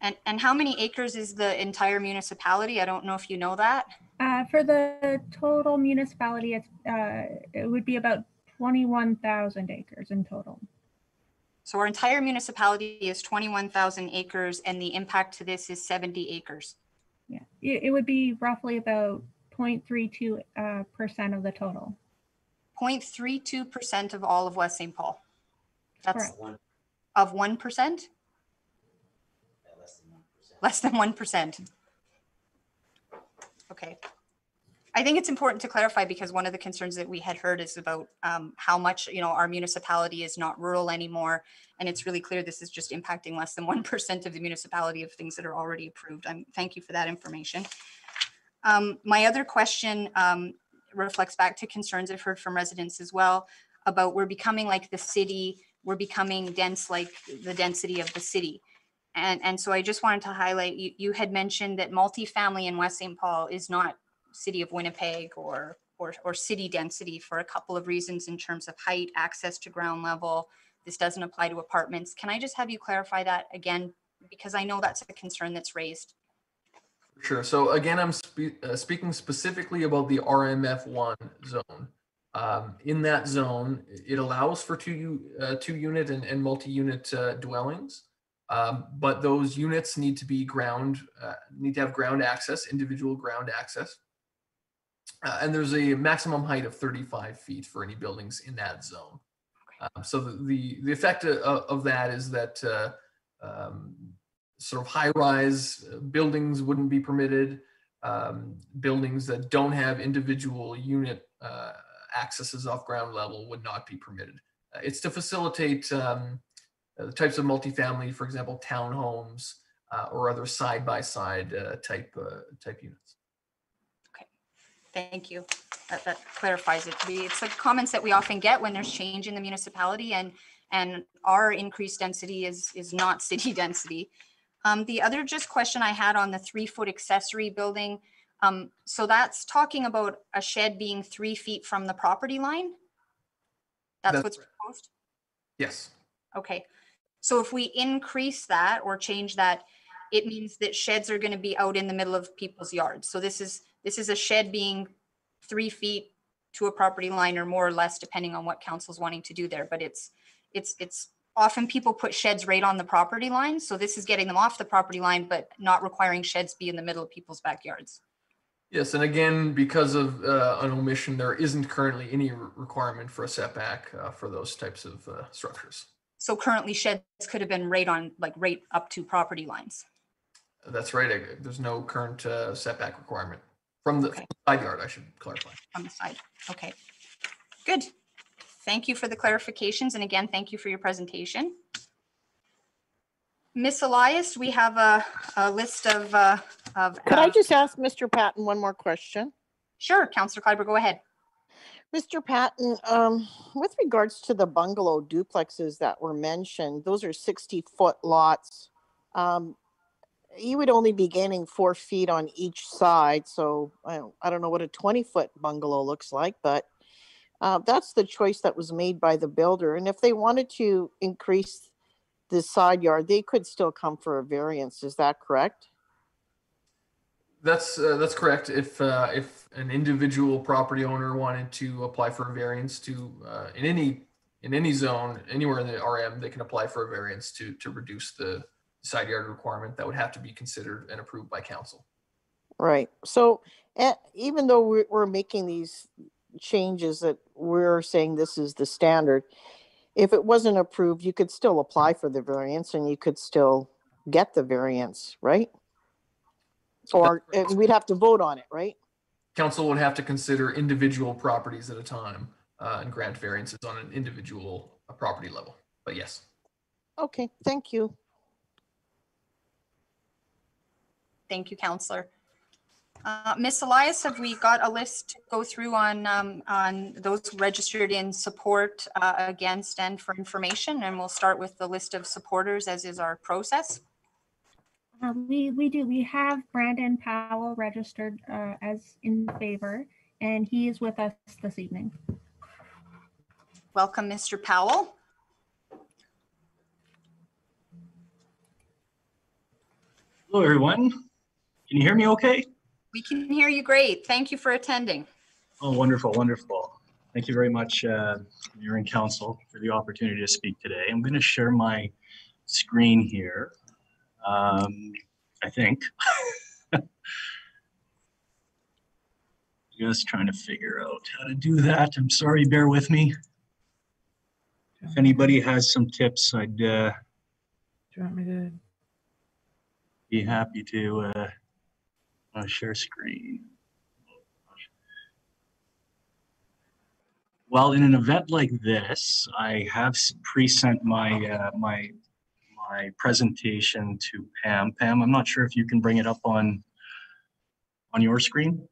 And, and how many acres is the entire municipality? I don't know if you know that. Uh, For the total municipality, it's, uh, it would be about 21,000 acres in total. So our entire municipality is 21,000 acres and the impact to this is 70 acres. Yeah, it, it would be roughly about 0.32 uh, percent of the total. 0.32% of all of West St. Paul. That's Correct. One, of 1%? Less than 1%. Okay. I think it's important to clarify because one of the concerns that we had heard is about um, how much, you know, our municipality is not rural anymore. And it's really clear this is just impacting less than (laughs) 1% of the municipality of things that are already approved. I'm, thank you for that information. Um, my other question um, reflects back to concerns I've heard from residents as well about we're becoming like the city, we're becoming dense like the density of the city. And, and so I just wanted to highlight, you, you had mentioned that multifamily in West St. Paul is not city of Winnipeg or or, or city density for a couple of reasons in terms of height, access to ground level. This doesn't apply to apartments. Can I just have you clarify that again? Because I know that's a concern that's raised. Sure. So again, I'm spe- uh, speaking specifically about the RMF1 zone. Um, in that zone, it allows for two uh, two unit and, and multi-unit uh, dwellings, um, but those units need to be ground uh, need to have ground access, individual ground access. Uh, and there's a maximum height of 35 feet for any buildings in that zone. Um, so the, the the effect of, of that is that uh, um, sort of high-rise uh, buildings wouldn't be permitted. Um, buildings that don't have individual unit uh, accesses off ground level would not be permitted. Uh, it's to facilitate um, uh, the types of multifamily, for example, townhomes uh, or other side-by-side uh, type uh, type units. Thank you. That, that clarifies it. We, it's the comments that we often get when there's change in the municipality and, and our increased density is, is not (laughs) city density. Um, the other just question I had on the three foot accessory building. Um, so that's talking about a shed being three feet from the property line? That's That's what's proposed? Yes. Okay, so if we increase that or change that, it means that sheds are gonna be out in the middle of people's yards. So this is, this is a shed being three feet to a property line or more or less, depending on what council's wanting to do there, but it's, it's, it's, often people put sheds right on the property line, so this is getting them off the property line, but not requiring sheds be in the middle of people's backyards. Yes, and again, because of uh, an omission, there isn't currently any re- requirement for a setback uh, for those types of uh, structures. So currently sheds could have been right on, like, right up to property lines. That's right. There's no current uh, setback requirement from the Okay. side yard, I should clarify. on the side. Okay, good. Thank you for the clarifications, and again, thank you for your presentation. Miss Elias, we have a, a list of, uh, of. Could I of- just ask Mr. Patton one more question? Sure, Counselor Kleiber, go ahead. Mr. Patton, um, with regards to the bungalow duplexes that were mentioned, those are sixty foot lots. Um, you would only be gaining four feet on each side, so I don't, I don't know what a twenty foot bungalow looks like, but uh, that's the choice that was made by the builder, and if they wanted to increase the side yard, they could still come for a variance, is that correct? That's uh, that's correct. If uh, if an individual property owner wanted to apply for a variance to uh, in any in any zone anywhere in the RM, they can apply for a variance to to reduce the side yard requirement. That would have to be considered and approved by council. Right. So eh, even though we're, we're making these changes that we're saying this is the standard, if it wasn't approved, you could still apply for the variance and you could still get the variance, right? Or eh, we'd have to vote on it, right? Council would have to consider individual properties at a time uh, and grant variances on an individual uh, property level. But yes. Okay, thank you. Thank you, Counselor. Uh, Miss Elias, have we got a list to go through on, um, on those registered in support, uh, against and for information? And we'll start with the list of supporters as is our process. Uh, we, we do, we have Brandon Powell registered uh, as in favor, and he is with us this evening. Welcome, Mr. Powell. Hello, everyone. Can you hear me okay? We can hear you great. Thank you for attending. Oh, wonderful, wonderful. Thank you very much, uh, Mayor and Council, for the opportunity to speak today. I'm going to share my screen here, um, I think. (laughs) Just trying to figure out how to do that. I'm sorry, bear with me. If anybody has some tips, I'd uh, Do you want me to? be happy to uh, uh, share screen. Well, in an event like this, I have pre-sent my uh, my my presentation to Pam. Pam, I'm not sure if you can bring it up on on your screen.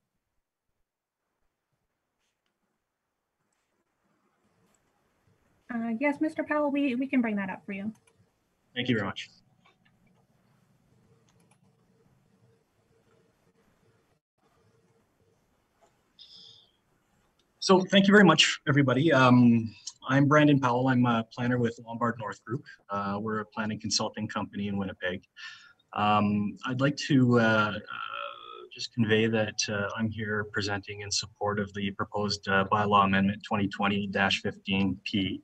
Uh, yes, Mr. Powell, we, we can bring that up for you. Thank you very much. So thank you very much, everybody. Um, I'm Brandon Powell. I'm a planner with Lombard North Group. Uh, we're a planning consulting company in Winnipeg. Um, I'd like to uh, uh, just convey that uh, I'm here presenting in support of the proposed uh, bylaw amendment 2020-15P.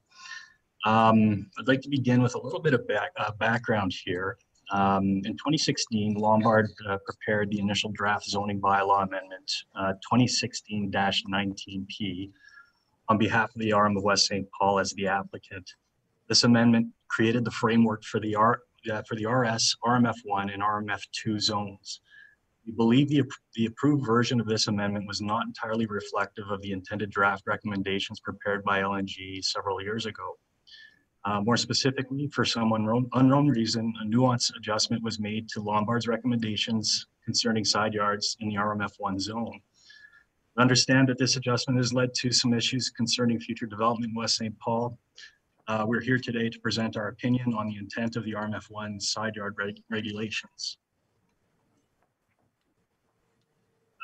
Um, I'd like to begin with a little bit of back, uh, background here. Um, in 2016, Lombard uh, prepared the initial draft zoning bylaw amendment, uh, 2016-19P, on behalf of the RM of West St. Paul as the applicant. This amendment created the framework for the R, uh, for the RS, RMF1, and RMF2 zones. We believe the, the approved version of this amendment was not entirely reflective of the intended draft recommendations prepared by LNG several years ago. Uh, more specifically, for some unknown, unknown reason, a nuance adjustment was made to Lombard's recommendations concerning side yards in the RMF1 zone. I understand that this adjustment has led to some issues concerning future development in West St. Paul. Uh, we're here today to present our opinion on the intent of the RMF1 side yard reg- regulations.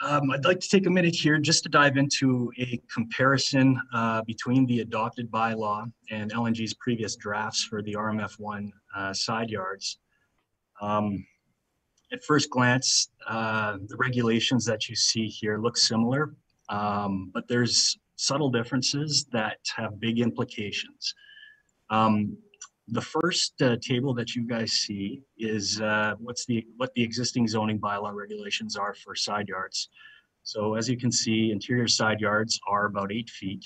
Um, I'd like to take a minute here just to dive into a comparison uh, between the adopted bylaw and LNG's previous drafts for the RMF1 uh, side yards. Um, at first glance, uh, the regulations that you see here look similar, um, but there's subtle differences that have big implications. Um, the first uh, table that you guys see is uh, what's the what the existing zoning bylaw regulations are for side yards. So as you can see, interior side yards are about eight feet.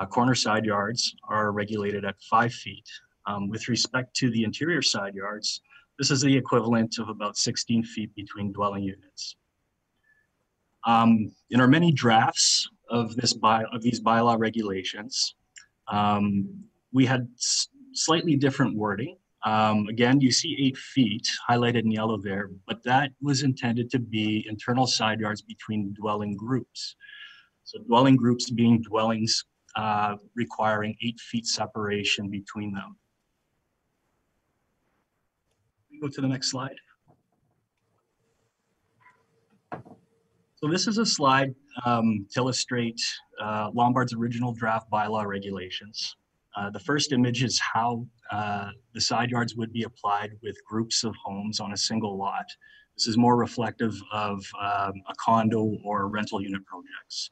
Uh, corner side yards are regulated at five feet. Um, with respect to the interior side yards, this is the equivalent of about 16 feet between dwelling units. Um, in our many drafts of this by of these bylaw regulations, um, we had slightly different wording. Um, again, you see eight feet highlighted in yellow there, but that was intended to be internal side yards between dwelling groups. So dwelling groups being dwellings uh, requiring eight feet separation between them. We Go to the next slide. So this is a slide um, to illustrate uh, Lombard's original draft bylaw regulations. Uh, the first image is how uh, the side yards would be applied with groups of homes on a single lot. This is more reflective of um, a condo or rental unit projects.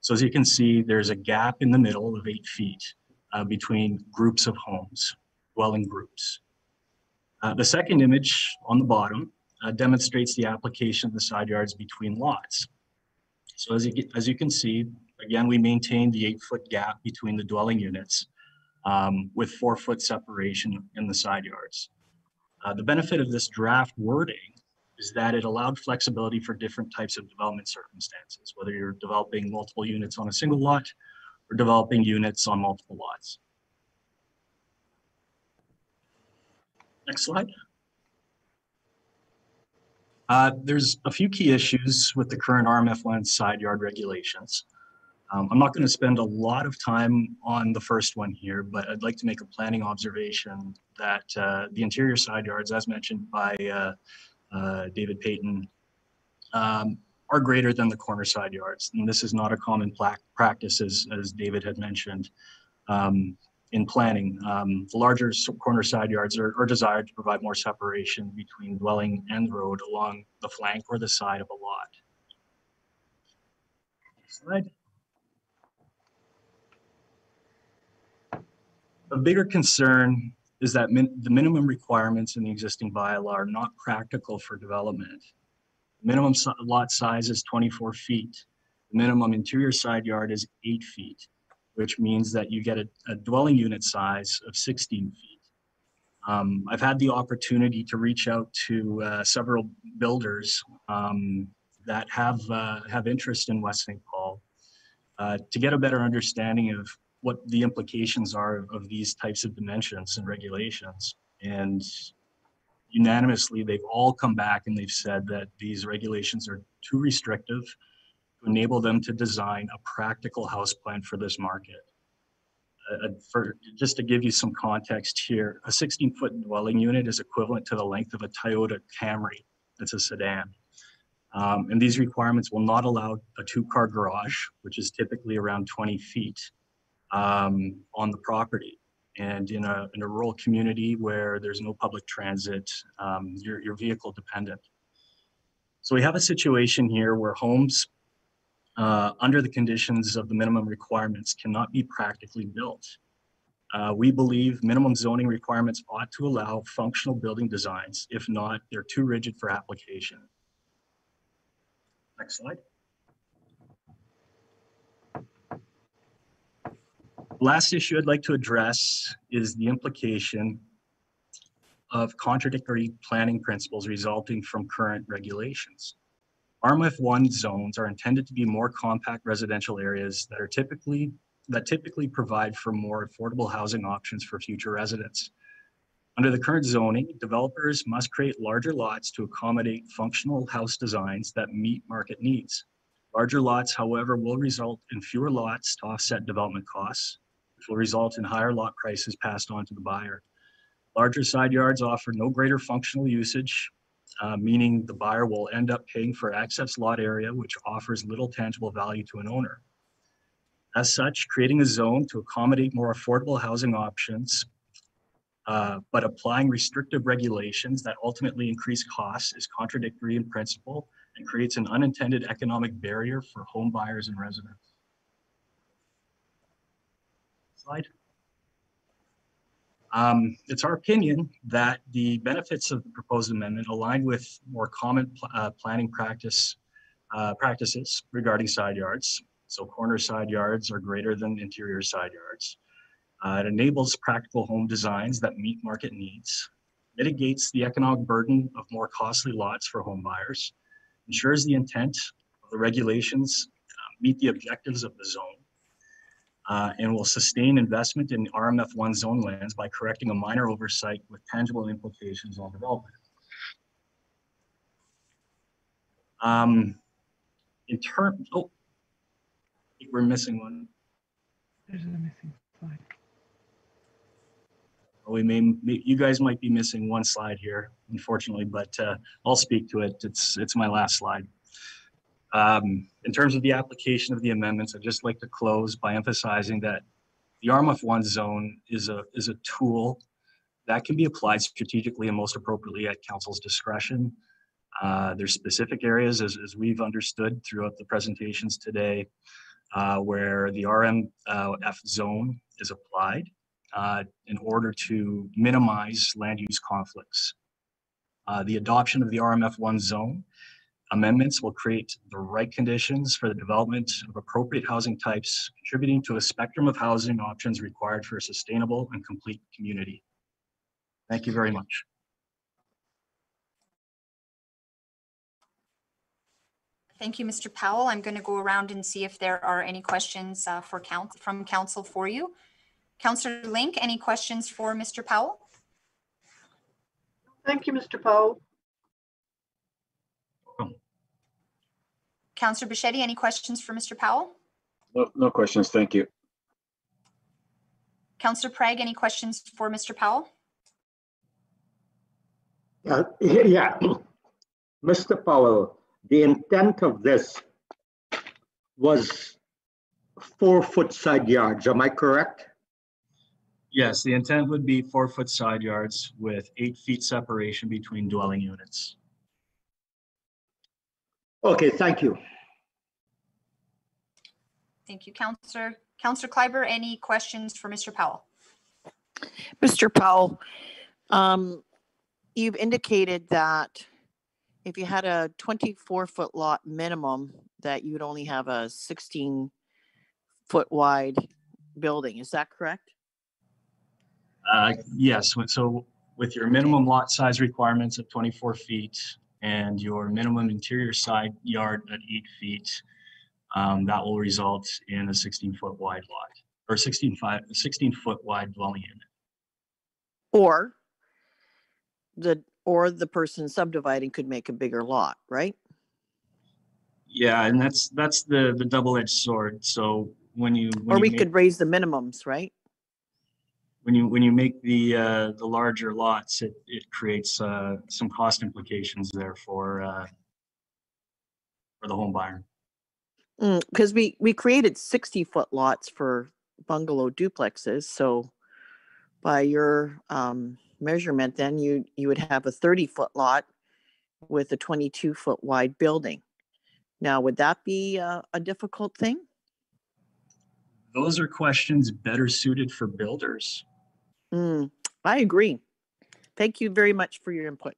So as you can see, there's a gap in the middle of eight feet uh, between groups of homes, dwelling groups. Uh, the second image on the bottom uh, demonstrates the application of the side yards between lots. So as you, as you can see, again, we maintain the eight foot gap between the dwelling units um, with four foot separation in the side yards. Uh, the benefit of this draft wording is that it allowed flexibility for different types of development circumstances, whether you're developing multiple units on a single lot or developing units on multiple lots. Next slide. Uh, there's a few key issues with the current RMF1 side yard regulations. Um, I'm not going to spend a lot of time on the first one here, but I'd like to make a planning observation that uh, the interior side yards, as mentioned by uh, uh, David Payton, um, are greater than the corner side yards. And this is not a common practice, as, as David had mentioned um, in planning. Um, the larger corner side yards are, are desired to provide more separation between dwelling and road along the flank or the side of a lot. Slide. A bigger concern is that min- the minimum requirements in the existing bylaw are not practical for development. Minimum lot size is 24 feet. The Minimum interior side yard is eight feet, which means that you get a, a dwelling unit size of 16 feet. Um, I've had the opportunity to reach out to uh, several builders um, that have, uh, have interest in West St. Paul uh, to get a better understanding of what the implications are of these types of dimensions and regulations. And unanimously, they've all come back and they've said that these regulations are too restrictive to enable them to design a practical house plan for this market. Uh, uh, for, just to give you some context here, a 16-foot dwelling unit is equivalent to the length of a Toyota Camry. That's a sedan. Um, and these requirements will not allow a two-car garage, which is typically around 20 feet um, on the property. And in a, in a rural community where there's no public transit, um, you're, you're vehicle dependent. So we have a situation here where homes uh, under the conditions of the minimum requirements cannot be practically built. Uh, we believe minimum zoning requirements ought to allow functional building designs. If not, they're too rigid for application. Next slide. Last issue I'd like to address is the implication of contradictory planning principles resulting from current regulations. RMF1 zones are intended to be more compact residential areas that are typically that typically provide for more affordable housing options for future residents. Under the current zoning, developers must create larger lots to accommodate functional house designs that meet market needs. Larger lots, however, will result in fewer lots to offset development costs, which will result in higher lot prices passed on to the buyer. Larger side yards offer no greater functional usage, uh, meaning the buyer will end up paying for access lot area, which offers little tangible value to an owner. As such, creating a zone to accommodate more affordable housing options, uh, but applying restrictive regulations that ultimately increase costs is contradictory in principle and creates an unintended economic barrier for home buyers and residents. Slide. Um, it's our opinion that the benefits of the proposed amendment align with more common pl- uh, planning practice uh, practices regarding side yards. So corner side yards are greater than interior side yards. Uh, it enables practical home designs that meet market needs, mitigates the economic burden of more costly lots for home buyers, ensures the intent of the regulations uh, meet the objectives of the zone, uh, and will sustain investment in RMF1 zone lands by correcting a minor oversight with tangible implications on development. Um, in terms, oh, I think we're missing one. There's a missing slide. We may, may- you guys might be missing one slide here, unfortunately, but uh, I'll speak to it. It's, it's my last slide. Um, In terms of the application of the amendments, I'd just like to close by emphasizing that the RMF one zone is a, is a tool that can be applied strategically and most appropriately at council's discretion. Uh, There's specific areas, as, as we've understood throughout the presentations today, uh, where the RMF zone is applied uh, in order to minimize land use conflicts. Uh, The adoption of the RMF1 zone amendments will create the right conditions for the development of appropriate housing types, contributing to a spectrum of housing options required for a sustainable and complete community. Thank you very much. Thank you, Mr. Powell. I'm going to go around and see if there are any questions uh, for council, from council for you. Councillor Link, any questions for Mr. Powell? Thank you, Mr. Powell. Councillor Bichetti, any questions for Mr. Powell? No, no questions. Thank you. Councillor Prague, any questions for Mr. Powell? Uh, Yeah, (clears throat) Mr. Powell, the intent of this was four-foot side yards, am I correct? Yes, the intent would be four-foot side yards with eight feet separation between dwelling units. Okay, thank you. Thank you, Councillor. Councillor Kleiber, any questions for Mr. Powell? Mr. Powell, um, you've indicated that if you had a twenty-four foot lot minimum, that you would only have a sixteen foot wide building. Is that correct? Uh, Yes, so with your minimum lot size requirements of 24 feet and your minimum interior side yard at eight feet, um, that will result in a 16-foot wide lot, or 16 fi- 16-foot wide dwelling unit. Or the, or the person subdividing could make a bigger lot, right? Yeah, and that's, that's the, the double-edged sword. So when you. when Or you we make- could raise the minimums, right? When you, when you make the, uh, the larger lots, it, it creates uh, some cost implications there for, uh, for the home buyer. Because we, we created sixty foot lots for bungalow duplexes, so by your um, measurement, then you, you would have a thirty foot lot with a twenty-two foot wide building. Now, would that be a, a difficult thing? Those are questions better suited for builders. Mm, I agree. Thank you very much for your input.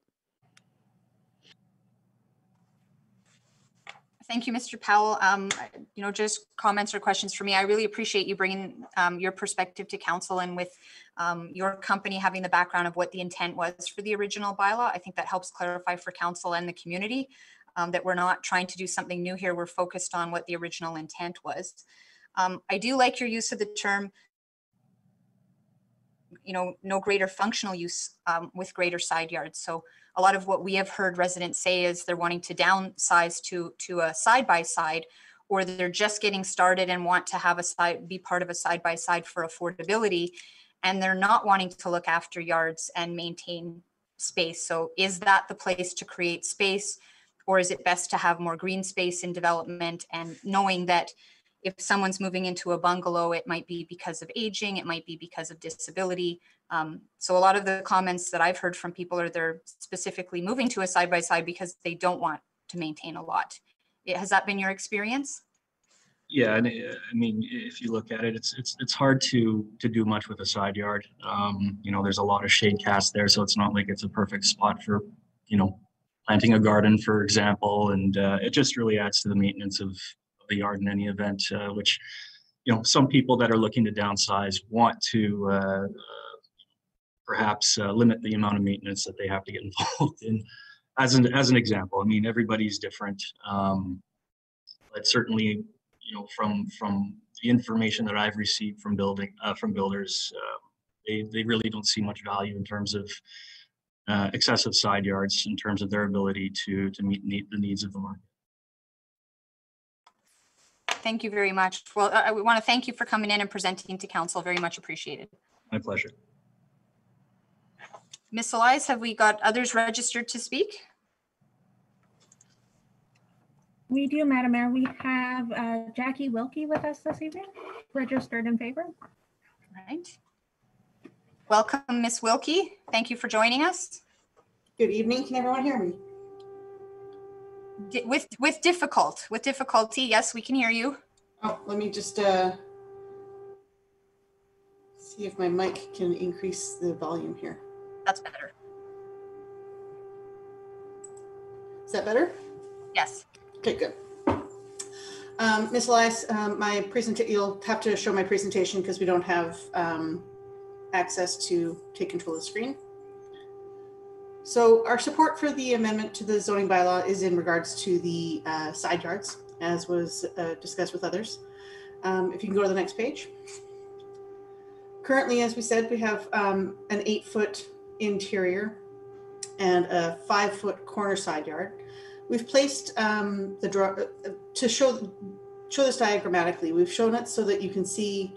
Thank you, Mr. Powell. Um, you know, just comments or questions for me. I really appreciate you bringing um, your perspective to council and with um, your company having the background of what the intent was for the original bylaw. I think that helps clarify for council and the community um, that we're not trying to do something new here. We're focused on what the original intent was. Um, I do like your use of the term you know, no greater functional use um, with greater side yards. So a lot of what we have heard residents say is they're wanting to downsize to to a side by side, or they're just getting started and want to have a side be part of a side by side for affordability, and they're not wanting to look after yards and maintain space. So is that the place to create space, or is it best to have more green space in development and knowing that if someone's moving into a bungalow, it might be because of aging, it might be because of disability. Um, so a lot of the comments that I've heard from people are they're specifically moving to a side by side because they don't want to maintain a lot. It- Has that been your experience? Yeah, and uh, I mean, if you look at it, it's it's it's hard to to do much with a side yard. Um, you know, there's a lot of shade cast there, so it's not like it's a perfect spot for, you know, planting a garden, for example, and uh, it just really adds to the maintenance of of the yard in any event, uh, which, you know, some people that are looking to downsize want to uh, uh, perhaps uh, limit the amount of maintenance that they have to get (laughs) involved in. As an as an example, I mean, everybody's different. Um, but certainly you know, from from the information that I've received from building uh, from builders, uh, they they really don't see much value in terms of uh, excessive side yards in terms of their ability to to meet need, the needs of the market. Thank you very much. Well, I, I want to thank you for coming in and presenting to council. Very much appreciated. My pleasure. Ms. Elias, have we got others registered to speak? We do, Madam Mayor. We have uh, Jackie Wilkie with us this evening, registered in favor. Right. Welcome, Ms. Wilkie. Thank you for joining us. Good evening. Can everyone hear me? Di- With, with difficult, with difficulty. Yes, we can hear you. Oh, let me just uh, see if my mic can increase the volume here. That's better. Is that better? Yes. Okay, good. Um, Ms. Elias, um, my presentation, you'll have to show my presentation because we don't have um, access to take control of the screen. So our support for the amendment to the zoning bylaw is in regards to the uh, side yards, as was uh, discussed with others. Um, if you can go to the next page. Currently, as we said, we have um, an eight foot interior and a five foot corner side yard. We've placed um, the draw uh, to show show this diagrammatically. We've shown it so that you can see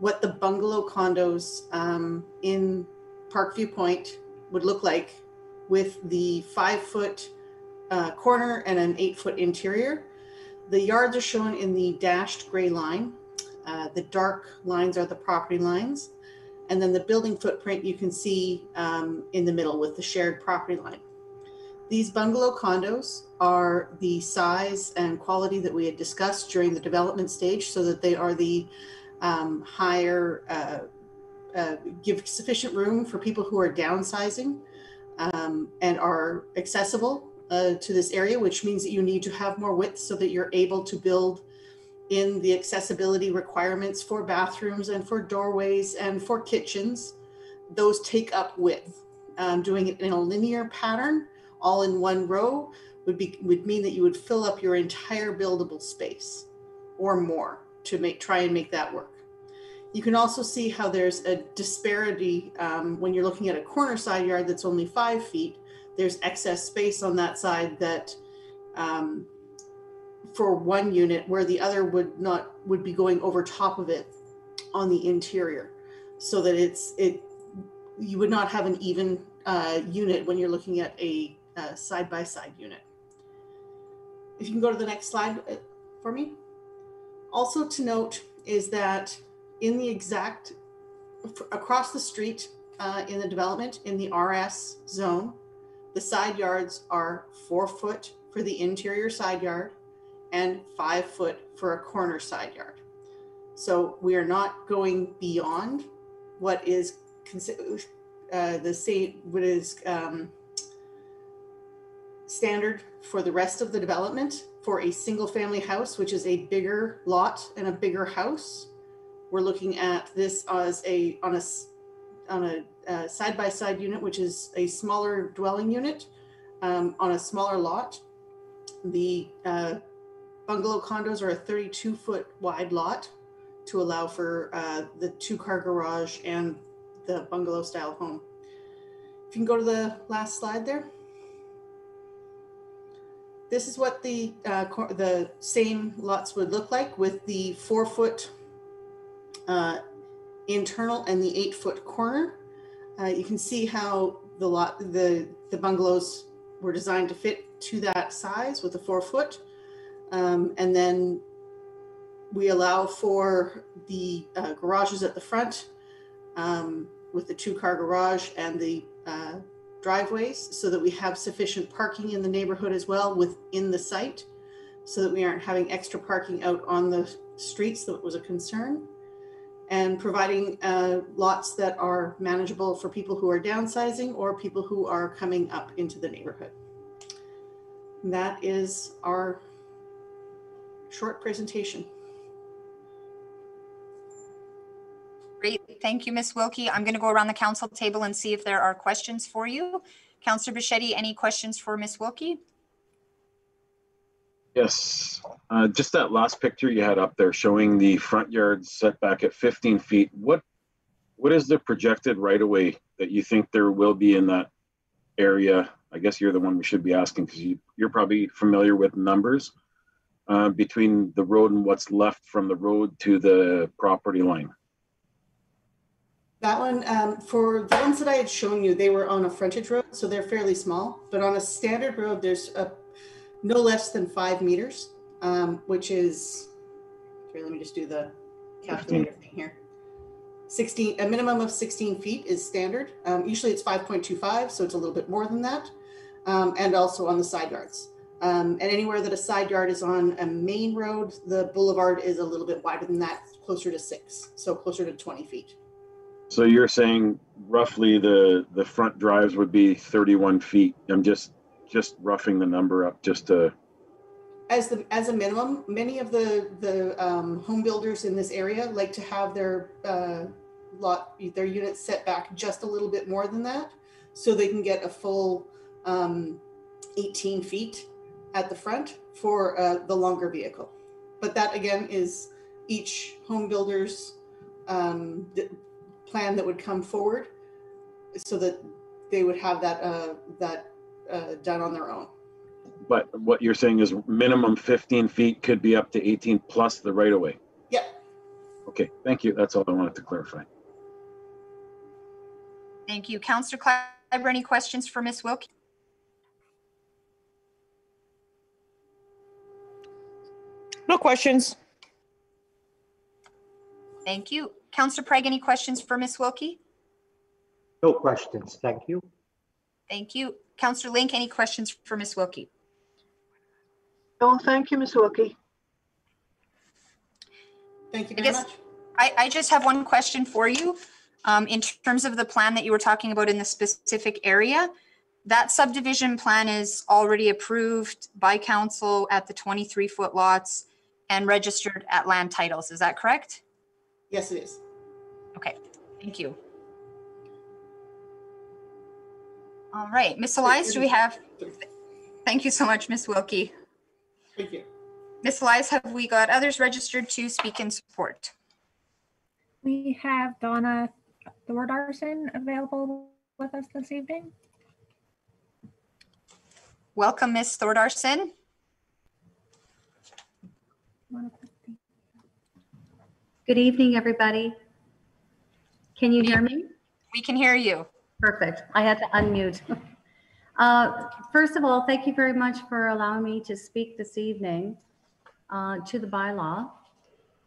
what the bungalow condos um, in Parkview Point would look like with the five foot uh, corner and an eight foot interior. The yards are shown in the dashed gray line. Uh, the dark lines are the property lines. And then the building footprint you can see um, in the middle with the shared property line. These bungalow condos are the size and quality that we had discussed during the development stage so that they are the um, higher, uh, uh, give sufficient room for people who are downsizing um, and are accessible uh, to this area, which means that you need to have more width so that you're able to build in the accessibility requirements for bathrooms and for doorways and for kitchens. Those take up width. Um, doing it in a linear pattern, all in one row, would be would mean that you would fill up your entire buildable space or more to make try and make that work. You can also see how there's a disparity um, when you're looking at a corner side yard that's only five feet. There's excess space on that side that um, for one unit where the other would not would be going over top of it on the interior so that it's it you would not have an even uh, unit when you're looking at a side by side unit if you can go to the next slide uh, for me. Also to note is that in the exact, across the street uh, in the development, in the RS zone, the side yards are four foot for the interior side yard and five foot for a corner side yard. So we are not going beyond what is uh, the same, what is um, standard for the rest of the development for a single family house, which is a bigger lot and a bigger house. We're looking at this as a on a on a uh, side-by-side unit, which is a smaller dwelling unit um, on a smaller lot. The uh, bungalow condos are a 32 foot wide lot to allow for uh, the two car garage and the bungalow style home. If you can go to the last slide there. This is what the uh, the same lots would look like with the four foot uh, internal and the eight foot corner. Uh, you can see how the lot the the bungalows were designed to fit to that size with the four foot, um, and then we allow for the uh, garages at the front um, with the two car garage and the uh, driveways so that we have sufficient parking in the neighborhood as well within the site so that we aren't having extra parking out on the streets that was a concern and providing uh, lots that are manageable for people who are downsizing or people who are coming up into the neighborhood. And that is our short presentation. Great, thank you, Ms. Wilkie. I'm going to go around the council table and see if there are questions for you. Counselor Bichetti, any questions for Ms. Wilkie? Yes, uh, just that last picture you had up there showing the front yard setback at 15 feet. What, what is the projected right of way that you think there will be in that area? I guess you're the one we should be asking because you, you're probably familiar with numbers uh, between the road and what's left from the road to the property line. That one, um, for the ones that I had shown you, they were on a frontage road, so they're fairly small. But on a standard road, there's a no less than five meters, um, which is, here, let me just do the calculator thing here. 16, a minimum of 16 feet is standard. Um, usually it's 5.25, so it's a little bit more than that. Um, and also on the side yards. Um, and anywhere that a side yard is on a main road, the boulevard is a little bit wider than that, closer to six, so closer to 20 feet. So you're saying roughly the, the front drives would be 31 feet. I'm just, just roughing the number up just to, As the, as a minimum, many of the, the um, home builders in this area like to have their uh, lot, their units set back just a little bit more than that. So they can get a full um, 18 feet at the front for uh, the longer vehicle. But that again is each home builder's um, d- plan that would come forward so that they would have that, uh, that uh, done on their own. but what you're saying is minimum 15 feet could be up to 18 plus the right of way. Yep. Okay, thank you. That's all I wanted to clarify. Thank you. Counselor Kleiber, any questions for Ms. Wilkie? No questions. Thank you. Counselor Craig, any questions for Ms. Wilkie? No questions, thank you. Thank you. Counselor Link, any questions for Ms. Wilkie? No, thank you, Ms. Wilkie. Thank you I very guess- much. I, I just have one question for you. Um, in terms of the plan that you were talking about in the specific area, that subdivision plan is already approved by council at the 23 foot lots and registered at land titles. Is that correct? Yes, it is. Okay, thank you. All right, Ms. Elias, do we have? Thank you so much, Ms. Wilkie. Thank you. Ms. Elias, have we got others registered to speak in support? We have Donna Thordarson available with us this evening. Welcome, Ms. Thordarson. Wanna put the- Good evening, everybody. Can you hear me? We can hear you. Perfect. I had to unmute. Uh, First of all, thank you very much for allowing me to speak this evening uh, to the bylaw.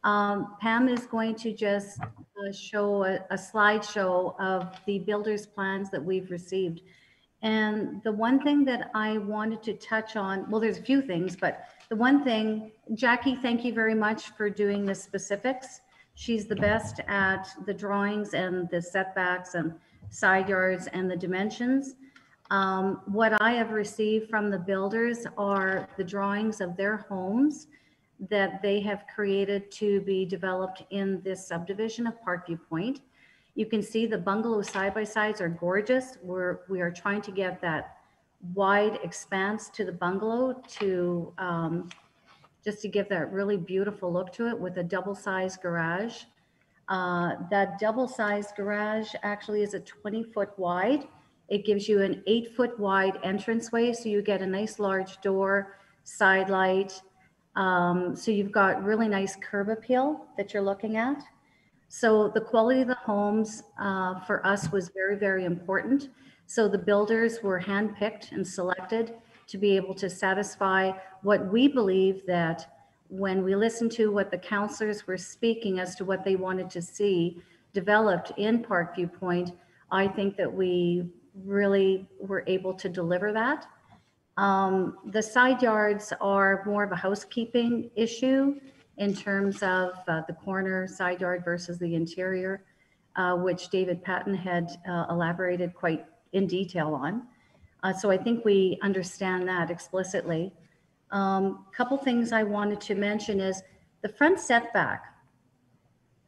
Um, Pam is going to just uh, show a a slideshow of the builder's plans that we've received. And the one thing that I wanted to touch on, well, there's a few things, but the one thing, Jackie, thank you very much for doing the specifics. She's the best at the drawings and the setbacks and side yards and the dimensions. Um, What I have received from the builders are the drawings of their homes that they have created to be developed in this subdivision of Parkview Point. You can see the bungalow side-by-sides are gorgeous. We're, we are trying to get that wide expanse to the bungalow to, um, just to give that really beautiful look to it with a double-sized garage. Uh, That double-sized garage actually is a 20-foot wide. It gives you an eight-foot wide entranceway, so you get a nice large door, side light. Um, So you've got really nice curb appeal that you're looking at. So the quality of the homes uh, for us was very, very important. So the builders were handpicked and selected to be able to satisfy what we believe that when we listened to what the counselors were speaking as to what they wanted to see developed in Parkview Point, I think that we really were able to deliver that. Um, The side yards are more of a housekeeping issue in terms of uh, the corner side yard versus the interior, uh, which David Patton had uh, elaborated quite in detail on. Uh, So I think we understand that explicitly. Um, Couple things I wanted to mention is the front setback.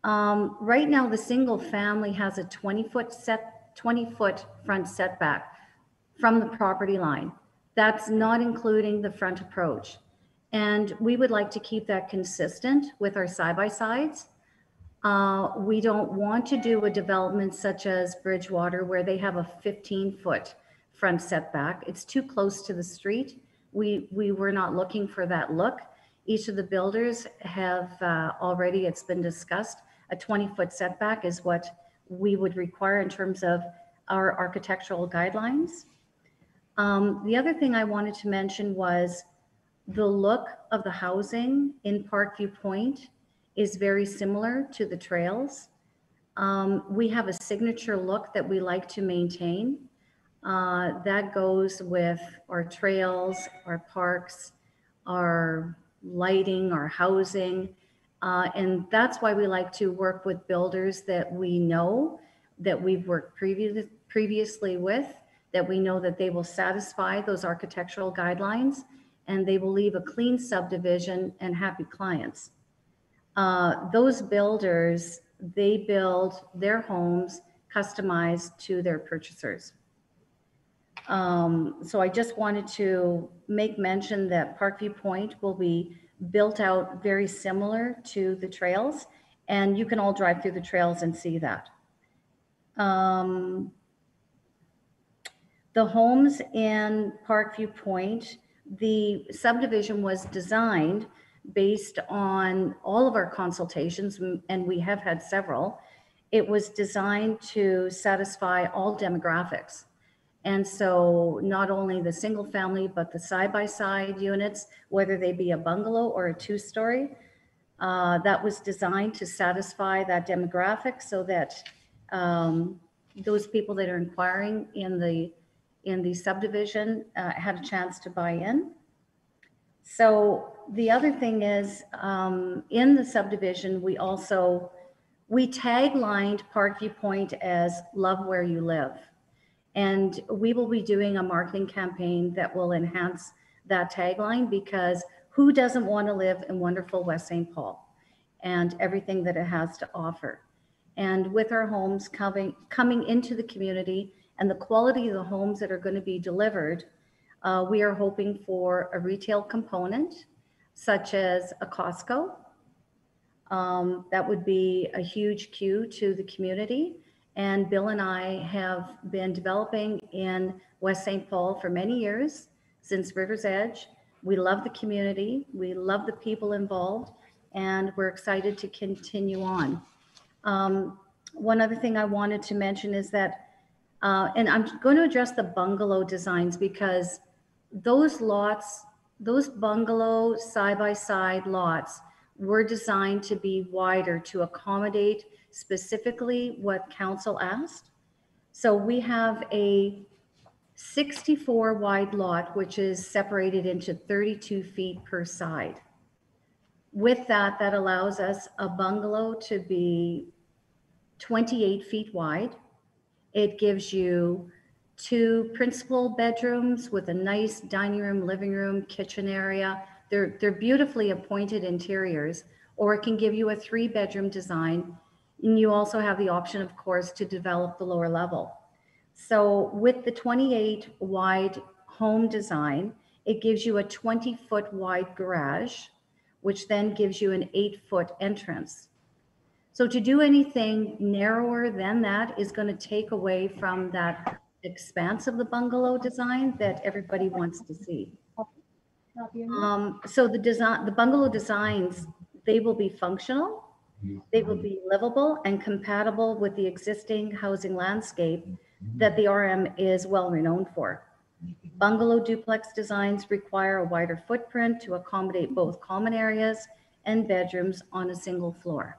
Um, Right now, the single family has a 20-foot set, 20-foot front setback from the property line. That's not including the front approach. And we would like to keep that consistent with our side-by-sides. Uh, We don't want to do a development such as Bridgewater where they have a 15-foot front setback. It's too close to the street. We, we were not looking for that look. Each of the builders have uh, already, it's been discussed, a 20-foot setback is what we would require in terms of our architectural guidelines. Um, The other thing I wanted to mention was the look of the housing in Parkview Point is very similar to the trails. Um, We have a signature look that we like to maintain. Uh, That goes with our trails, our parks, our lighting, our housing. Uh, And that's why we like to work with builders that we know, that we've worked previous, previously with, that we know that they will satisfy those architectural guidelines and they will leave a clean subdivision and happy clients. Uh, Those builders, they build their homes customized to their purchasers. Um, So I just wanted to make mention that Parkview Point will be built out very similar to the trails, and you can all drive through the trails and see that. Um, The homes in Parkview Point, the subdivision was designed based on all of our consultations, and we have had several. It was designed to satisfy all demographics. And so not only the single family, but the side-by-side units, whether they be a bungalow or a two-story, uh, that was designed to satisfy that demographic so that um, those people that are inquiring in the, in the subdivision uh, had a chance to buy in. So the other thing is, um, in the subdivision, we also, we taglined Parkview Point as love where you live. And we will be doing a marketing campaign that will enhance that tagline because who doesn't want to live in wonderful West St. Paul and everything that it has to offer? And with our homes coming, coming into the community and the quality of the homes that are going to be delivered, uh, we are hoping for a retail component such as a Costco. Um, That would be a huge cue to the community. And Bill and I have been developing in West St. Paul for many years, since River's Edge. We love the community, we love the people involved, and we're excited to continue on. Um, One other thing I wanted to mention is that Uh, and I'm going to address the bungalow designs because those lots, those bungalow side-by-side lots were designed to be wider to accommodate specifically what council asked. So we have a 64 wide lot, which is separated into 32 feet per side. With that, that allows us a bungalow to be 28 feet wide. It gives you two principal bedrooms with a nice dining room, living room, kitchen area. They're, they're beautifully appointed interiors, or it can give you a three bedroom design. And you also have the option, of course, to develop the lower level. So with the 28 wide home design, it gives you a 20 foot wide garage, which then gives you an eight foot entrance. So to do anything narrower than that is going to take away from that expanse of the bungalow design that everybody wants to see. Um, so the design, the bungalow designs, they will be functional, they will be livable and compatible with the existing housing landscape that the RM is well renowned for. Bungalow duplex designs require a wider footprint to accommodate both common areas and bedrooms on a single floor.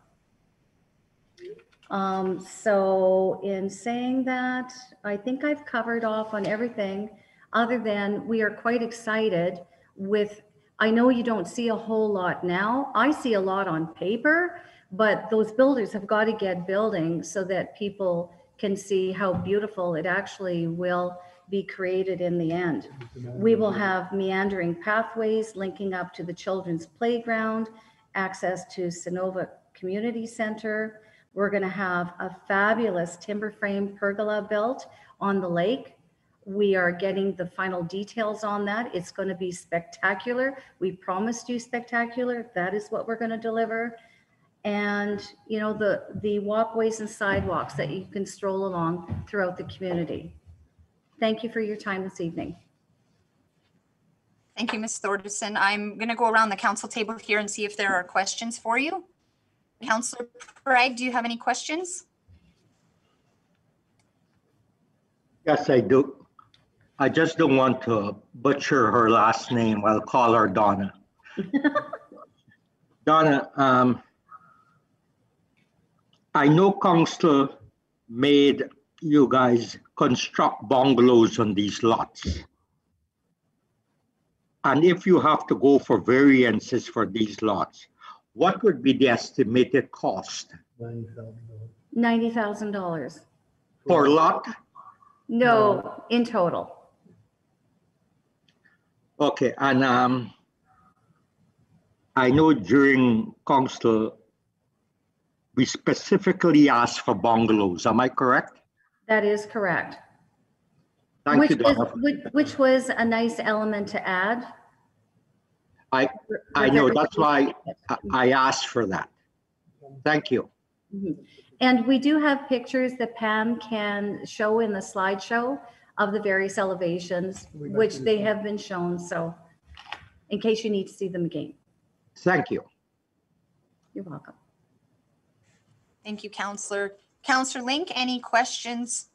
Um, so in saying that, I think I've covered off on everything other than we are quite excited with, I know you don't see a whole lot now. I see a lot on paper, but those builders have got to get building so that people can see how beautiful it actually will be created in the end. We will have meandering pathways linking up to the children's playground, access to Sunova Community Center. We're going to have a fabulous timber frame pergola built on the lake. We are getting the final details on that. It's going to be spectacular. We promised you spectacular. That is what we're going to deliver. And, you know, the, the walkways and sidewalks that you can stroll along throughout the community. Thank you for your time this evening. Thank you, Ms. Thordarson. I'm going to go around the council table here and see if there are questions for you. Councillor Prague, do you have any questions? Yes, I do. I just don't want to butcher her last name. I'll call her Donna. (laughs) Donna, um, I know council made you guys construct bungalows on these lots. And if you have to go for variances for these lots, what would be the estimated cost $90,000. per lot? No, in total. Okay, and um, I know during council, we specifically asked for bungalows. Am I correct? That is correct. Thank Which you, was, Donna. which, which was a nice element to add. I, I know, that's why I, I asked for that. Thank you. Mhm. And we do have pictures that Pam can show in the slideshow of the various elevations, which they have been shown, so in case you need to see them again. Thank you. You're welcome. Thank you, Councillor. Councillor Link, any questions?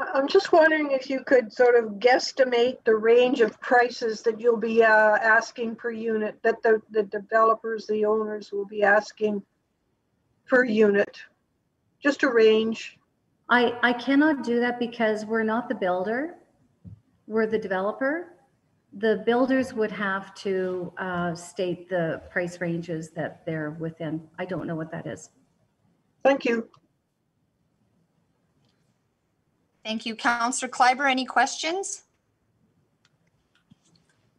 I'm just wondering if you could sort of guesstimate the range of prices that you'll be uh, asking per unit, that the, the developers, the owners will be asking per unit. Just a range. I, I cannot do that because we're not the builder. We're the developer. The builders would have to uh, state the price ranges that they're within. I don't know what that is. Thank you. Thank you. Councillor Kleiber, any questions?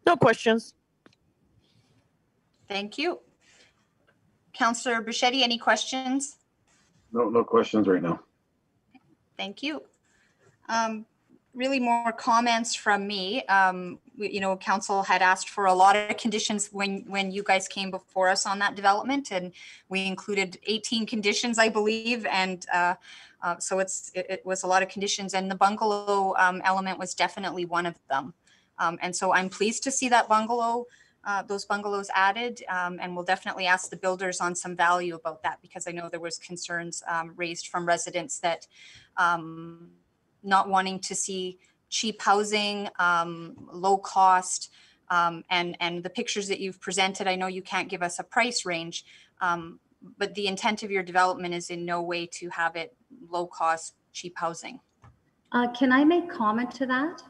No questions. Thank you. Councillor Bichetti, any questions? No, no questions right now. Thank you. Um, Really more comments from me. Um, we- You know, council had asked for a lot of conditions when, when you guys came before us on that development. And we included 18 conditions, I believe. And uh, uh, so it's, it it was a lot of conditions and the bungalow um, element was definitely one of them. Um, And so I'm pleased to see that bungalow uh, those bungalows added. Um, and we'll definitely ask the builders on some value about that because I know there was concerns um, raised from residents that um, not wanting to see cheap housing, um, low cost, um, and, and the pictures that you've presented, I know you can't give us a price range, um, but the intent of your development is in no way to have it low cost, cheap housing. Uh, Can I make comment to that?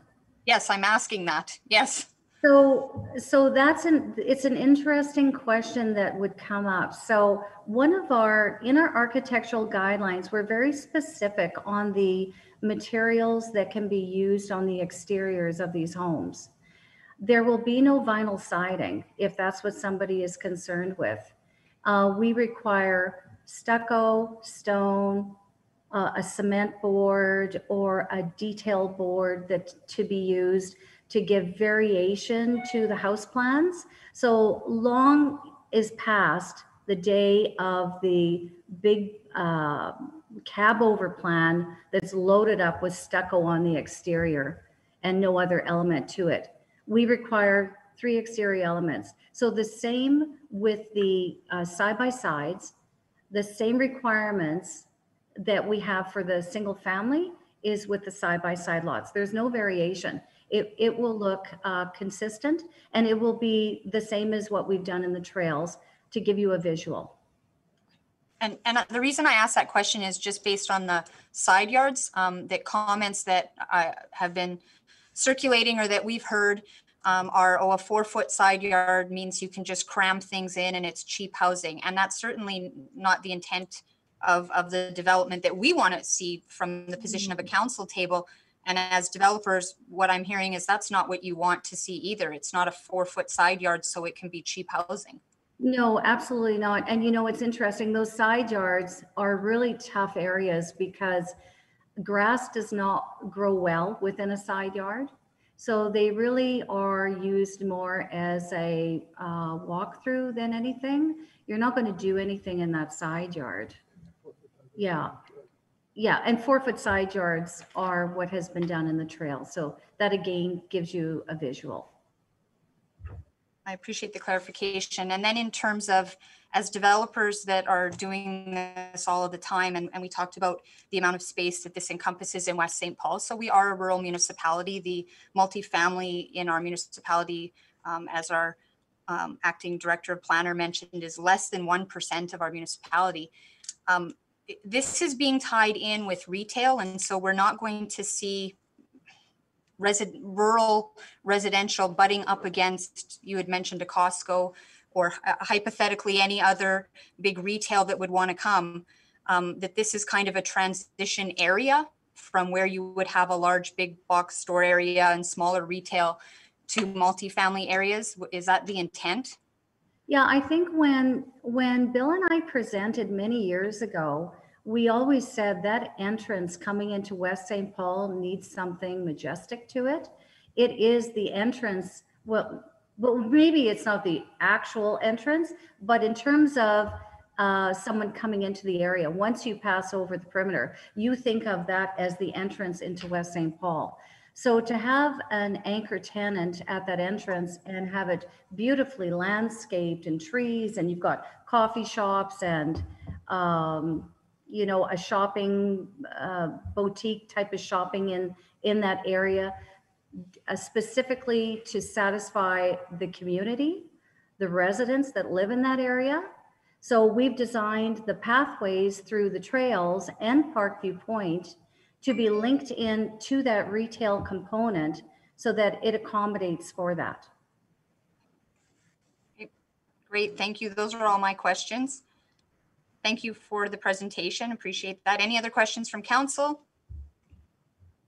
Yes, I'm asking that. Yes. So, so that's an, it's an interesting question that would come up. So one of our, in our architectural guidelines, we're very specific on the materials that can be used on the exteriors of these homes. There will be no vinyl siding if that's what somebody is concerned with. Uh, we require stucco, stone, uh, a cement board or a detail board that to be used to give variation to the house plans. So long is past the day of the big uh, cab over plan that's loaded up with stucco on the exterior and no other element to it. We require three exterior elements. So the same with the uh, side-by-sides, the same requirements that we have for the single family is with the side-by-side lots. There's no variation. It, it will look uh, consistent and it will be the same as what we've done in the trails to give you a visual. And, and the reason I asked that question is just based on the side yards, um, that comments that uh, have been circulating or that we've heard um, are, oh, a four foot side yard means you can just cram things in and it's cheap housing. And that's certainly not the intent of, of the development that we want to see from the position of a council table. And as developers, what I'm hearing is that's not what you want to see either. It's not a four foot side yard so it can be cheap housing. No, absolutely not. And you know, it's interesting, those side yards are really tough areas because grass does not grow well within a side yard. So they really are used more as a uh, walkthrough than anything. You're not going to do anything in that side yard. Yeah. Yeah, and four foot side yards are what has been done in the trail. So that again gives you a visual. I appreciate the clarification. And then in terms of, as developers that are doing this all of the time, and, and we talked about the amount of space that this encompasses in West St. Paul. So we are a rural municipality. The multifamily in our municipality, um, as our um, acting director of planner mentioned, is less than 1% of our municipality. Um, this is being tied in with retail, and so we're not going to see rural residential butting up against, you had mentioned a Costco or uh, hypothetically any other big retail that would want to come, um, that this is kind of a transition area from where you would have a large big box store area and smaller retail to multifamily areas. Is that the intent? Yeah, I think when when Bill and I presented many years ago, we always said that entrance coming into West St. Paul needs something majestic to it. It is the entrance, well, well, maybe it's not the actual entrance, but in terms of uh, someone coming into the area, once you pass over the perimeter, you think of that as the entrance into West St. Paul. So to have an anchor tenant at that entrance and have it beautifully landscaped and trees, and you've got coffee shops and um, you know, a shopping uh, boutique type of shopping in in that area, uh, specifically to satisfy the community, the residents that live in that area. So we've designed the pathways through the trails and Parkview Point to be linked in to that retail component so that it accommodates for that. Great, thank you. Those are all my questions. Thank you for the presentation. Appreciate that. Any other questions from council?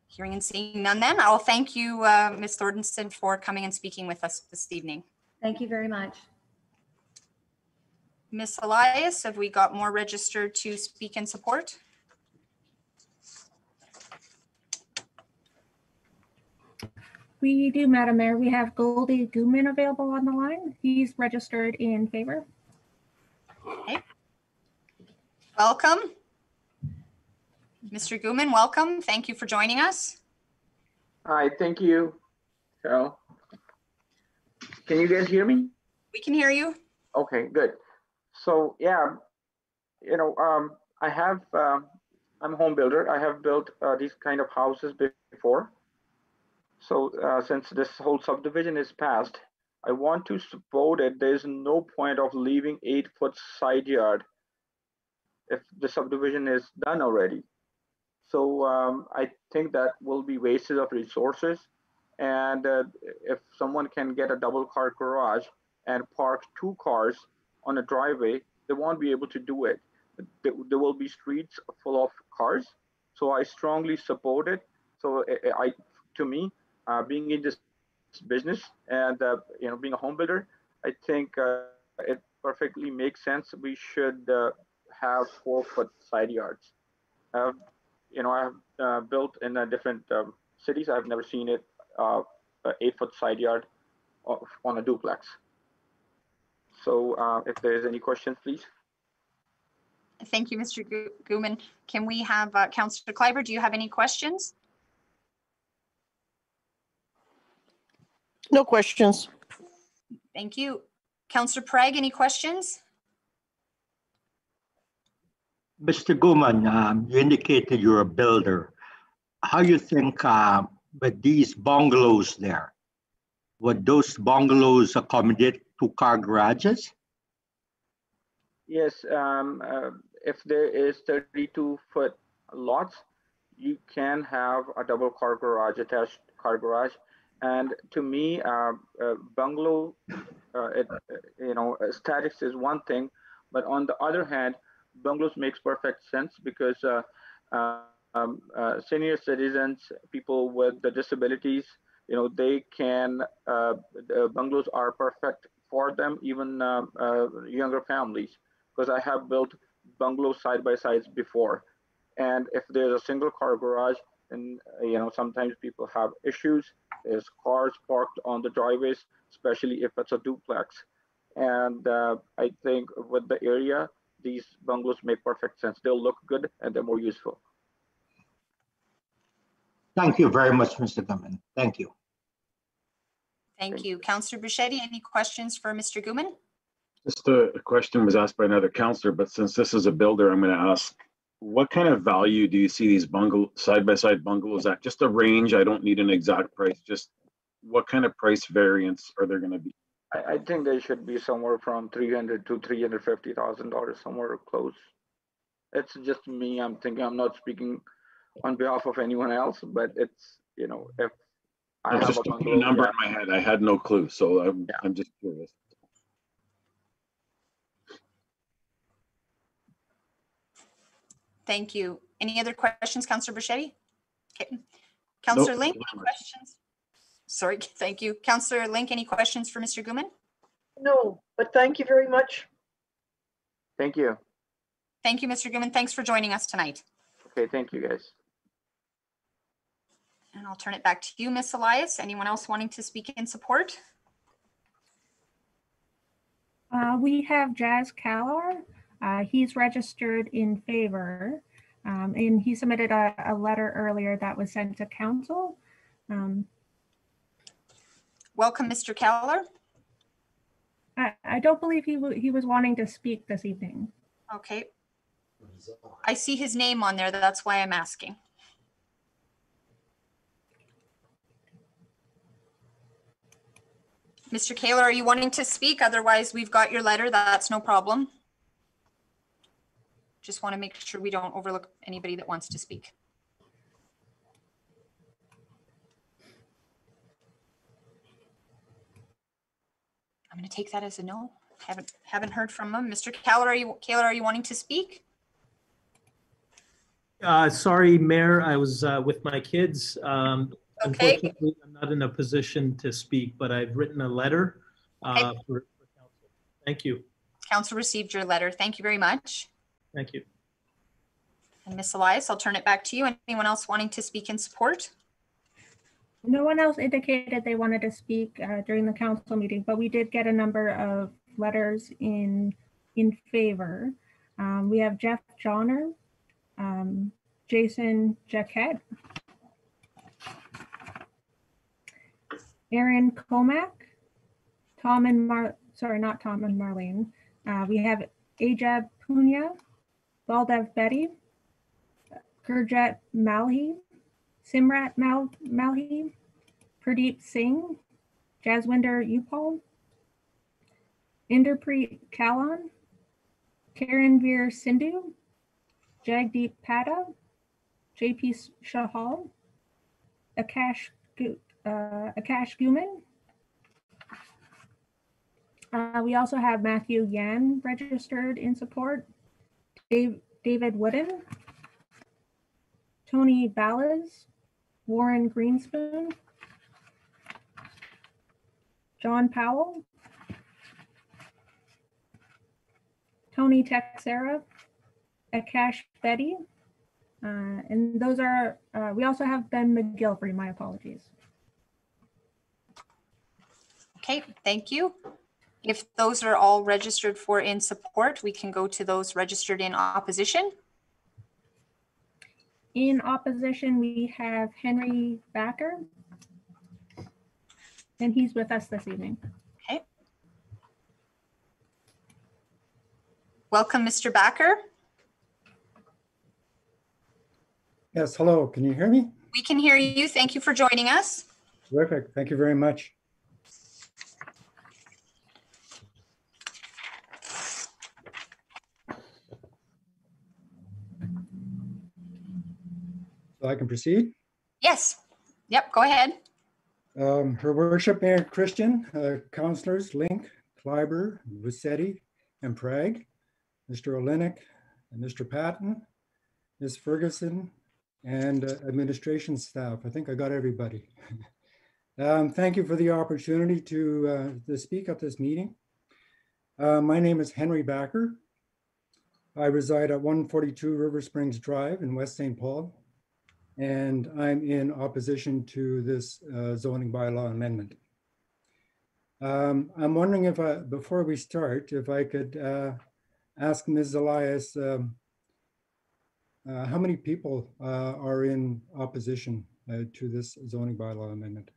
Hearing and seeing none then, I'll thank you, uh, Ms. Thornton, for coming and speaking with us this evening. Thank you very much. Ms. Elias, have we got more registered to speak in support? We do, Madam Mayor. We have Goldie Gooman available on the line. He's registered in favor. Okay. Welcome. Mr. Gooman, welcome. Thank you for joining us. Hi, thank you, Carol. can you guys hear me? We can hear you. Okay, good. So yeah, you know, um, I have, um, I'm a home builder. I have built uh, these kind of houses before. So uh, since this whole subdivision is passed, I want to support it. There's no point of leaving eight foot side yard if the subdivision is done already. So um, I think that will be wasted of resources. And uh, if someone can get a double car garage and park two cars on a driveway, they won't be able to do it. There, there will be streets full of cars. So I strongly support it. So I, I to me, being in this business and uh, you know being a home builder, I think uh, it perfectly makes sense. We should uh, have four foot side yards. Uh, you know, I've uh, built in uh, different um, cities. I've never seen it uh, eight foot side yard of, on a duplex. So uh, if there's any questions, please. Thank you, Mr. Gu- Gooman. Can we have uh, Councillor Kleiber, do you have any questions? No questions. Thank you. Councillor Prague, any questions? Mr. Guman, um, you indicated you're a builder. How you think uh, with these bungalows there, would those bungalows accommodate two-car garages? Yes, um, uh, if there is 32 foot lots, you can have a double car garage, attached car garage. And to me, uh, uh, bungalow, uh, it, uh, you know, statics is one thing, but on the other hand, bungalows makes perfect sense because uh, uh, um, uh, senior citizens, people with the disabilities, you know, they can, uh, the bungalows are perfect for them, even uh, uh, younger families, because I have built bungalow side by sides before. And if there's a single car garage, and uh, you know, sometimes people have issues. There's cars parked on the driveways, especially if it's a duplex. And uh, I think with the area, these bungalows make perfect sense. They'll look good and they're more useful. Thank you very much, Mr. Guman. Thank you. Thank you. Councillor Bichetti, any questions for Mr. Gooman? Just a a question was asked by another counselor, but since this is a builder, I'm going to ask, what kind of value do you see these bungalow, side-by-side bungalows at? Just a range, I don't need an exact price, just what kind of price variance are there going to be? I, I think they should be somewhere from three hundred to three hundred fifty thousand dollars, somewhere close. It's just me, I'm thinking, I'm not speaking on behalf of anyone else, but it's, you know, if I I'm have just a throwing a number yeah, in my head, I had no clue, so I'm, Yeah. I'm just curious. Thank you. Any other questions, Councillor Bichetti? Okay. Councillor Nope, Link, any questions? Sorry, (laughs) thank you. Councillor Link, any questions for Mr. Gooman? No, but thank you very much. thank you. Thank you, Mr. Gooman. Thanks for joining us tonight. Okay, thank you, guys. And I'll turn it back to you, Miss Elias. Anyone else wanting to speak in support? Uh, we have Jazz Kaler. Uh, he's registered in favor. Um, and he submitted a, a letter earlier that was sent to council. Um, Welcome, Mr. Keller. I, I don't believe he, wa- he was wanting to speak this evening. Okay. I see his name on there. That's why I'm asking. Mr. Kaler, are you wanting to speak? Otherwise, we've got your letter. That's no problem. Just want to make sure we don't overlook anybody that wants to speak. I'm going to take that as a no. Haven't, haven't heard from him. Mr. Kaler, are you, Kaler, are you wanting to speak? Uh, sorry, Mayor, I was uh, with my kids. Um, Okay. Unfortunately, I'm not in a position to speak, but I've written a letter uh, Okay. for for council. Thank you, Council received your letter. Thank you very much. Thank you. And Miss Elias, I'll turn it back to you. Anyone else wanting to speak in support? No one else indicated they wanted to speak uh, during the council meeting, but we did get a number of letters in, in favor. Um, We have Jeff Johnner, um, Jason Jaquette, Aaron Comack, Tom and Mar, sorry, not Tom and Marlene. Uh, we have Ajab Punya, Baldev Betty, Gurjat Malhi, Simrat Mal, Malhi, Pradeep Singh, Jaswinder Upal, Inderpreet Kalan, Karanveer Sindhu, Jagdeep Pada, JP Shahal, Akash, uh, Akash Guman. Uh, we also have Matthew Yan registered in support, Dave, David Wooden, Tony Ballas, Warren Greenspoon, John Powell, Tony Texera, Akash Betty, uh, and those are, uh, we also have Ben McGilvery, my apologies. Okay, thank you. If those are all registered for in support, we can go to those registered in opposition. In opposition, we have Henry Backer. And he's with us this evening. Okay. Welcome, Mr. Backer. Yes, hello, can you hear me? We can hear you. Thank you for joining us. Terrific, thank you very much. So I can proceed? Yes. Yep, go ahead. Um, Her Worship Mayor Christian, uh, Councilors Link, Kleiber, Vassetti, and Prague, Mr. Olenek, and Mr. Patton, Ms. Ferguson, and uh, administration staff. I think I got everybody. (laughs) Um, Thank you for the opportunity to, uh, to speak at this meeting. Uh, My name is Henry Backer. I reside at 142 River Springs Drive in West St. Paul. And I'm in opposition to this uh, zoning bylaw amendment. Um, I'm wondering if I, before we start, if I could uh, ask Ms. Elias, um, uh, how many people uh, are in opposition uh, to this zoning bylaw amendment?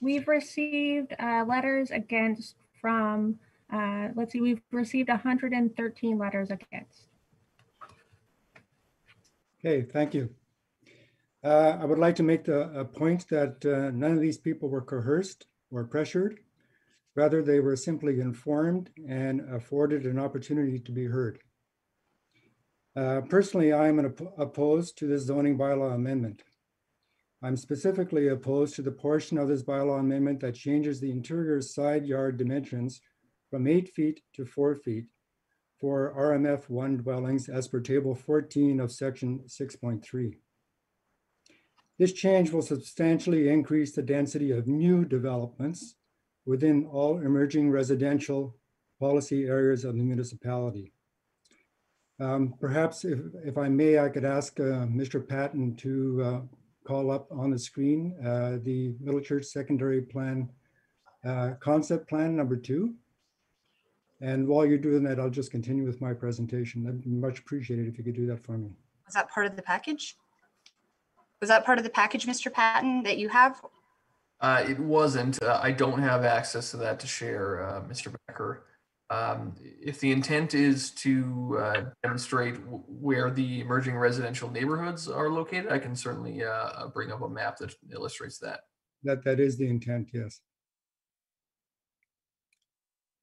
We've received uh, letters against from, uh, let's see, we've received 113 letters against. Okay, thank you. Uh, I would like to make the a point that uh, none of these people were coerced or pressured. Rather, they were simply informed and afforded an opportunity to be heard. Uh, Personally, I am oppo- opposed to this zoning bylaw amendment. I'm specifically opposed to the portion of this bylaw amendment that changes the interior side yard dimensions from eight feet to four feet for RMF one dwellings as per table fourteen of section six point three. This change will substantially increase the density of new developments within all emerging residential policy areas of the municipality. Um, Perhaps if, if I may, I could ask uh, Mr. Patton to uh, call up on the screen uh, the Middlechurch Secondary Plan, uh, Concept Plan Number Two. And while you're doing that, I'll just continue with my presentation. That'd be much appreciated if you could do that for me. Was that part of the package? Was that part of the package, Mr. Patton, that you have? Uh, it wasn't. Uh, I don't have access to that to share, uh, Mr. Becker. Um, if the intent is to uh, demonstrate w- where the emerging residential neighborhoods are located, I can certainly uh, bring up a map that illustrates that. That, that is the intent, yes.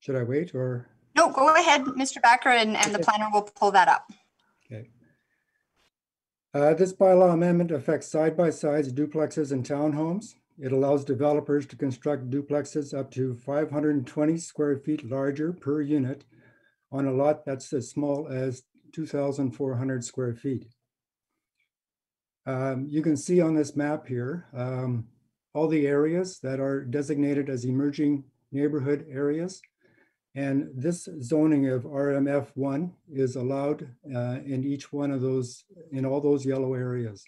Should I wait or? No, go ahead, Mr. Backer, and, and the planner will pull that up. Okay. Uh, This bylaw amendment affects side-by-sides duplexes and townhomes. It allows developers to construct duplexes up to 520 square feet larger per unit on a lot that's as small as 2,400 square feet. Um, You can see on this map here, um, all the areas that are designated as emerging neighborhood areas. And this zoning of RMF one is allowed uh, in each one of those, in all those yellow areas.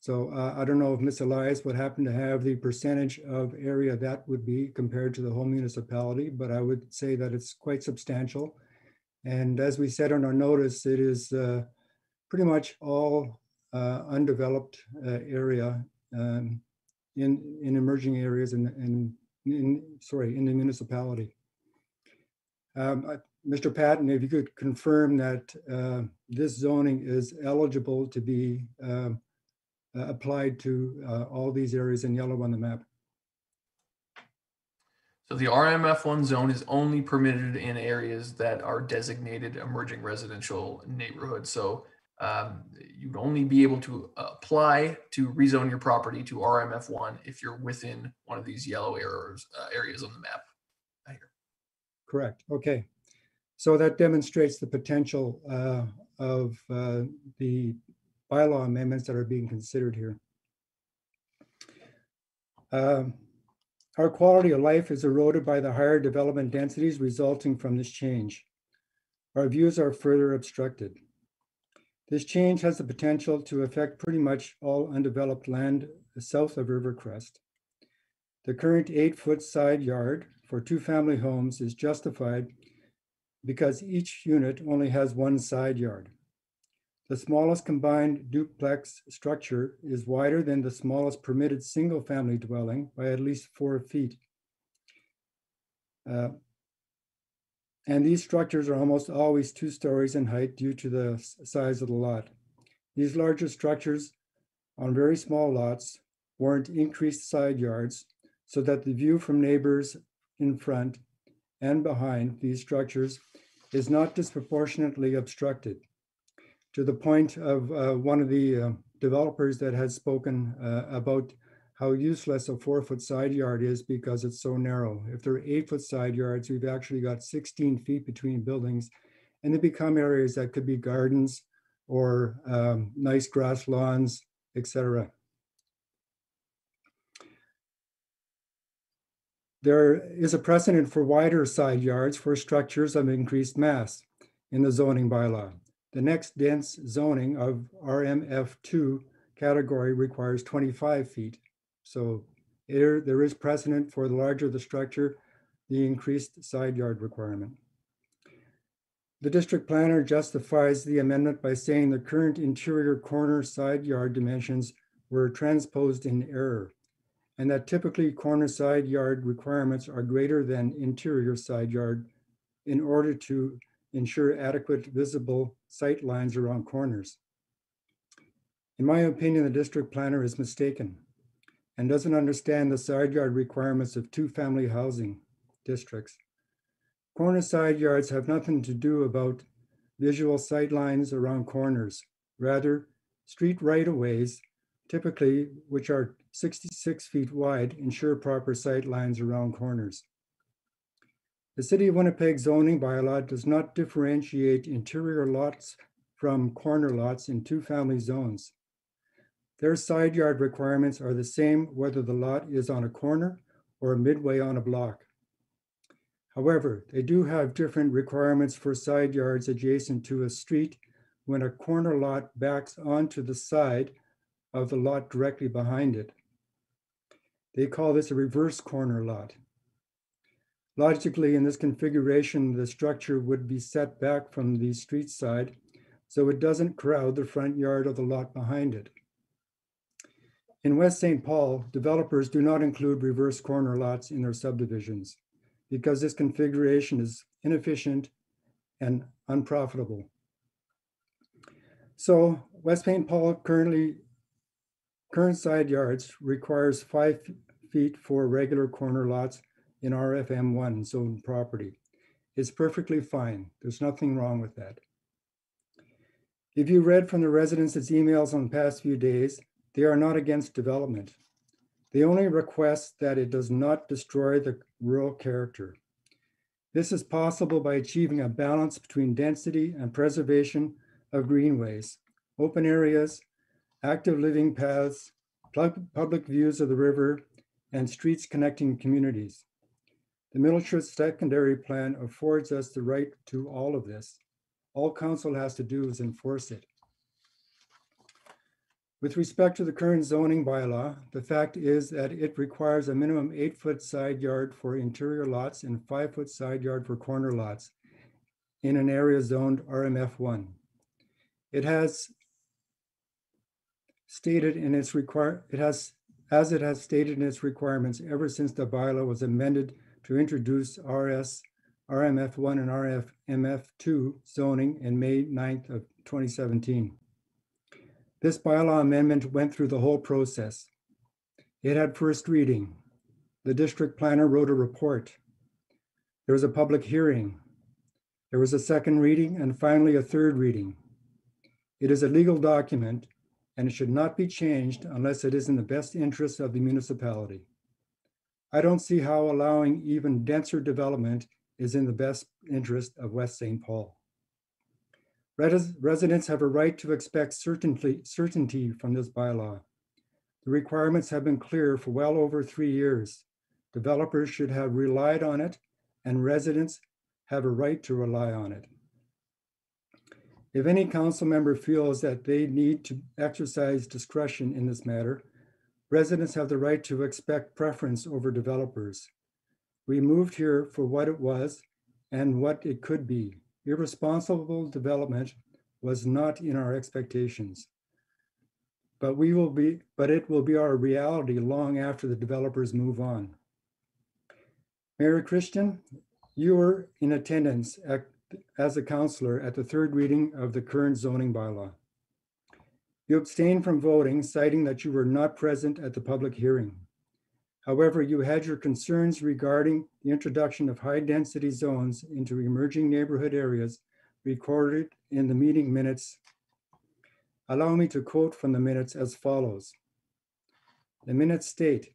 So uh, I don't know if Ms. Elias would happen to have the percentage of area that would be compared to the whole municipality, but I would say that it's quite substantial. And as we said on our notice, it is uh, pretty much all uh, undeveloped uh, area um, in, in emerging areas in, in, in, sorry, in the municipality. Um, Mr. Patton, if you could confirm that uh, this zoning is eligible to be uh, applied to uh, all these areas in yellow on the map. So the RMF one zone is only permitted in areas that are designated emerging residential neighborhoods. So um, you'd only be able to apply to rezone your property to RMF one if you're within one of these yellow areas, uh, areas on the map. Correct, okay. So that demonstrates the potential uh, of uh, the bylaw amendments that are being considered here. Um, Our quality of life is eroded by the higher development densities resulting from this change. Our views are further obstructed. This change has the potential to affect pretty much all undeveloped land south of Rivercrest. The current eight-foot side yard for two-family homes is justified because each unit only has one side yard. The smallest combined duplex structure is wider than the smallest permitted single-family dwelling by at least four feet. Uh, And these structures are almost always two stories in height due to the size of the lot. These larger structures on very small lots warrant increased side yards so that the view from neighbors in front and behind these structures is not disproportionately obstructed. To the point of uh, one of the uh, developers that has spoken uh, about how useless a four-foot side yard is because it's so narrow. If they're eight-foot side yards, we've actually got 16 feet between buildings, and they become areas that could be gardens or um, nice grass lawns, etc. There is a precedent for wider side yards for structures of increased mass in the zoning bylaw. The next dense zoning of RMF2 category requires 25 feet. So there, there is precedent for the larger the structure, the increased side yard requirement. The district planner justifies the amendment by saying the current interior corner side yard dimensions were transposed in error and that typically corner side yard requirements are greater than interior side yard in order to ensure adequate visible sight lines around corners. In my opinion, the district planner is mistaken and doesn't understand the side yard requirements of two-family housing districts. Corner side yards have nothing to do about visual sight lines around corners. Rather, street right-of-ways, typically which are 66 feet wide, ensure proper sight lines around corners. The City of Winnipeg zoning bylaw does not differentiate interior lots from corner lots in two-family zones. Their side yard requirements are the same whether the lot is on a corner or midway on a block. However, they do have different requirements for side yards adjacent to a street when a corner lot backs onto the side of the lot directly behind it. They call this a reverse corner lot. Logically, in this configuration, the structure would be set back from the street side so it doesn't crowd the front yard of the lot behind it. In West St. Paul, developers do not include reverse corner lots in their subdivisions because this configuration is inefficient and unprofitable. So West St. Paul currently, current side yards requires five feet for regular corner lots in RFM one zone property. It's perfectly fine. There's nothing wrong with that. If you read from the residents' emails on the past few days, they are not against development. They only request that it does not destroy the rural character. This is possible by achieving a balance between density and preservation of greenways, open areas, active living paths, public views of the river, and streets connecting communities. The Middlechurch Secondary Plan affords us the right to all of this. All council has to do is enforce it. With respect to the current zoning bylaw, the fact is that it requires a minimum eight-foot side yard for interior lots and five-foot side yard for corner lots in an area zoned RMF one. It has stated in its require, it has, as it has stated in its requirements ever since the bylaw was amended to introduce RS, RMF1 and RFMF2 zoning in May 9th of 2017. This bylaw amendment went through the whole process. It had first reading. The district planner wrote a report. There was a public hearing. There was a second reading and finally a third reading. It is a legal document and it should not be changed unless it is in the best interest of the municipality. I don't see how allowing even denser development is in the best interest of West St. Paul. Res- Residents have a right to expect certainty, certainty from this bylaw. The requirements have been clear for well over three years. Developers should have relied on it and residents have a right to rely on it. If any council member feels that they need to exercise discretion in this matter, residents have the right to expect preference over developers. We moved here for what it was and what it could be. Irresponsible development was not in our expectations. But we will be, but it will be our reality long after the developers move on. Mayor Christian, you were in attendance at, as a counselor at the third reading of the current zoning bylaw. You abstained from voting, citing that you were not present at the public hearing. However, you had your concerns regarding the introduction of high-density zones into emerging neighborhood areas recorded in the meeting minutes. Allow me to quote from the minutes as follows. The minutes state,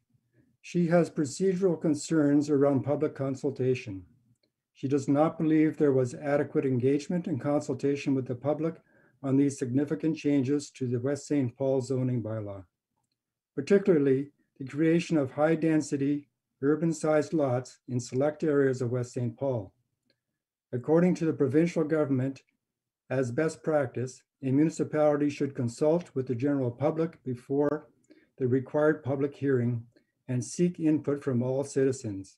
she has procedural concerns around public consultation. She does not believe there was adequate engagement and consultation with the public on these significant changes to the West St. Paul zoning bylaw, particularly the creation of high-density, urban-sized lots in select areas of West St. Paul. According to the provincial government, as best practice, a municipality should consult with the general public before the required public hearing and seek input from all citizens.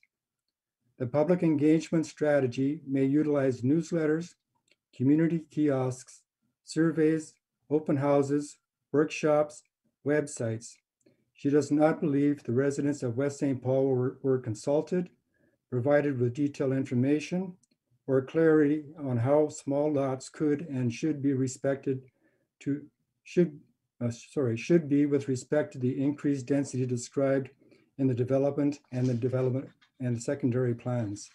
The public engagement strategy may utilize newsletters, community kiosks, surveys, open houses, workshops, websites. She does not believe the residents of West St. Paul were, were consulted, provided with detailed information, or clarity on how small lots could and should be respected to, should, uh, sorry, should be with respect to the increased density described in the development and the development and secondary plans.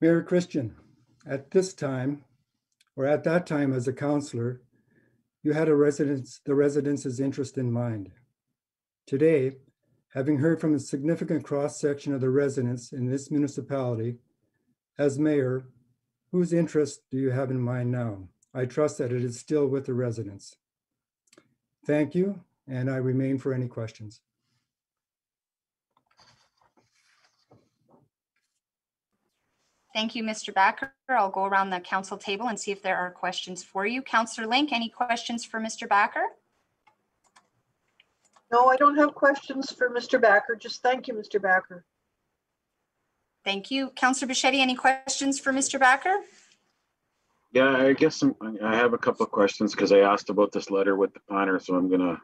Mayor Christian, at this time, or at that time as a counselor, you had a residence, the residents' interest in mind. Today, having heard from a significant cross-section of the residents in this municipality, as mayor, whose interest do you have in mind now? I trust that it is still with the residents. Thank you, and I remain for any questions. Thank you, Mr. Backer. I'll go around the council table and see if there are questions for you. Councillor Link, any questions for Mr. Backer? No, I don't have questions for Mr. Backer. Just thank you, Mr. Backer. Thank you. Councillor Bichetti, any questions for Mr. Backer? Yeah, I guess I'm- I have a couple of questions because I asked about this letter with the planner, so I'm gonna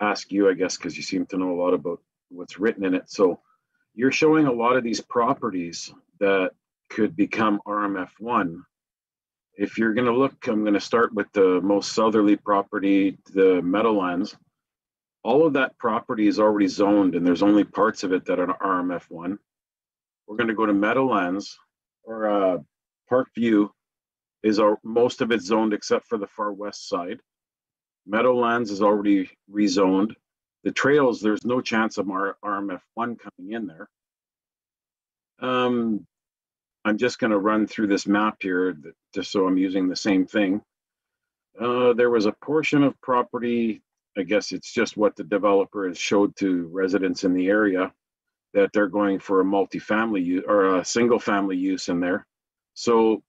ask you, I guess, because you seem to know a lot about what's written in it. So you're showing a lot of these properties that could become RMF one. If you're gonna look, I'm gonna start with the most southerly property, the Meadowlands. All of that property is already zoned and there's only parts of it that are RMF one. We're gonna go to Meadowlands or uh, Parkview is our, most of it zoned except for the far west side. Meadowlands is already rezoned. The trails, there's no chance of our RMF one coming in there. Um, I'm just gonna run through this map here, just so I'm using the same thing. Uh, there was a portion of property, I guess it's just what the developer has showed to residents in the area that they're going for a multifamily use or a single family use in there. So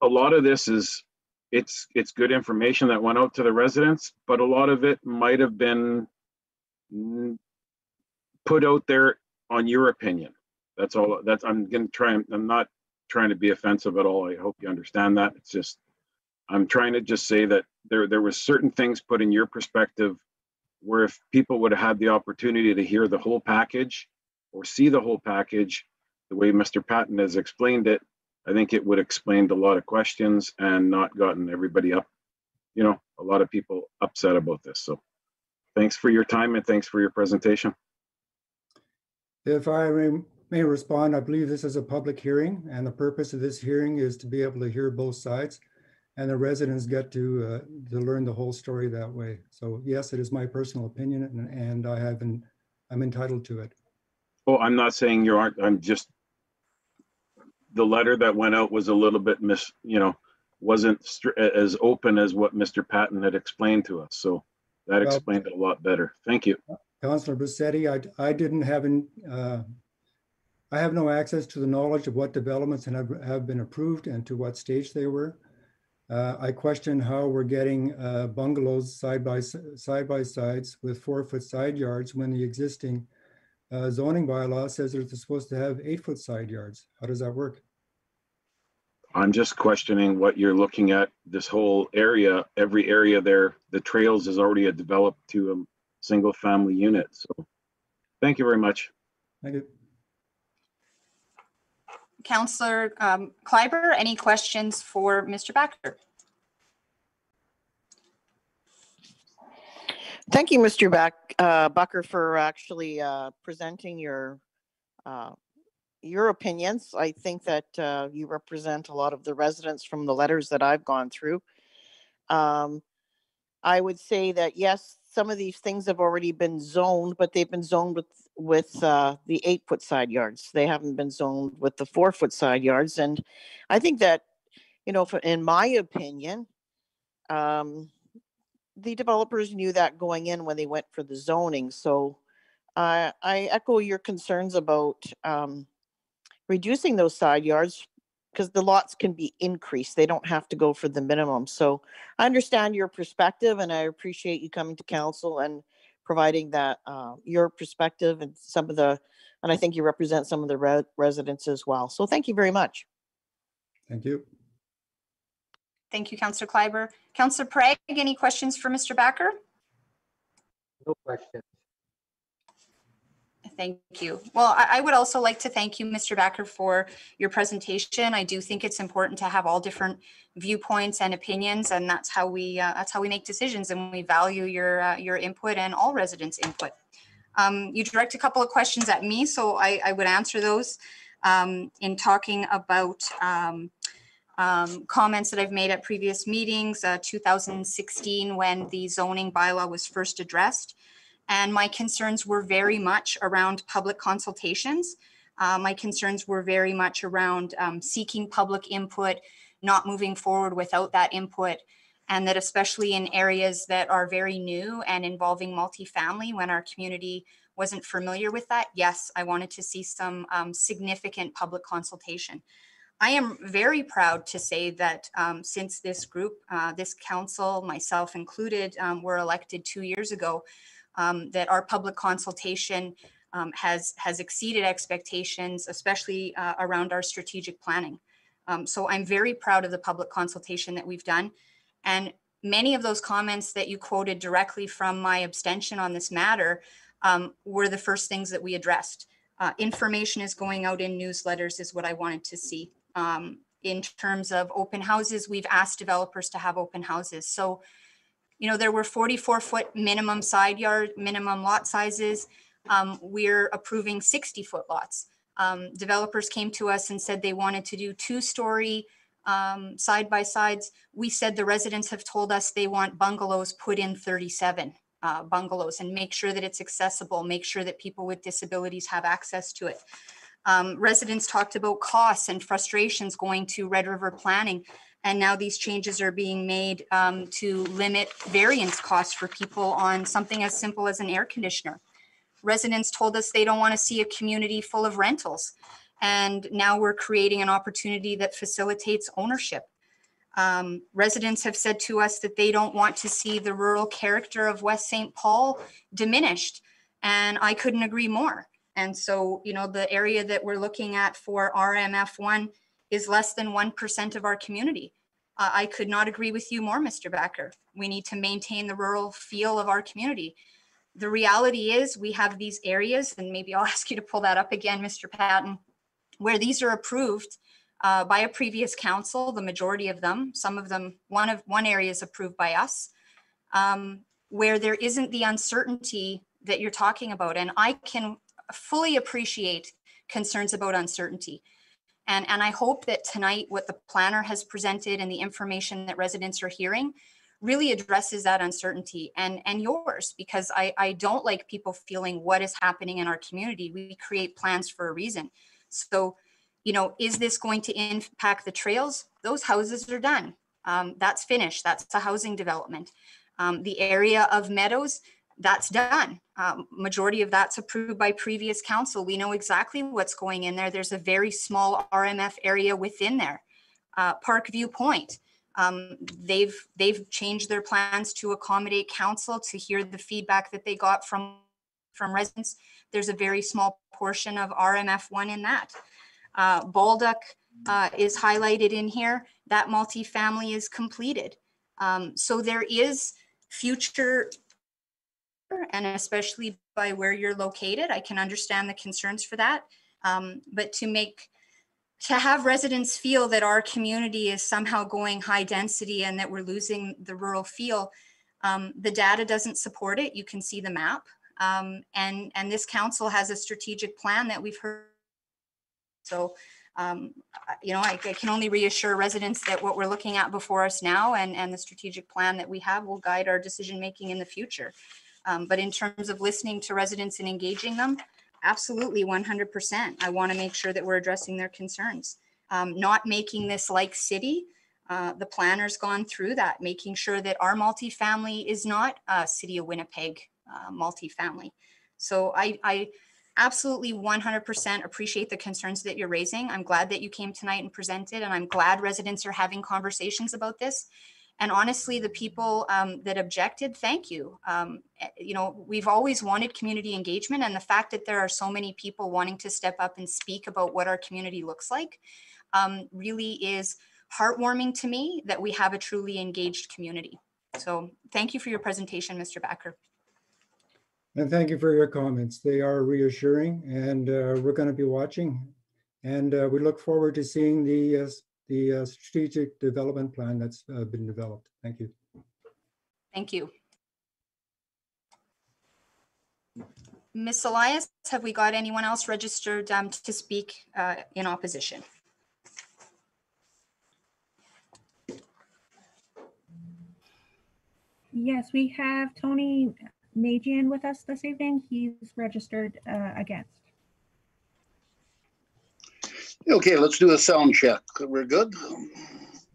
a lot of this is, it's, it's good information that went out to the residents, but a lot of it might have been mm, put out there on your opinion. That's all, that's, I'm gonna try, I'm not trying to be offensive at all. I hope you understand that. It's just, I'm trying to just say that there, there was certain things put in your perspective where if people would have had the opportunity to hear the whole package or see the whole package, the way Mr. Patton has explained it, I think it would explained a lot of questions and not gotten everybody up, you know, a lot of people upset about this. So thanks for your time and thanks for your presentation. If I may- may respond, I believe this is a public hearing and the purpose of this hearing is to be able to hear both sides. And the residents get to, uh, to learn the whole story that way. So yes, it is my personal opinion and, and I have been, I'm entitled to it. Oh, I'm not saying you aren't, I'm just, the letter that went out was a little bit mis, you know, wasn't str- as open as what Mr. Patton had explained to us. So that Well- explained it a lot better. Thank you. Councillor Bassetti, I, I didn't have, an, uh, I have no access to the knowledge of what developments have, have been approved and to what stage they were. Uh, I question how we're getting uh, bungalows side by, side by sides with four foot side yards when the existing uh, zoning bylaw says that they're supposed to have eight foot side yards. How does that work? I'm just questioning what you're looking at, this whole area, every area there, the trails is already a developed to a single family unit. So thank you very much. Thank you. Counselor um, Kleiber, any questions for Mr. Backer? Thank you, Mr. Back, uh, Bucker, for actually, uh, presenting your, uh, your opinions. I think that, uh, you represent a lot of the residents from the letters that I've gone through. Um, I would say that, yes, some of these things have already been zoned, but they've been zoned with, with, uh, the eight-foot side yards. They haven't been zoned with the four-foot side yards. And I think that, you know, for- in my opinion, um, the developers knew that going in when they went for the zoning, so uh, I echo your concerns about um, reducing those side yards because the lots can be increased. They don't have to go for the minimum. So I understand your perspective and I appreciate you coming to council and providing that uh, your perspective and some of the, and I think you represent some of the re- residents as well. So thank you very much. Thank you. Thank you, Counselor Kleiber. Counselor Prague, any questions for Mr. Backer? No question. Thank you. Well, I, I would also like to thank you, Mr. Backer, for your presentation. I do think it's important to have all different viewpoints and opinions, and that's how we uh, that's how we make decisions, and we value your uh, your input and all residents' input. Um, you direct a couple of questions at me, so I, I would answer those um, in talking about um, um, comments that I've made at previous meetings, uh, 2016, when the zoning bylaw was first addressed. And my concerns were very much around public consultations. Uh, my concerns were very much around um, seeking public input, not moving forward without that input. And that especially in areas that are very new and involving multifamily, when our community wasn't familiar with that, yes, I wanted to see some um, significant public consultation. I am very proud to say that um, since this group, uh, this council, myself included, um, were elected two years ago, um, that our public consultation um, has has exceeded expectations, especially uh, around our strategic planning. Um, so I'm very proud of the public consultation that we've done, and many of those comments that you quoted directly from my abstention on this matter um, were the first things that we addressed. Uh, information is going out in newsletters is what I wanted to see. Um, in terms of open houses, we've asked developers to have open houses. So you know, there were 44 foot minimum side yard, minimum lot sizes. Um, we're approving 60 foot lots. Um, developers came to us and said they wanted to do two story um, side by sides. We said the residents have told us they want bungalows put in 37 uh, bungalows and make sure that it's accessible, make sure that people with disabilities have access to it. Um, residents talked about costs and frustrations going to Red River Planning. And now these changes are being made um, to limit variance costs for people on something as simple as an air conditioner. Residents told us they don't want to see a community full of rentals. And now we're creating an opportunity that facilitates ownership. Um, residents have said to us that they don't want to see the rural character of West St. Paul diminished. And I couldn't agree more. And so, you know, the area that we're looking at for RMF1 is less than 1% of our community. uh, I could not agree with you more, Mr. Backer. We need to maintain the rural feel of our community. The reality is we have these areas, and maybe I'll (laughs) ask you to pull that up again, Mr. Patton, where these are approved uh, by a previous council, the majority of them, some of them, one of one area is approved by us, um, where there isn't the uncertainty that you're talking about. And I can fully appreciate concerns about uncertainty. And, and I hope that tonight, what the planner has presented and the information that residents are hearing really addresses that uncertainty and, and yours, because I, I don't like people feeling what is happening in our community. We create plans for a reason. So, you know, is this going to impact the trails? Those houses are done. Um, that's finished. That's a housing development. Um, the area of meadows, that's done. Um, majority of that's approved by previous council. We know exactly what's going in there. There's a very small RMF area within there. Uh, Parkview Point, um, they've they've changed their plans to accommodate council to hear the feedback that they got from from residents. There's a very small portion of RMF one in that. Uh, Baldock uh, is highlighted in here. That multifamily is completed. Um, so there is future and especially by where you're located. I can understand the concerns for that. Um, but to make, to have residents feel that our community is somehow going high density and that we're losing the rural feel, um, the data doesn't support it. You can see the map. Um, and, and this council has a strategic plan that we've heard. So, um, you know, I, I can only reassure residents that what we're looking at before us now and, and the strategic plan that we have will guide our decision making in the future. Um, but in terms of listening to residents and engaging them, absolutely 100%. I want to make sure that we're addressing their concerns. Um, not making this like city. Uh, the planner's gone through that, making sure that our multifamily is not a city of Winnipeg uh, multifamily. So I, I absolutely 100% appreciate the concerns that you're raising. I'm glad that you came tonight and presented, and I'm glad residents are having conversations about this. And honestly, the people um, that objected, thank you. Um, eh, you know, we've always wanted community engagement, and the fact that there are so many people wanting to step up and speak about what our community looks like um, really is heartwarming to me that we have a truly engaged community. So thank you for your presentation, Mr. Backer. And thank you for your comments. They are reassuring and uh, we're going to be watching. And uh, we look forward to seeing the uh, the uh, strategic development plan that's uh, been developed. Thank you. Thank you. Ms. Elias, have we got anyone else registered um, to speak uh, in opposition? Yes, we have Tony Magian with us this evening. He's registered uh, against. Okay, let's do a sound check. We're good?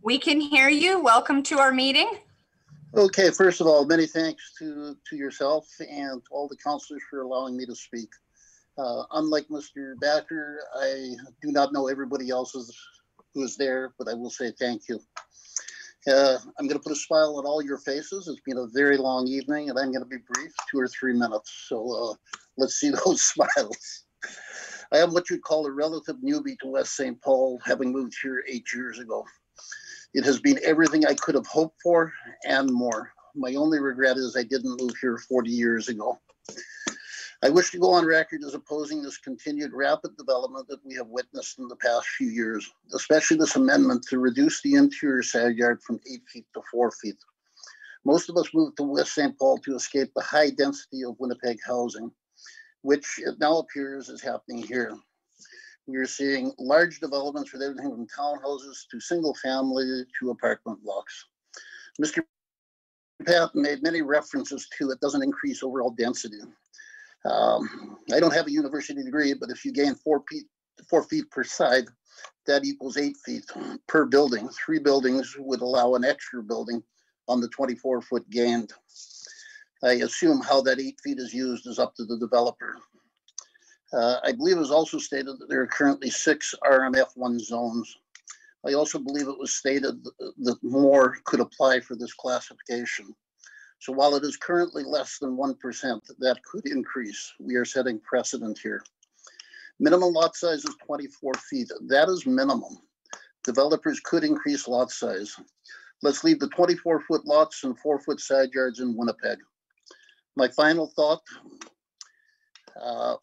We can hear you. Welcome to our meeting. Okay, first of all, many thanks to, to yourself and all the counselors for allowing me to speak. Uh, unlike Mr. Backer, I do not know everybody else's who is there, but I will say thank you. Uh, I'm going to put a smile on all your faces. It's been a very long evening, and I'm going to be brief, two or three minutes. So uh, let's see (laughs) those smiles. I am what you'd call a relative newbie to West St. Paul, having moved here eight years ago. It has been everything I could have hoped for and more. My only regret is I didn't move here 40 years ago. I wish to go on record as opposing this continued rapid development that we have witnessed in the past few years, especially this amendment to reduce the interior side yard from eight feet to four feet. Most of us moved to West St. Paul to escape the high density of Winnipeg housing which it now appears is happening here. We are seeing large developments with everything from townhouses to single family to apartment blocks. Mr. Patton made many references to it doesn't increase overall density. Um, I don't have a university degree, but if you gain four feet, four feet per side, that equals eight feet per building. Three buildings would allow an extra building on the 24 foot gained. I assume how that eight feet is used is up to the developer. Uh, I believe it was also stated that there are currently six RMF1 zones. I also believe it was stated that more could apply for this classification. So while it is currently less than 1%, that could increase. We are setting precedent here. Minimum lot size is 24 feet. That is minimum. developers could increase lot size. Let's leave the twenty-four foot lots and four foot side yards in Winnipeg. My final thought. uh,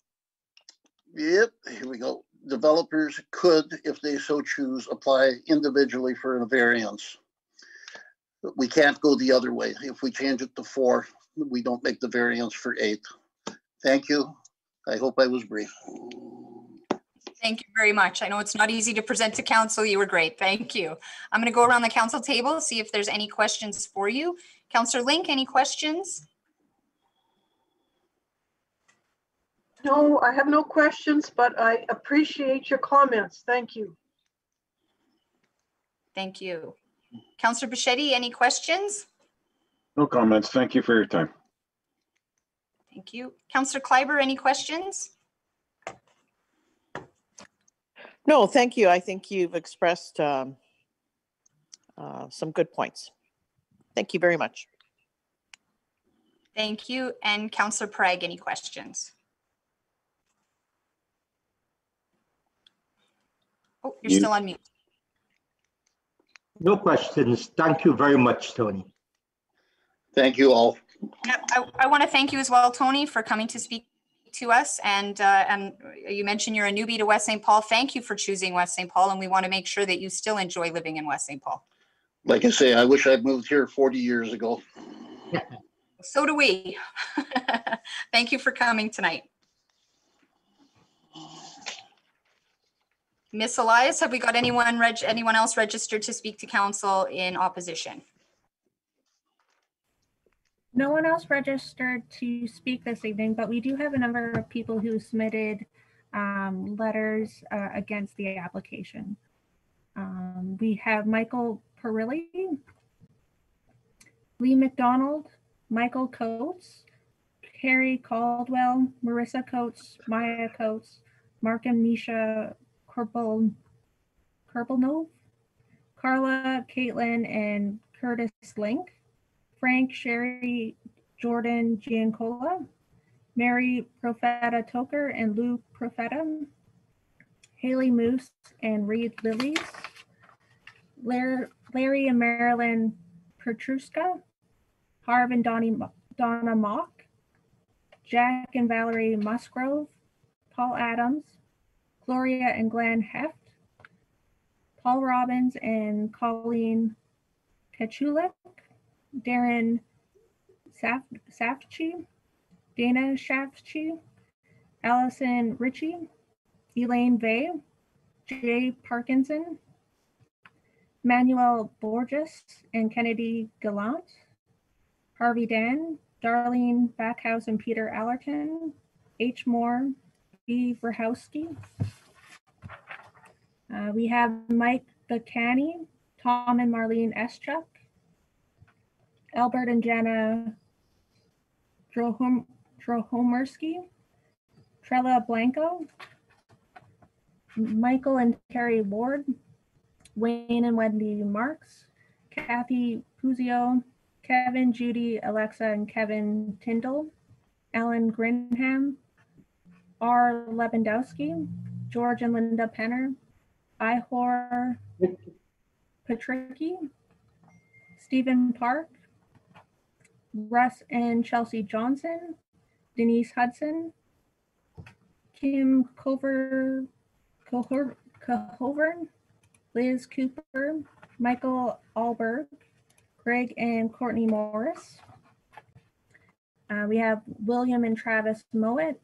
Yep, here we go. Developers could, if they so choose, apply individually for a variance. But We can't go the other way. If we change it to four, we don't make the variance for eight. Thank you. I hope I was brief. Thank you very much. I know it's not easy to present to council. You were great. Thank you. I'm going to go around the council table, see if there's any questions for you. Counselor Link, any questions? No, I have no questions, but I appreciate your comments. Thank you. Thank you. Counselor Bichetti, any questions? No comments. Thank you for your time. Thank you. Counselor Kleiber, any questions? No, thank you. I think you've expressed um, uh, some good points. Thank you very much. Thank you. And Counselor Prague, any questions? Oh, you're You- still on mute. No questions. Thank you very much, Tony. Thank you all. Yep, I, I want to thank you as well, Tony, for coming to speak to us. And, uh, and you mentioned you're a newbie to West St. Paul. Thank you for choosing West St. Paul, and we want to make sure that you still enjoy living in West St. Paul. Like I say, I wish I'd moved here forty years ago. So do we. (laughs) Thank you for coming tonight. Miss Elias, have we got anyone reg, anyone else registered to speak to council in opposition? No one else registered to speak this evening, but we do have a number of people who submitted um, letters uh, against the application. Um, We have Michael Perilli, Lee McDonald, Michael Coates, Carrie Caldwell, Marissa Coates, Maya Coates, Mark and Misha Korpel, Korpelnov, Carla, Caitlin, and Curtis Link. Frank, Sherry, Jordan, Giancola, Mary Profeta Toker, and Lou Profeta, Haley Moose, and Reed Lilies, Larry and Marilyn Petruska, Harv and Donnie, Donna Mock, Jack and Valerie Musgrove, Paul Adams, Gloria and Glenn Heft, Paul Robbins and Colleen Kachulik, Darren Saf- Safchi, Dana Shafchi, Allison Ritchie, Elaine Vay, Jay Parkinson, Manuel Borges and Kennedy Gallant, Harvey Dan, Darlene Backhouse and Peter Allerton, H. Moore, B. Verhowski. Uh, we have Mike Bacani, Tom and Marlene Eschuk, Albert and Jana Drohom- Drohomersky, Trella Blanco, Michael and Terry Ward, Wayne and Wendy Marks, Kathy Puzio, Kevin, Judy, Alexa, and Kevin Tyndall, Alan Grinham, R. Lebendowski, George and Linda Penner, Ihor Patricki, Stephen Park, Russ and Chelsea Johnson, Denise Hudson, Kim Cover, Liz Cooper, Michael Alberg, Greg and Courtney Morris. Uh, we have William and Travis Mowat,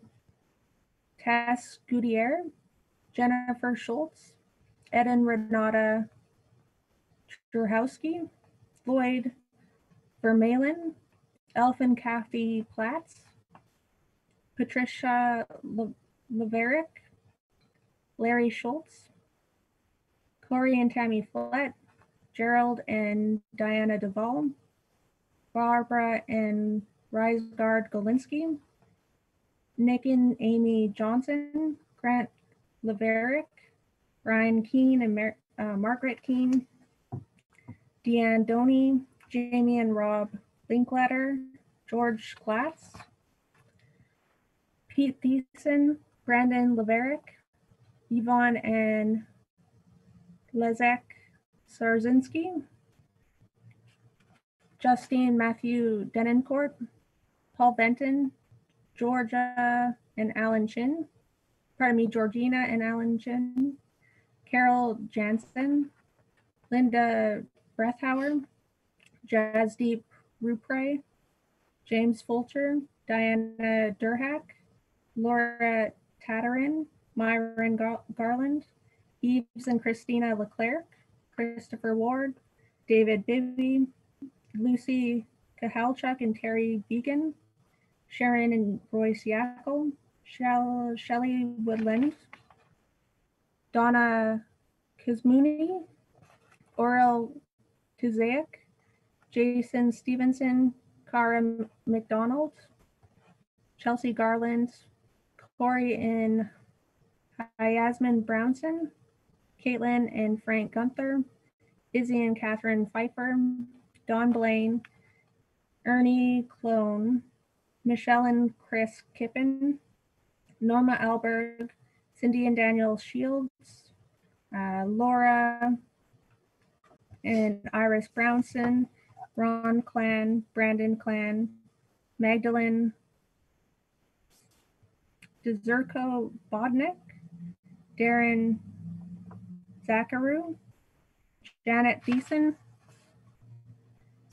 Tess Gutierre, Jennifer Schultz, Ed and Renata Drahowski, Lloyd Vermeulen, Elfin Kathy Platts, Patricia Le- Leverick, Larry Schultz, Corey and Tammy Flett, Gerald and Diana Duvall, Barbara and Risegard Golinsky, Nick and Amy Johnson, Grant Leverick, Ryan Keene and Mar- uh, Margaret Keene, Deanne Doney, Jamie and Rob Linkletter, George Glatz, Pete Thiessen, Brandon Leverick, Yvonne and Lezak Sarzinski, Justine Matthew Denoncourt, Paul Benton, Georgia and Alan Chin, pardon me, Georgina and Alan Chin, Carol Jansen, Linda Breathauer, Jasdeep Rupre, James Fulcher, Diana Durhack, Laura Tatarin, Myron Gar- Garland, Eves and Christina Leclerc, Christopher Ward, David Bibby, Lucy Kahalchuk and Terry Began, Sharon and Royce Yackel, Shell, Shelley Woodland, Donna Kizmuni, Oral Tuzaic, Jason Stevenson, Cara McDonald, Chelsea Garland, Corey and Yasmin Brownson, Caitlin and Frank Gunther, Izzy and Catherine Pfeiffer, Don Blaine, Ernie Clone, Michelle and Chris Kippen, Norma Alberg, Cindy and Daniel Shields, uh, Laura and Iris Brownson, Ron Clan, Brandon Clan, Magdalene Dzurko Bodnick, Darren Zacharu, Janet Thiessen,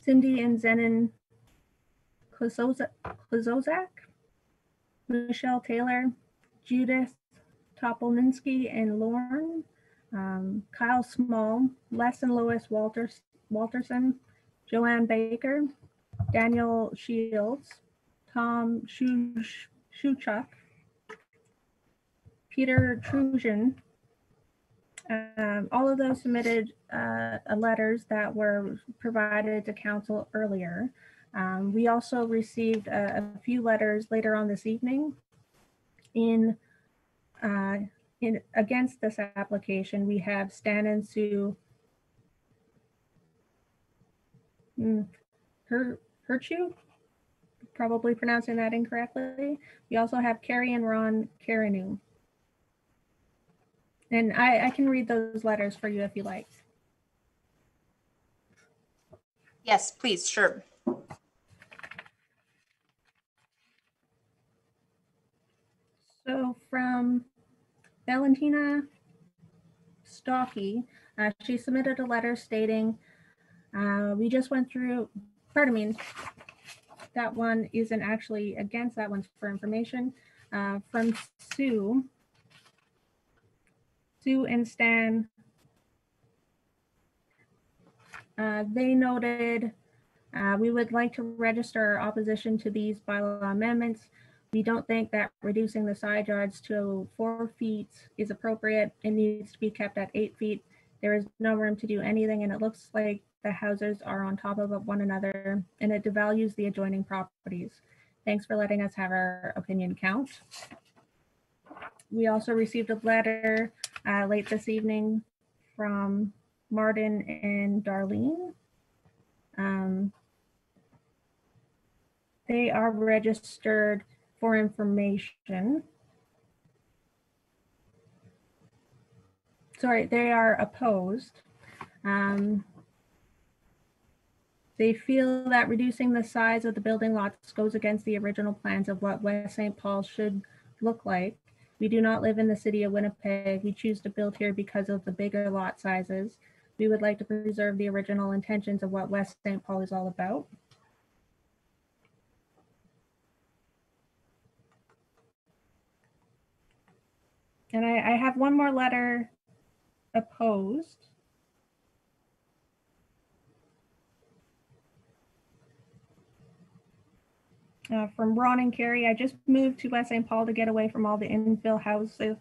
Cindy and Zenon Klazozak, Michelle Taylor, Judith Topolninsky and Lauren, um, Kyle Small, Les and Lois Walters, Walterson, Joanne Baker, Daniel Shields, Tom Shuch- Shuchuk, Peter Trujan. Um, all of those submitted uh, uh, letters that were provided to council earlier. Um, we also received a, a few letters later on this evening. In uh, in against this application, we have Stan and Sue mm, Her Herchu, probably pronouncing that incorrectly. We also have Carrie and Ron Carinu. And I, I can read those letters for you if you like. Yes, please, sure. So from Valentina Stocky, uh, she submitted a letter stating, uh, we just went through, pardon me, that one isn't actually against, that one's for information. Uh, from Sue, Sue and Stan, uh, they noted, uh, we would like to register our opposition to these bylaw amendments. We don't think that reducing the side yards to four feet is appropriate. It needs to be kept at eight feet. There is no room to do anything and it looks like the houses are on top of one another and it devalues the adjoining properties. Thanks for letting us have our opinion count. We also received a letter uh, late this evening from Martin and Darlene. Um, they are registered for information. Sorry, they are opposed. Um, they feel that reducing the size of the building lots goes against the original plans of what West St. Paul should look like. We do not live in the city of Winnipeg. We choose to build here because of the bigger lot sizes. We would like to preserve the original intentions of what West St. Paul is all about. And I, I have one more letter opposed. Uh, from Ron and Carrie, I just moved to West St. Paul to get away from all the infill houses,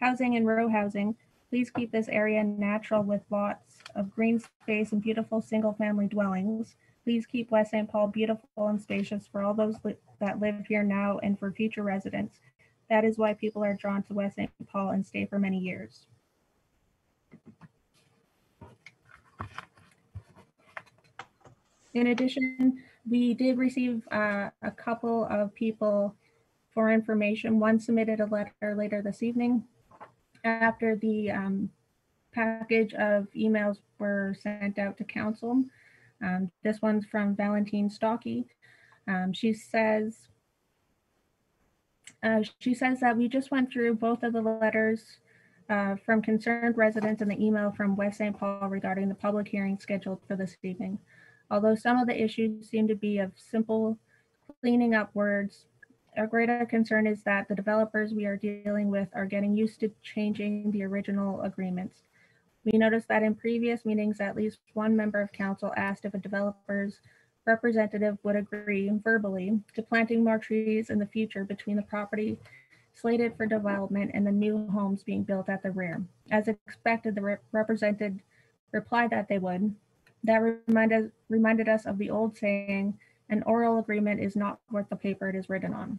housing and row housing. Please keep this area natural with lots of green space and beautiful single-family dwellings. Please keep West St. Paul beautiful and spacious for all those li- that live here now and for future residents. That is why people are drawn to West St. Paul and stay for many years. In addition, we did receive uh, a couple of people for information. One submitted a letter later this evening after the um, package of emails were sent out to council. Um, this one's from Valentine Stocky. Um, she says, uh, she says that we just went through both of the letters uh, from concerned residents and the email from West St. Paul regarding the public hearing scheduled for this evening. Although some of the issues seem to be of simple cleaning up words, our greater concern is that the developers we are dealing with are getting used to changing the original agreements. We noticed that in previous meetings, at least one member of council asked if a developer's representative would agree verbally to planting more trees in the future between the property slated for development and the new homes being built at the rear. As expected, the re- represented replied that they would. That reminded, reminded us of the old saying, an oral agreement is not worth the paper it is written on.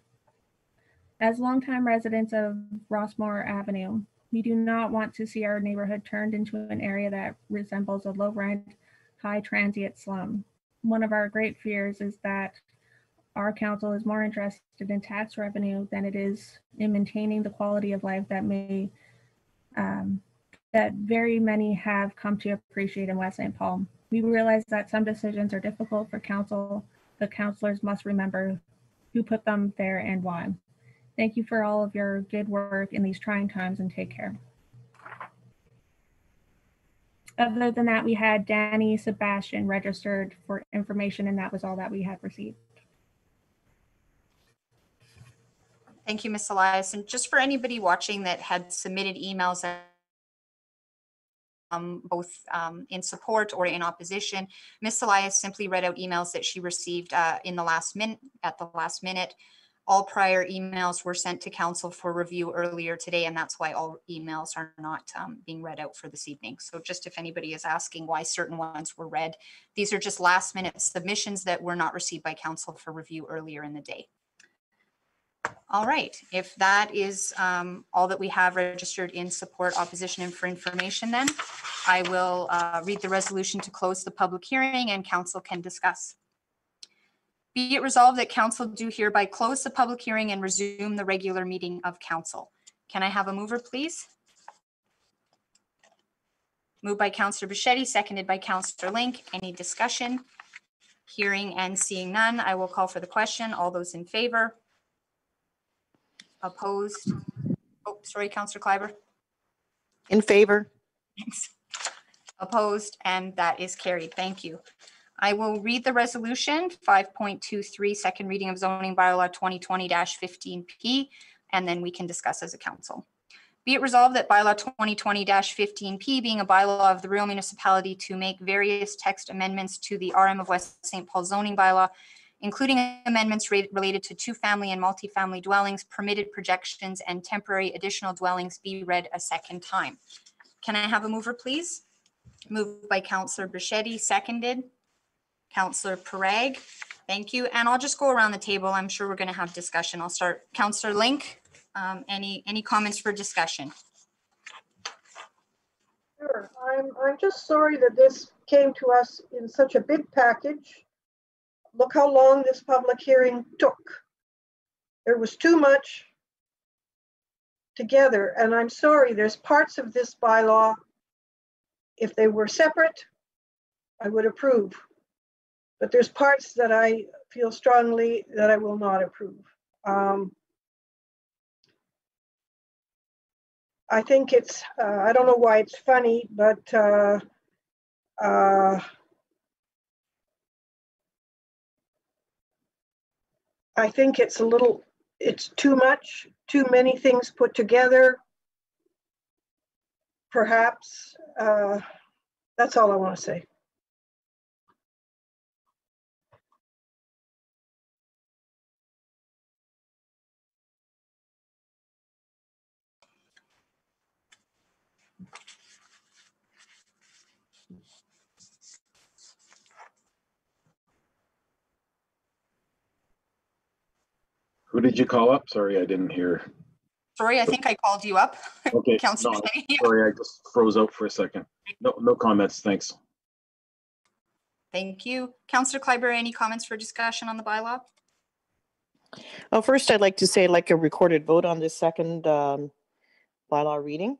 As longtime residents of Rossmore Avenue, we do not want to see our neighborhood turned into an area that resembles a low rent, high transient slum. One of our great fears is that our council is more interested in tax revenue than it is in maintaining the quality of life that may um, that very many have come to appreciate in West St. Paul. We realize that some decisions are difficult for council. The councilors must remember who put them there and why. Thank you for all of your good work in these trying times and take care. Other than that, we had Danny Sebastian registered for information and that was all that we had received. Thank you, Ms. Elias. And just for anybody watching that had submitted emails um, both um, in support or in opposition, Ms. Elias simply read out emails that she received uh, in the last minute, at the last minute. All prior emails were sent to council for review earlier today, and that's why all emails are not um, being read out for this evening. So just if anybody is asking why certain ones were read, these are just last minute submissions that were not received by council for review earlier in the day. All right, if that is um, all that we have registered in support, opposition, and for information, then I will uh, read the resolution to close the public hearing and council can discuss. Be it resolved that council do hereby close the public hearing and resume the regular meeting of council. Can I have a mover, please? Moved by Councillor Bichetti, seconded by Councillor Link. Any discussion? Hearing and seeing none, I will call for the question. All those in favor? Opposed? Oh, sorry, Councillor Kleiber. In favor? Thanks. Opposed, and that is carried. Thank you. I will read the resolution, 5.23, second reading of zoning bylaw 2020-15P, and then we can discuss as a council. Be it resolved that bylaw 2020-15P being a bylaw of the real municipality to make various text amendments to the RM of West St. Paul zoning bylaw, including amendments re- related to two-family and multifamily dwellings, permitted projections, and temporary additional dwellings be read a second time. Can I have a mover, please? Moved by Councillor Bichetti, seconded. Councillor Parag, thank you. And I'll just go around the table. I'm sure we're going to have discussion. I'll start. Councillor Link, um, any, any comments for discussion? Sure, I'm, I'm just sorry that this came to us in such a big package. Look how long this public hearing took. There was too much together, and I'm sorry, there's parts of this bylaw, if they were separate, I would approve. But there's parts that I feel strongly that I will not approve. Um, I think it's, uh, I don't know why it's funny, but uh, uh, I think it's a little, it's too much, too many things put together. Perhaps, uh, that's all I want to say. Who did you call up? Sorry, I didn't hear. Sorry, I think I called you up. (laughs) Okay, Councillor no, Bichetti. (laughs) sorry, I just froze out for a second. No, no comments, thanks. Thank you. Councillor Kleiber, any comments for discussion on the bylaw? Well, first, I'd like to say like a recorded vote on this second um, bylaw reading.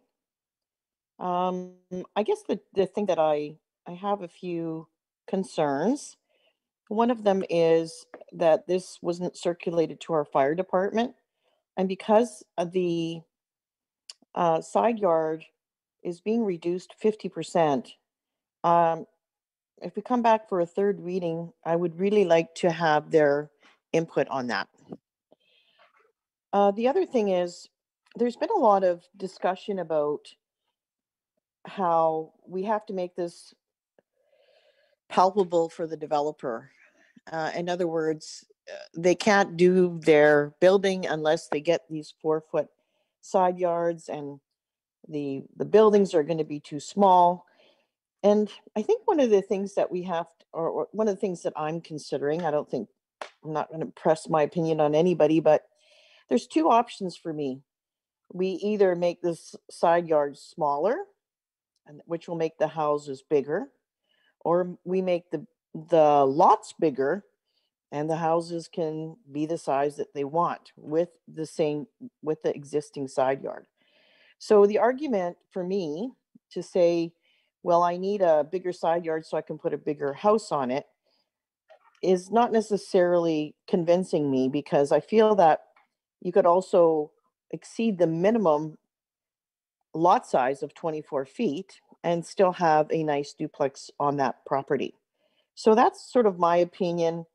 Um, I guess the, the thing that I, I have a few concerns. One of them is that this wasn't circulated to our fire department. And because of the uh, side yard is being reduced fifty percent, um, if we come back for a third reading, I would really like to have their input on that. Uh, the other thing is, there's been a lot of discussion about how we have to make this palpable for the developer. Uh, in other words, uh, they can't do their building unless they get these four foot side yards and the the buildings are going to be too small. And I think one of the things that we have, t- or, or one of the things that I'm considering, I don't think I'm not going to press my opinion on anybody, but there's two options for me. We either make this side yard smaller, and which will make the houses bigger, or we make the the lots bigger and the houses can be the size that they want with the same with the existing side yard. So the argument for me to say, well, I need a bigger side yard so I can put a bigger house on it is not necessarily convincing me because I feel that you could also exceed the minimum lot size of 24 feet and still have a nice duplex on that property. So that's sort of my opinion.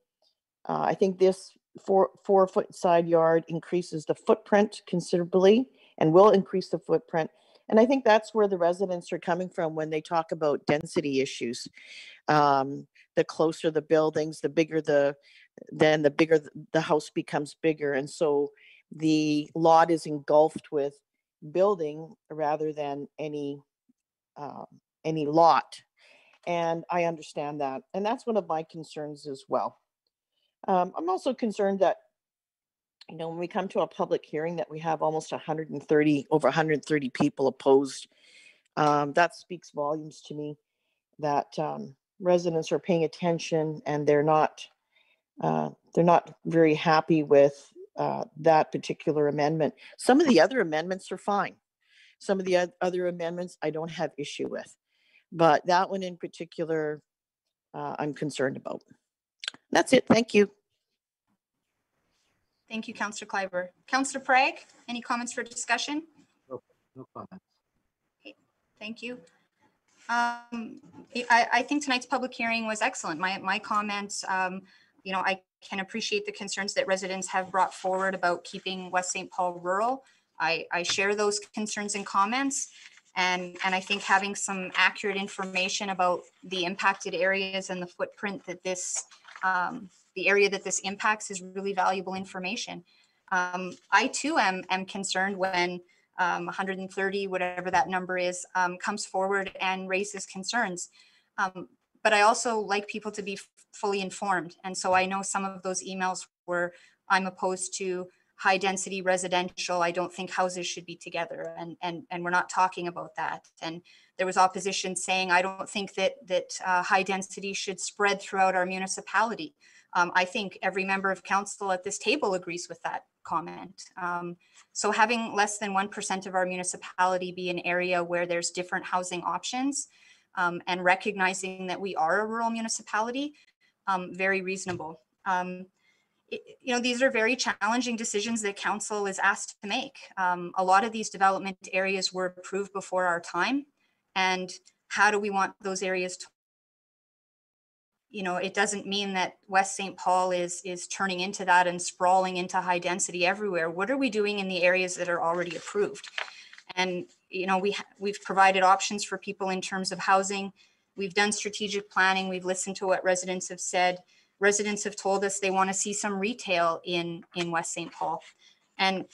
Uh, I think this four, four foot side yard increases the footprint considerably and will increase the footprint. And I think that's where the residents are coming from when they talk about density issues. Um, the closer the buildings, the bigger the, then the bigger the house becomes bigger. And so the lot is engulfed with building rather than any, uh, any lot. And I understand that. And that's one of my concerns as well. Um, I'm also concerned that, you know, when we come to a public hearing, that we have almost 130, over 130 people opposed. Um, that speaks volumes to me that um, residents are paying attention and they're not, uh, they're not very happy with uh, that particular amendment. Some of the other amendments are fine. Some of the other amendments I don't have issue with. But that one in particular, uh, I'm concerned about. That's it. Thank you. Thank you, Councillor Kleiber. Councillor Prague, any comments for discussion? No comment. Thank you. Um, I, I think tonight's public hearing was excellent. My, my comments, um, you know, I can appreciate the concerns that residents have brought forward about keeping West St. Paul rural. I, I share those concerns and comments. And, and I think having some accurate information about the impacted areas and the footprint that this, um, the area that this impacts is really valuable information. Um, I too am, am concerned when um, 130, whatever that number is, um, comes forward and raises concerns. Um, but I also like people to be fully informed. And so I know some of those emails were, I'm opposed to high density residential. I don't think houses should be together. And, and, and we're not talking about that. And there was opposition saying, I don't think that, that uh, high density should spread throughout our municipality. Um, I think every member of council at this table agrees with that comment. Um, so having less than 1% of our municipality be an area where there's different housing options um, and recognizing that we are a rural municipality, um, very reasonable. Um, you know, these are very challenging decisions that council is asked to make. Um, a lot of these development areas were approved before our time. And how do we want those areas to you know, it doesn't mean that West St. Paul is is turning into that and sprawling into high density everywhere. What are we doing in the areas that are already approved? And you know, we we've provided options for people in terms of housing. We've done strategic planning. We've listened to what residents have said. Residents have told us they want to see some retail in in West St. Paul. And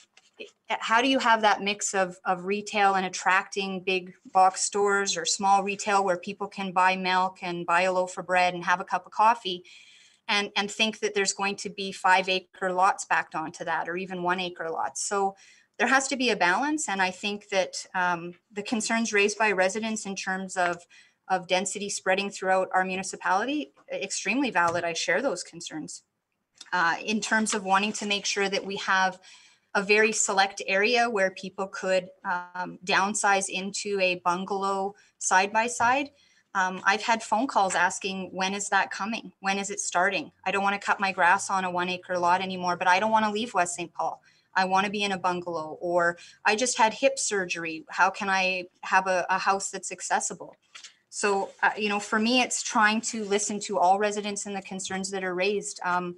how do you have that mix of of retail and attracting big box stores or small retail where people can buy milk and buy a loaf of bread and have a cup of coffee and and think that there's going to be five acre lots backed onto that or even one acre lots so there has to be a balance and i think that um, the concerns raised by residents in terms of of density spreading throughout our municipality extremely valid i share those concerns uh, in terms of wanting to make sure that we have a very select area where people could um, downsize into a bungalow side by side. Um, I've had phone calls asking, when is that coming? When is it starting? I don't want to cut my grass on a one acre lot anymore, but I don't want to leave West St. Paul. I want to be in a bungalow, or I just had hip surgery. How can I have a, a house that's accessible? So, uh, you know, for me, it's trying to listen to all residents and the concerns that are raised. Um,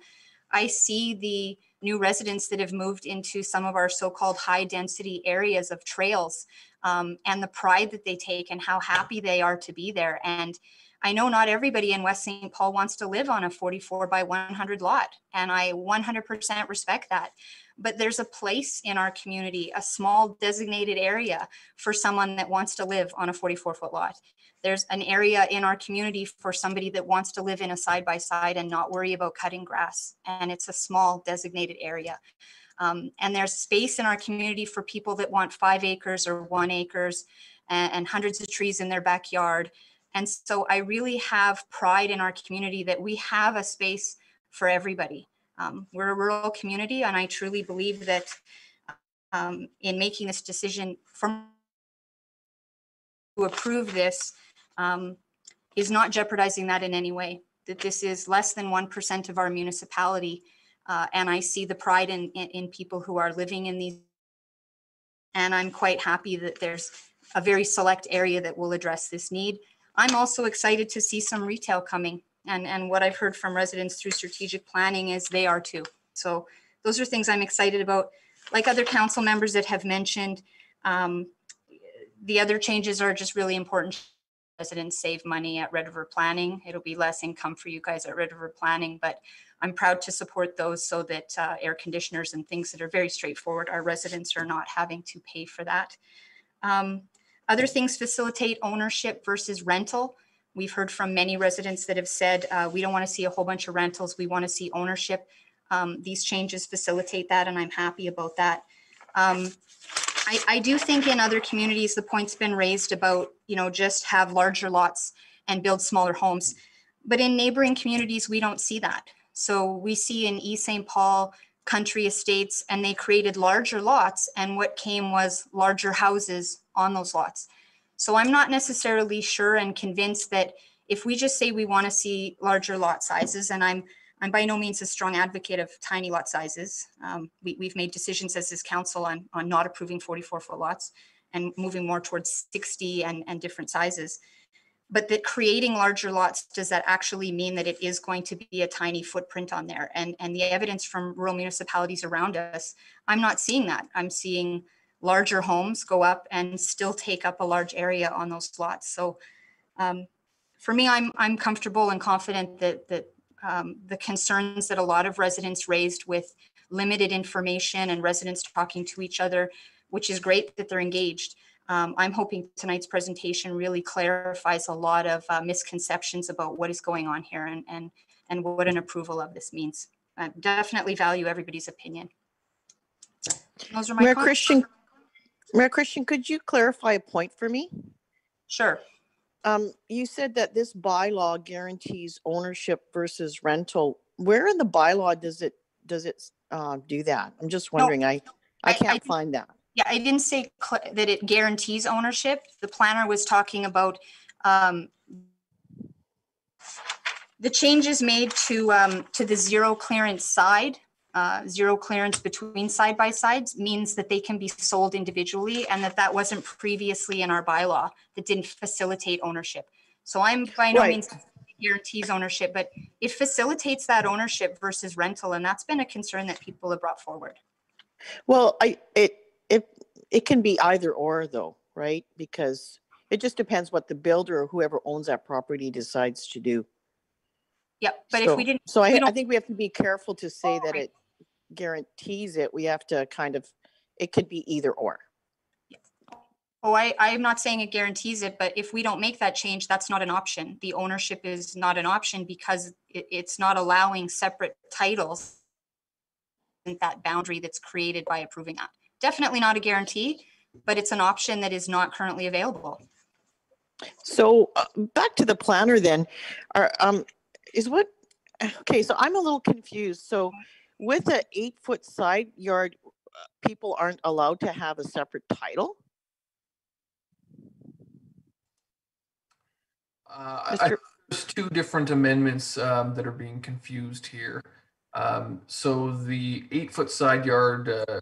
I see the new residents that have moved into some of our so-called high density areas of trails um, and the pride that they take and how happy they are to be there. And I know not everybody in West St. Paul wants to live on a 44 by 100 lot, and I 100% respect that. But there's a place in our community, a small designated area for someone that wants to live on a 44 foot lot. There's an area in our community for somebody that wants to live in a side by side and not worry about cutting grass. And it's a small designated area. Um, and there's space in our community for people that want five acres or one acres and, and hundreds of trees in their backyard. And so I really have pride in our community that we have a space for everybody. Um, we're a rural community, and I truly believe that um, in making this decision from to approve this um, is not jeopardizing that in any way. That this is less than one percent of our municipality, uh, and I see the pride in, in in people who are living in these. And I'm quite happy that there's a very select area that will address this need. I'm also excited to see some retail coming. And, and what I've heard from residents through strategic planning is they are too. So those are things I'm excited about. Like other council members that have mentioned, um, the other changes are just really important. Residents save money at Red River Planning. It'll be less income for you guys at Red River Planning, but I'm proud to support those so that uh, air conditioners and things that are very straightforward, our residents are not having to pay for that. Um, other things facilitate ownership versus rental. We've heard from many residents that have said, uh, we don't want to see a whole bunch of rentals. We want to see ownership. Um, these changes facilitate that, and I'm happy about that. Um, I, I do think in other communities, the point's been raised about, you know, just have larger lots and build smaller homes. But in neighboring communities, we don't see that. So we see in East St. Paul country estates, and they created larger lots, and what came was larger houses on those lots. So I'm not necessarily sure and convinced that if we just say we want to see larger lot sizes, and I'm I'm by no means a strong advocate of tiny lot sizes. Um, we, we've made decisions as this council on, on not approving 44 foot lots and moving more towards 60 and, and different sizes. But that creating larger lots, does that actually mean that it is going to be a tiny footprint on there? And, and the evidence from rural municipalities around us, I'm not seeing that. I'm seeing larger homes go up and still take up a large area on those lots. So um, for me, I'm, I'm comfortable and confident that, that um, the concerns that a lot of residents raised with limited information and residents talking to each other, which is great that they're engaged. Um, I'm hoping tonight's presentation really clarifies a lot of uh, misconceptions about what is going on here and, and, and what an approval of this means. I definitely value everybody's opinion. Those are my Mayor comments. Christian, Mayor Christian, could you clarify a point for me? Sure. Um, you said that this bylaw guarantees ownership versus rental. Where in the bylaw does it, does it, uh, do that? I'm just wondering, I, I I- I can't didn't- find that. Yeah, I didn't say cl- that it guarantees ownership. The planner was talking about um, the changes made to, um, to the zero clearance side. Uh, Zero clearance between side by sides means that they can be sold individually and that that wasn't previously in our bylaw that didn't facilitate ownership. So I'm by no Right. means guarantees ownership, but it facilitates that ownership versus rental. And that's been a concern that people have brought forward. Well, I, it, it, it can be either or though, right? Because it just depends what the builder or whoever owns that property decides to do. Yep, but if we didn't. So I, I think we have to be careful to say that it guarantees it. We have to kind of, it could be either or. Oh, I, I'm not saying it guarantees it, but if we don't make that change, that's not an option. The ownership is not an option because it, it's not allowing separate titles. in That boundary that's created by approving that. Definitely not a guarantee, but it's an option that is not currently available. So uh, back to the planner then, are, um, is what, okay, so I'm a little confused. So with an eight foot side yard, uh, people aren't allowed to have a separate title? Uh, I- I- Mr. There's two different amendments um, that are being confused here. Um, So the eight-foot side yard uh,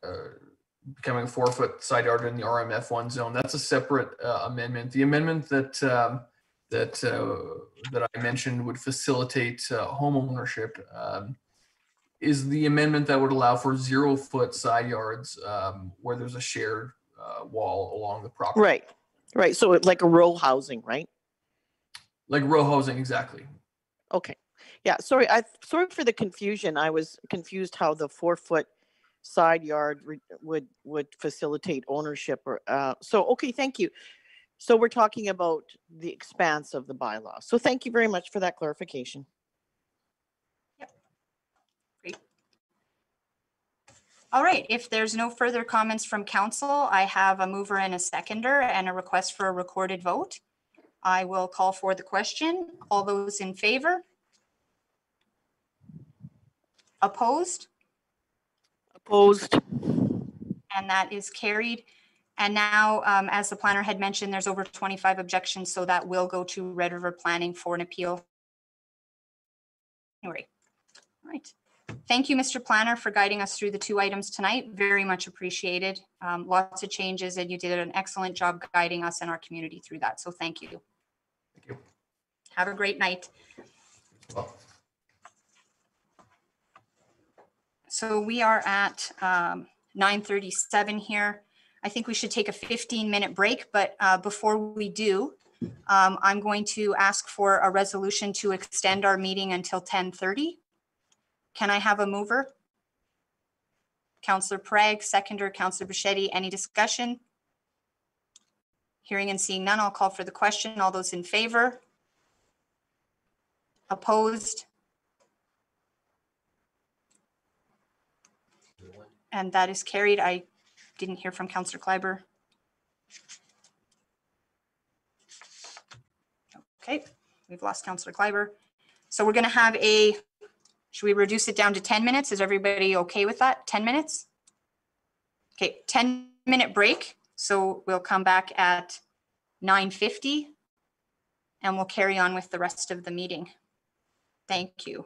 becoming a four-foot side yard in the RMF one zone, that's a separate uh, amendment. The amendment that um, that uh, that I mentioned would facilitate uh, home ownership um, is the amendment that would allow for zero-foot side yards um, where there's a shared uh, wall along the property. Right, right. So it- like a row housing, right? Like row housing, exactly. Okay. Yeah, sorry, I, sorry for the confusion. I was confused how the four foot side yard re- would, would facilitate ownership or, uh, so, okay, thank you. So we're talking about the expanse of the bylaw. So thank you very much for that clarification. All right, if there's no further comments from council, I have a mover and a seconder and a request for a recorded vote. I will call for the question. All those in favor? Opposed? Opposed? And that is carried. And now, um, as the planner had mentioned, there's over 25 objections, so that will go to Red River Planning for an appeal. Anyway, all right. Thank you, Mr. Planner, for guiding us through the two items tonight. Very much appreciated. Um, Lots of changes, and you did an excellent job guiding us and our community through that, so thank you. Thank you. Have a great night. Well, So we are at um, 9:37 here. I think we should take a 15-minute break, but uh, before we do, um, I'm going to ask for a resolution to extend our meeting until 10:30. Can I have a mover? Counselor Prague, seconder, Counselor Bichetti, any discussion? Hearing and seeing none, I'll call for the question. All those in favor? Opposed? And that is carried. I didn't hear from Counselor Kleiber. Okay, we've lost Counselor Kleiber. So we're going to have a, should we reduce it down to 10 minutes? Is everybody okay with that? 10 minutes? Okay, 10 minute break. So we'll come back at 9:50 and we'll carry on with the rest of the meeting. Thank you.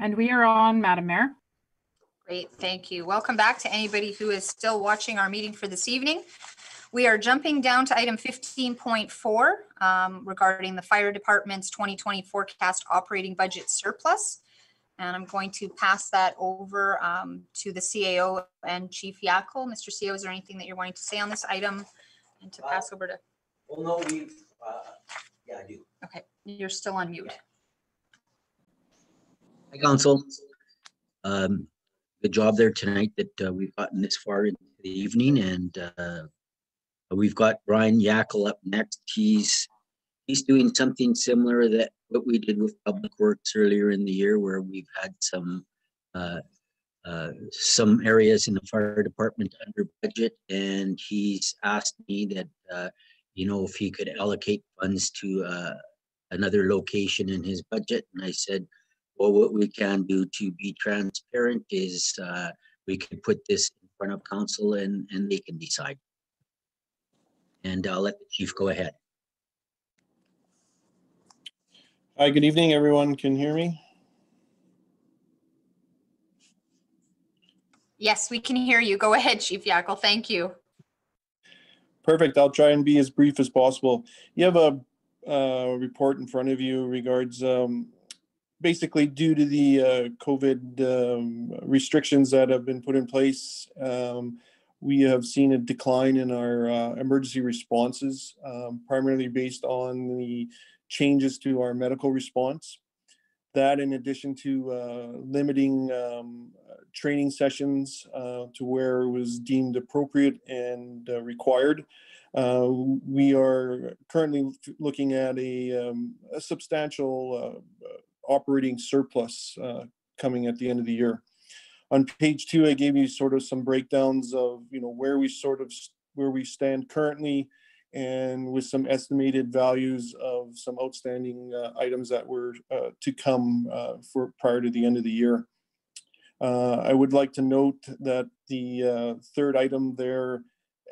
And we are on, Madam Mayor. Great, thank you. Welcome back to anybody who is still watching our meeting for this evening. We are jumping down to item 15.4 um, regarding the fire department's 2020 forecast operating budget surplus. And I'm going to pass that over um, to the CAO and Chief Yakel. Mr. CAO, is there anything that you're wanting to say on this item? And to pass over to, Well, no, we've, uh, yeah, I do. okay, you're still on mute. Hi, Council. Um, good job there tonight that uh, we've gotten this far into the evening and uh, we've got Brian Yakel up next. He's, he's doing something similar that what we did with Public Works earlier in the year where we've had some uh, uh, some areas in the fire department under budget and he's asked me that, uh, you know, if he could allocate funds to uh, another location in his budget. And I said, well, what we can do to be transparent is uh, we can put this in front of council and, and they can decide. And I'll let the chief go ahead. Hi, good evening, everyone. Can you hear me? Yes, we can hear you. Go ahead, Chief Yakel. Thank you. Perfect. I'll try and be as brief as possible. You have a uh, report in front of you regards um, basically due to the uh, COVID um, restrictions that have been put in place. Um, we have seen a decline in our uh, emergency responses, um, primarily based on the changes to our medical response. That, in addition to uh, limiting um, training sessions uh, to where it was deemed appropriate and uh, required, uh, we are currently looking at a, um, a substantial operating surplus uh, coming at the end of the year. On page two, I gave you sort of some breakdowns of you know where we sort of where we stand currently, and with some estimated values of some outstanding uh, items that were uh, to come uh, for prior to the end of the year. Uh, I would like to note that the uh, third item there,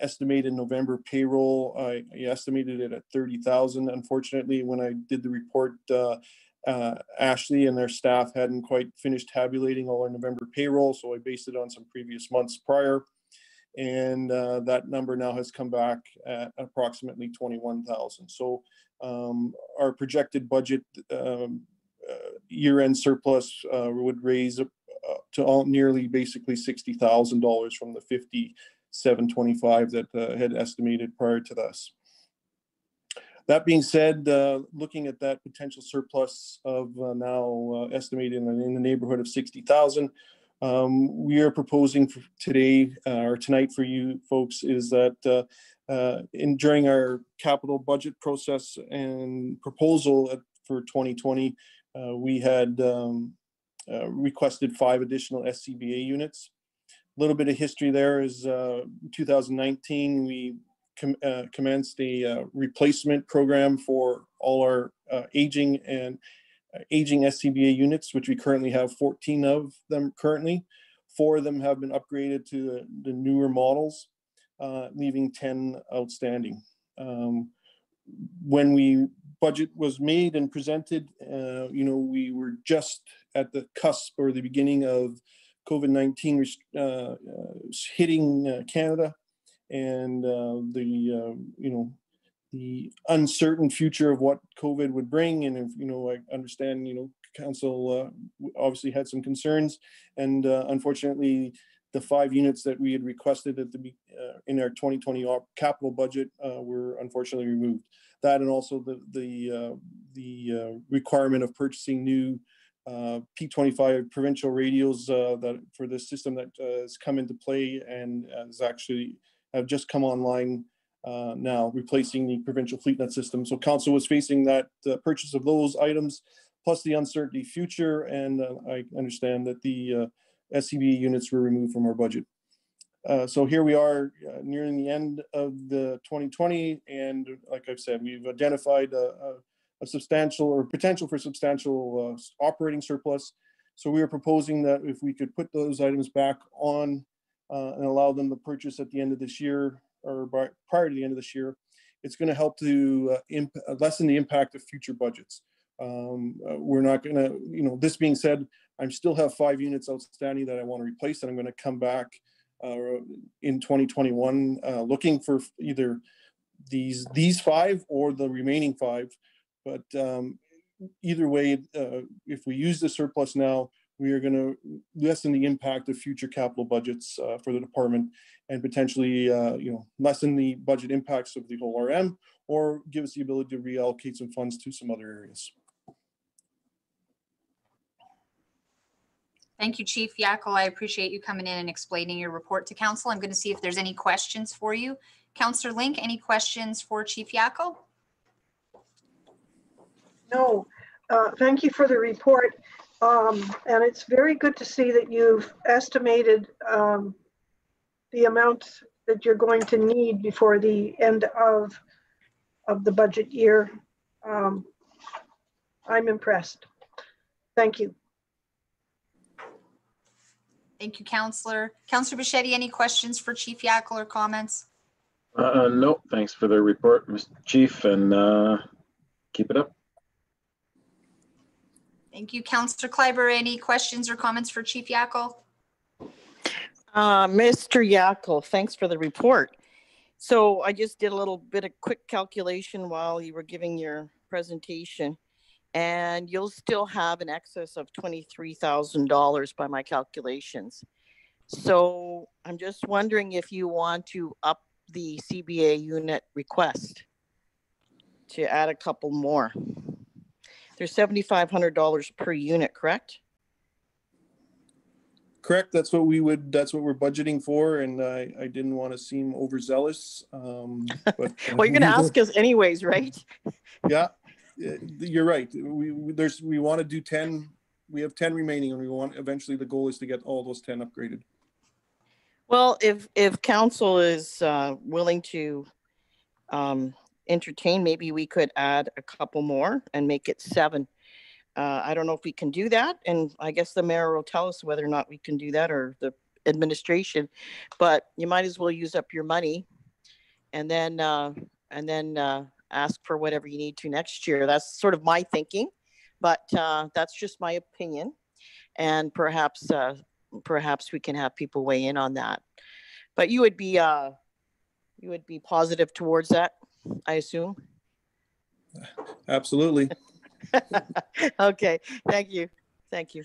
estimated November payroll, I I estimated it at thirty thousand. Unfortunately, when I did the report, uh, Ashley and their staff hadn't quite finished tabulating all our November payroll, so I based it on some previous months prior. And uh, that number now has come back at approximately twenty-one thousand. So um, our projected budget um, uh, year-end surplus uh, would raise up uh, to all nearly basically sixty thousand dollars from the fifty-seven twenty-five that uh, had estimated prior to this. That being said, uh, looking at that potential surplus of uh, now uh, estimated in the neighborhood of 60,000, um, we are proposing for today uh, or tonight for you folks is that uh, uh, in during our capital budget process and proposal at- for 2020, uh, we had um, requested five additional SCBA units. A little bit of history there is uh, 2019, we com- uh, commenced a uh, replacement program for all our uh, aging and uh, aging SCBA units, which we currently have 14 of them currently. Four of them have been upgraded to the- the newer models, leaving 10 outstanding. Um, When we budget was made and presented, uh, you know, we were just at the cusp or the beginning of COVID-19 rest- uh, uh, hitting Canada and uh, the uh, you know the uncertain future of what COVID would bring. And if you know, I understand you know, council uh, obviously had some concerns, and uh, unfortunately, the five units that we had requested at the uh, in our 2020 capital budget uh, were unfortunately removed. That and also the the the requirement of purchasing new uh, P25 provincial radios uh, that for the system that uh, has come into play and is actually have just come online uh, now, replacing the provincial FleetNet system. So council was facing that uh, purchase of those items, plus the uncertainty future, and uh, I understand that the uh, SCBA units were removed from our budget. Uh, So here we are uh, nearing the end of the 2020, and like I've said, we've identified a a- substantial or potential for substantial operating surplus. So we are proposing that if we could put those items back on uh, and allow them to purchase at the end of this year or by, prior to the end of this year, it's going to help to uh, uh, lessen the impact of future budgets. Um, uh, we're not gonna, you know, this being said, I still have five units outstanding that I want to replace and I'm gonna come back uh, in 2021, uh, looking for either these, these five or the remaining five. But um, either way, if we use the surplus now, we are going to lessen the impact of future capital budgets uh, for the department and potentially, uh, you know, lessen the budget impacts of the whole RM or give us the ability to reallocate some funds to some other areas. Thank you, Chief Yackle. I appreciate you coming in and explaining your report to council. I'm going to see if there's any questions for you. Councillor Link, any questions for Chief Yackle? No, uh, thank you for the report. Um, and it's very good to see that you've estimated um, the amount that you're going to need before the end of, of the budget year. Um, I'm impressed. Thank you. Thank you, Councillor. Councillor Bichetti, any questions for Chief Yackle or comments? Uh, no, thanks for the report, Mr. Chief, and uh, keep it up. Thank you, Councillor Kleiber. Any questions or comments for Chief Yackle? Uh, Mr. Yackle, thanks for the report. So I just did a little bit of quick calculation while you were giving your presentation. And you'll still have an excess of twenty-three thousand dollars by my calculations. So I'm just wondering if you want to up the SCBA unit request to add a couple more. They're seventy-five hundred dollars per unit, correct? Correct, that's what we would, that's what we're budgeting for, and I, I didn't want to seem overzealous, um, but. (laughs) Well, you're gonna (laughs) ask us anyways, right? Yeah, uh, you're right. We, we- there's, we want to do ten, we have ten remaining and we want, eventually the goal is to get all those ten upgraded. Well, if, if council is uh, willing to um, entertain, maybe we could add a couple more and make it seven. Uh, I don't know if we can do that, and I guess the mayor will tell us whether or not we can do that, or the administration. But you might as well use up your money and then, uh, and then uh, ask for whatever you need to next year. That's sort of my thinking, but uh, that's just my opinion. And perhaps, uh, perhaps we can have people weigh in on that. But you would be, uh, you would be positive towards that, I assume? Absolutely. (laughs) Okay, thank you, thank you.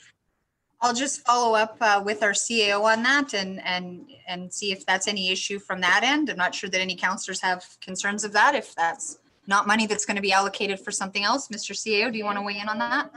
I'll just follow up uh, with our CAO on that and, and, and see if that's any issue from that end. I'm not sure that any counselors have concerns of that, if that's not money that's going to be allocated for something else. Mr. CAO, do you want to weigh in on that?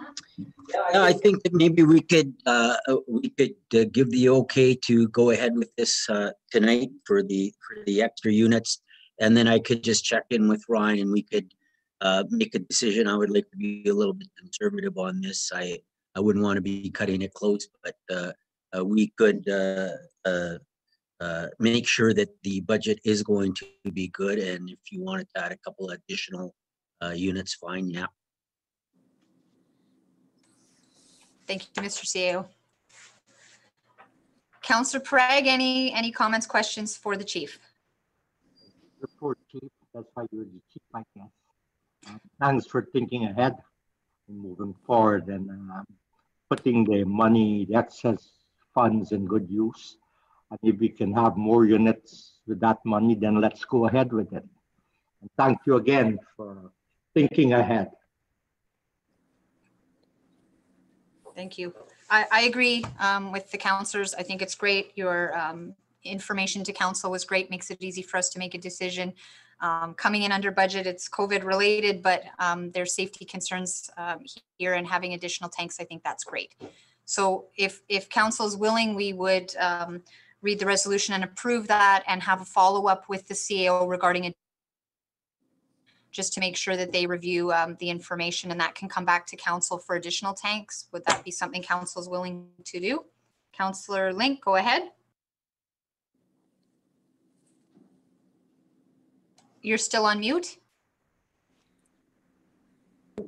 Yeah, I think that maybe we could, uh, uh, we could uh, give the okay to go ahead with this, uh, tonight for the, for the extra units. And then I could just check in with Ryan and we could, uh, make a decision. I would like to be a little bit conservative on this. I, I wouldn't want to be cutting it close, but, uh, uh, we could, uh, uh, uh, make sure that the budget is going to be good. And if you wanted to add a couple additional, units, fine, yeah. Thank you, Mr. CAO. Counselor Prague, any, any comments, questions for the chief? Chief. That's why you're the chief, I guess. Thanks for thinking ahead and moving forward and um, putting the money, the excess funds in good use. And if we can have more units with that money, then let's go ahead with it. And thank you again for thinking ahead. Thank you. I, I agree um, with the counselors. I think it's great. Your um, information to council was great, makes it easy for us to make a decision. Um, Coming in under budget, it's COVID related, but um, there's safety concerns um, here and having additional tanks, I think that's great. So if, if council is willing, we would um, read the resolution and approve that and have a follow-up with the CAO regarding it just to make sure that they review um, the information and that can come back to council for additional tanks. Would that be something council is willing to do? Councillor Link, go ahead. You're still on mute?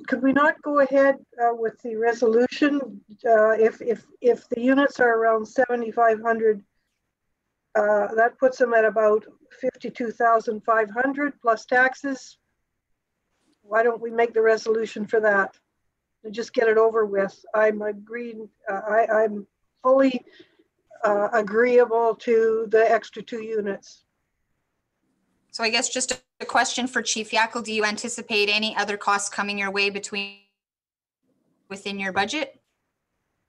Could we not go ahead uh, with the resolution? uh, If, if, if the units are around 7,500, uh, that puts them at about 52,500 plus taxes. Why don't we make the resolution for that? to just get it over with. I'm agreeing, uh, I, I'm fully uh, agreeable to the extra two units. So I guess just a- question for Chief Yackle, do you anticipate any other costs coming your way between, within your budget?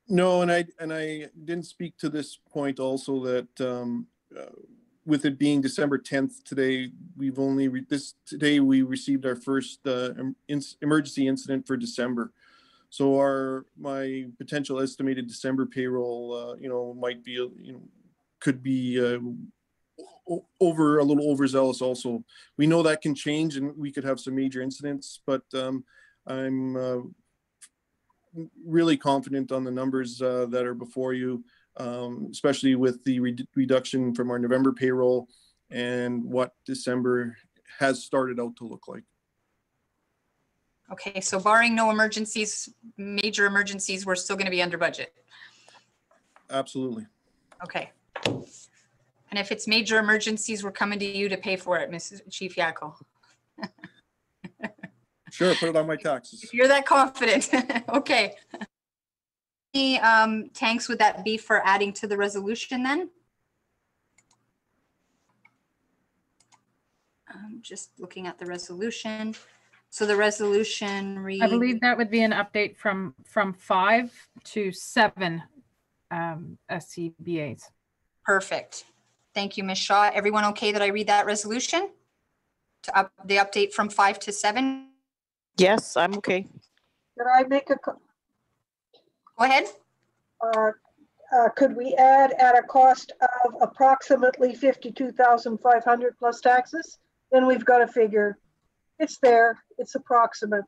No, and I, and I didn't speak to this point also that, um, uh, with it being December tenth today, we've only, this, today we received our first, uh, ins- emergency incident for December. So our, my potential estimated December payroll, uh, you know, might be, you know, could be, uh, over, a little overzealous also. We know that can change and we could have some major incidents, but, um, I'm, uh, really confident on the numbers uh, that are before you, um, especially with the redu- reduction from our November payroll and what December has started out to look like. Okay, so barring no emergencies, major emergencies, we're still gonna be under budget. Absolutely. Okay. And if it's major emergencies, we're coming to you to pay for it, Mrs. Chief Yackle. (laughs) Sure, put it on my taxes. If you're that confident, (laughs) okay. Any um, tanks would that be for adding to the resolution then? I'm just looking at the resolution. So the resolution reads. I believe that would be an update from, from five to seven um, SCBA's. Perfect. Thank you, Ms. Shaw. Everyone okay that I read that resolution? To up, the update from five to seven? Yes, I'm okay. Could I make a, co- Go ahead. uh, uh, could we add at a cost of approximately 52,500 plus taxes? Then we've got to figure, it's there, it's approximate.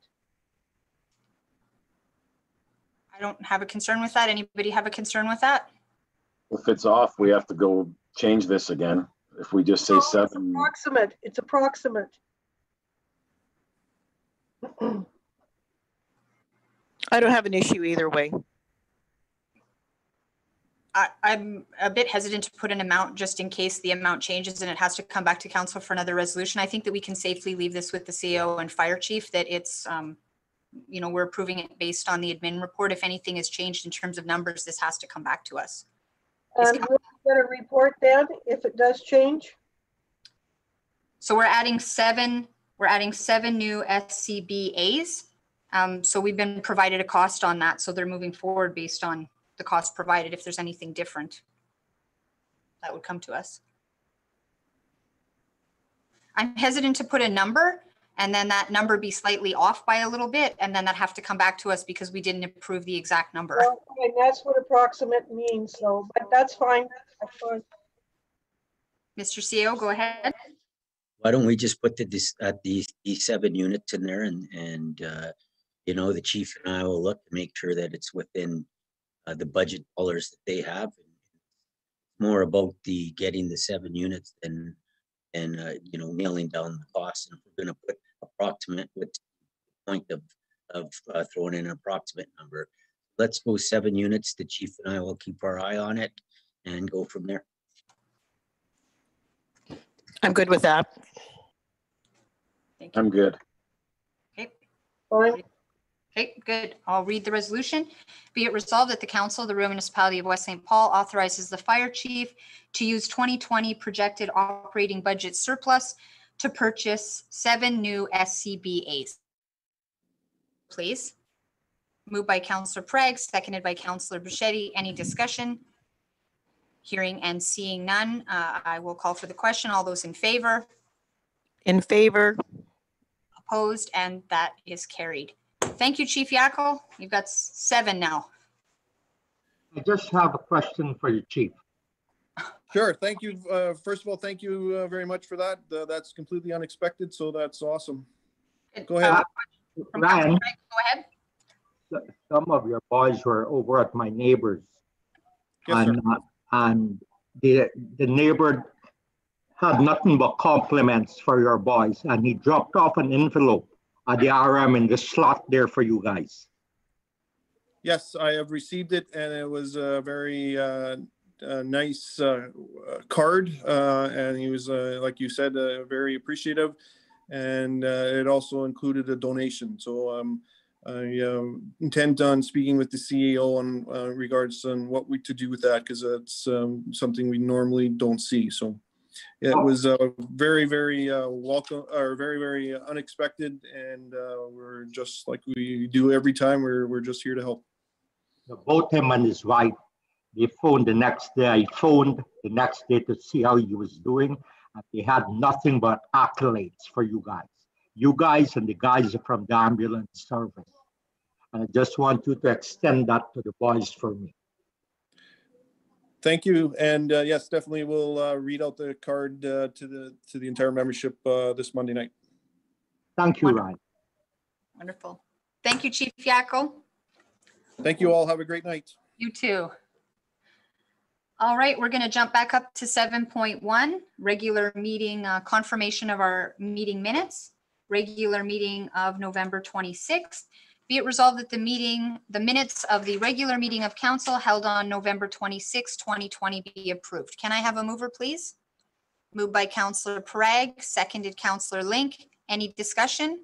I don't have a concern with that. Anybody have a concern with that? If it's off, we have to go change this again. If we just say No, it's seven, Approximate, it's approximate. (clears throat) I don't have an issue either way. I, I'm a bit hesitant to put an amount just in case the amount changes and it has to come back to council for another resolution. I think that we can safely leave this with the CEO and fire chief, that it's, um, you know, we're approving it based on the admin report. If anything has changed in terms of numbers, this has to come back to us. And we'll get a report then if it does change. So we're adding seven, we're adding seven new SCBA's. Um, so we've been provided a cost on that, so they're moving forward based on the cost provided. If there's anything different, that would come to us. I'm hesitant to put a number and then that number be slightly off by a little bit and then that have to come back to us because we didn't approve the exact number. Well, And that's what approximate means, so, but that's fine. Mr. CEO, go ahead. Why don't we just put the, dis- at these, these seven units in there and, and, uh, you know, the chief and I will look to make sure that it's within, uh, the budget dollars that they have. More about the, getting the seven units than, and, uh, you know, nailing down the cost. And if we're gonna put approximate with point of, of, uh, throwing in an approximate number. Let's go seven units. The chief and I will keep our eye on it and go from there. I'm good with that. I'm good. Okay. Fine. Okay, good. I'll read the resolution. Be it resolved that the council of the Rural Municipality of West St. Paul authorizes the fire chief to use 2020 projected operating budget surplus to purchase seven new SCBA's. Please. Moved by Counselor Prague, seconded by Counselor Bichetti. Any discussion? Hearing and seeing none, uh, I will call for the question. All those in favor? In favor? Opposed, and that is carried. Thank you, Chief Yackle. You've got seven now. I just have a question for you, chief. Sure, thank you. Uh, First of all, thank you uh, very much for that. Uh, That's completely unexpected, so that's awesome. Go ahead. Uh, Ryan, Go ahead. some of your boys were over at my neighbor's. Yes, sir. And, uh, and the, the neighbor had nothing but compliments for your boys, and he dropped off an envelope at the RM in the slot there for you guys. Yes, I have received it and it was a very uh, nice uh, uh, card. uh, And he was, uh, like you said, uh, very appreciative. And uh, it also included a donation. So I'm I um, intend on speaking with the CEO on uh, regards on what we to do with that because that's um, something we normally don't see. So it was uh, very, very uh, welcome or very, very unexpected, and uh, we're just like we do every time. We're we're just here to help. Both him and his wife, they phoned the next day. I phoned the next day to see how he was doing. And they had nothing but accolades for you guys. You guys and the guys from the ambulance service. And I just want you to extend that to the boys for me. Thank you, and uh, yes, definitely we'll uh, read out the card uh, to the to the entire membership uh, this Monday night. Thank you, Ryan. Wonderful. Thank you, Chief Yackel. Thank you all. Have a great night. You too. All right, we're going to jump back up to 7.1, regular meeting uh, confirmation of our meeting minutes, regular meeting of November 26th. Be it resolved that the meeting, the minutes of the regular meeting of council held on November 26, 2020 be approved. Can I have a mover, please? Moved by Councillor Prague, seconded Councillor Link. Any discussion?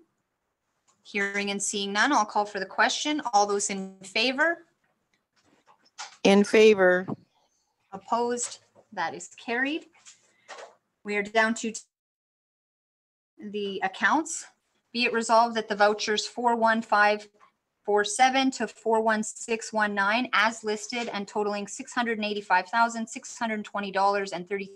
Hearing and seeing none, I'll call for the question. All those in favor? In favor, Opposed? That is carried. We are down to the accounts. Be it resolved that the vouchers 41547 to 41619 as listed and totaling $685,620.30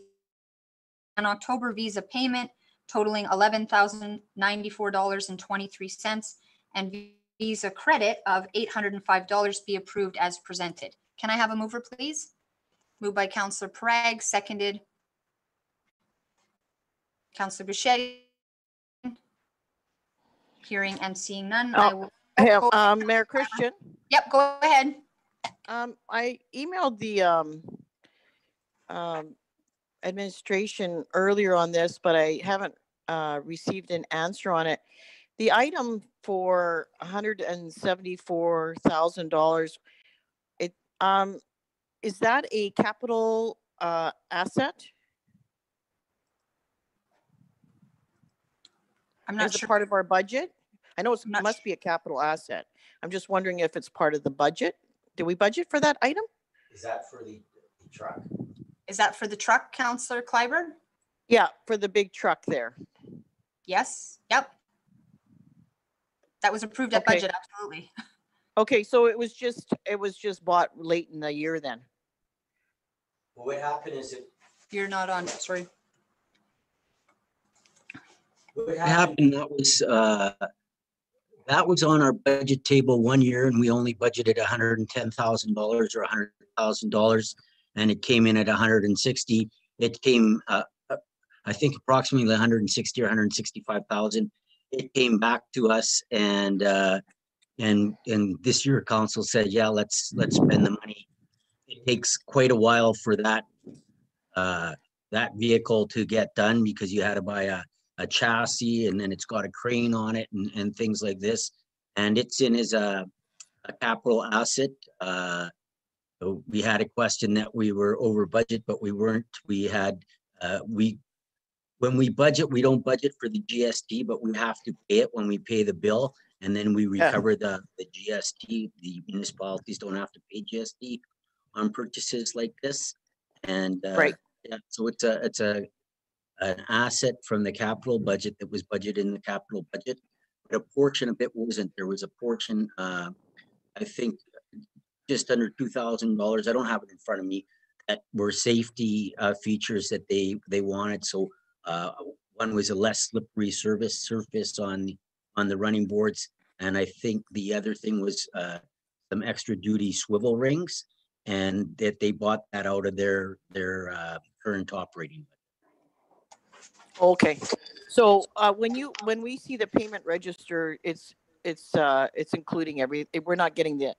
an October Visa payment totaling $11,094.23 and Visa credit of $805 be approved as presented. Can I have a mover, please? Moved by Counselor Prague, seconded. Counselor Bichetti. Hearing and seeing none, I Oh, will. go- um, Mayor Christian, Yep, go ahead. um, I emailed the, um, um, administration earlier on this, but I haven't, uh, received an answer on it. The item for hundred and seventy-four thousand dollars, it, um, is that a capital, uh, asset? I'm not Is it sure. part of our budget? I know it I'm not must be a capital asset. I'm just wondering if it's part of the budget. Did we budget for that item? Is that for the the truck? Is that for the truck, Counselor Clyburn? Yeah, for the big truck there. Yes, yep. That was approved at Okay. budget, absolutely. (laughs) Okay, so it was just, it was just bought late in the year then? What happened is it, You're not on, sorry. what happened, that was, uh, that was on our budget table one year and we only budgeted hundred and ten thousand dollars or hundred thousand dollars. And it came in at hundred and sixty. It came, uh, uh, I think approximately hundred and sixty or hundred and sixty-five thousand. It came back to us and, uh, and, and this year council said, yeah, let's, let's spend the money. It takes quite a while for that, uh, that vehicle to get done because you had to buy a, a chassis and then it's got a crane on it and, and things like this. And it's in as a, a capital asset. Uh, we had a question that we were over budget, but we weren't. We had, uh, we, when we budget, we don't budget for the GST, but we have to pay it when we pay the bill. And then we Yeah. recover the, the GST. The municipalities don't have to pay GST on purchases like this. And, uh, Right. yeah, so it's a, it's a, an asset from the capital budget that was budgeted in the capital budget. But a portion of it wasn't. There was a portion, uh, I think, just under two thousand dollars. I don't have it in front of me. That were safety, uh, features that they, they wanted. So, uh, one was a less slippery service surface on, the on the running boards. And I think the other thing was, uh, some extra duty swivel rings. And that they bought that out of their, their, uh, current operating. Okay, so, uh, when you, when we see the payment register, it's, it's, uh, it's including every, we're not getting the,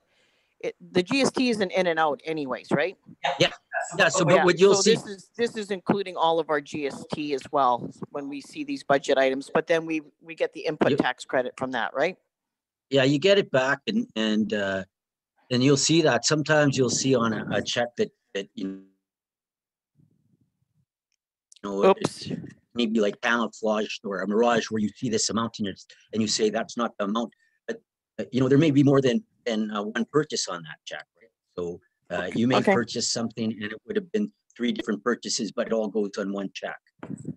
it, the GST isn't in and out anyways, right? Yeah, yeah, so Yeah, but what you'll so see, This is, this is including all of our GST as well, when we see these budget items, but then we, we get the input Yep. tax credit from that, right? yeah, you get it back and, and, uh, and you'll see that sometimes you'll see on a, a check that, that, you know, it- Oops, maybe like camouflaged or a mirage where you see this amount and you and you say that's not the amount. But uh, you know, there may be more than, than uh, one purchase on that check, right? So uh, you may Okay. purchase something and it would have been three different purchases, but it all goes on one check.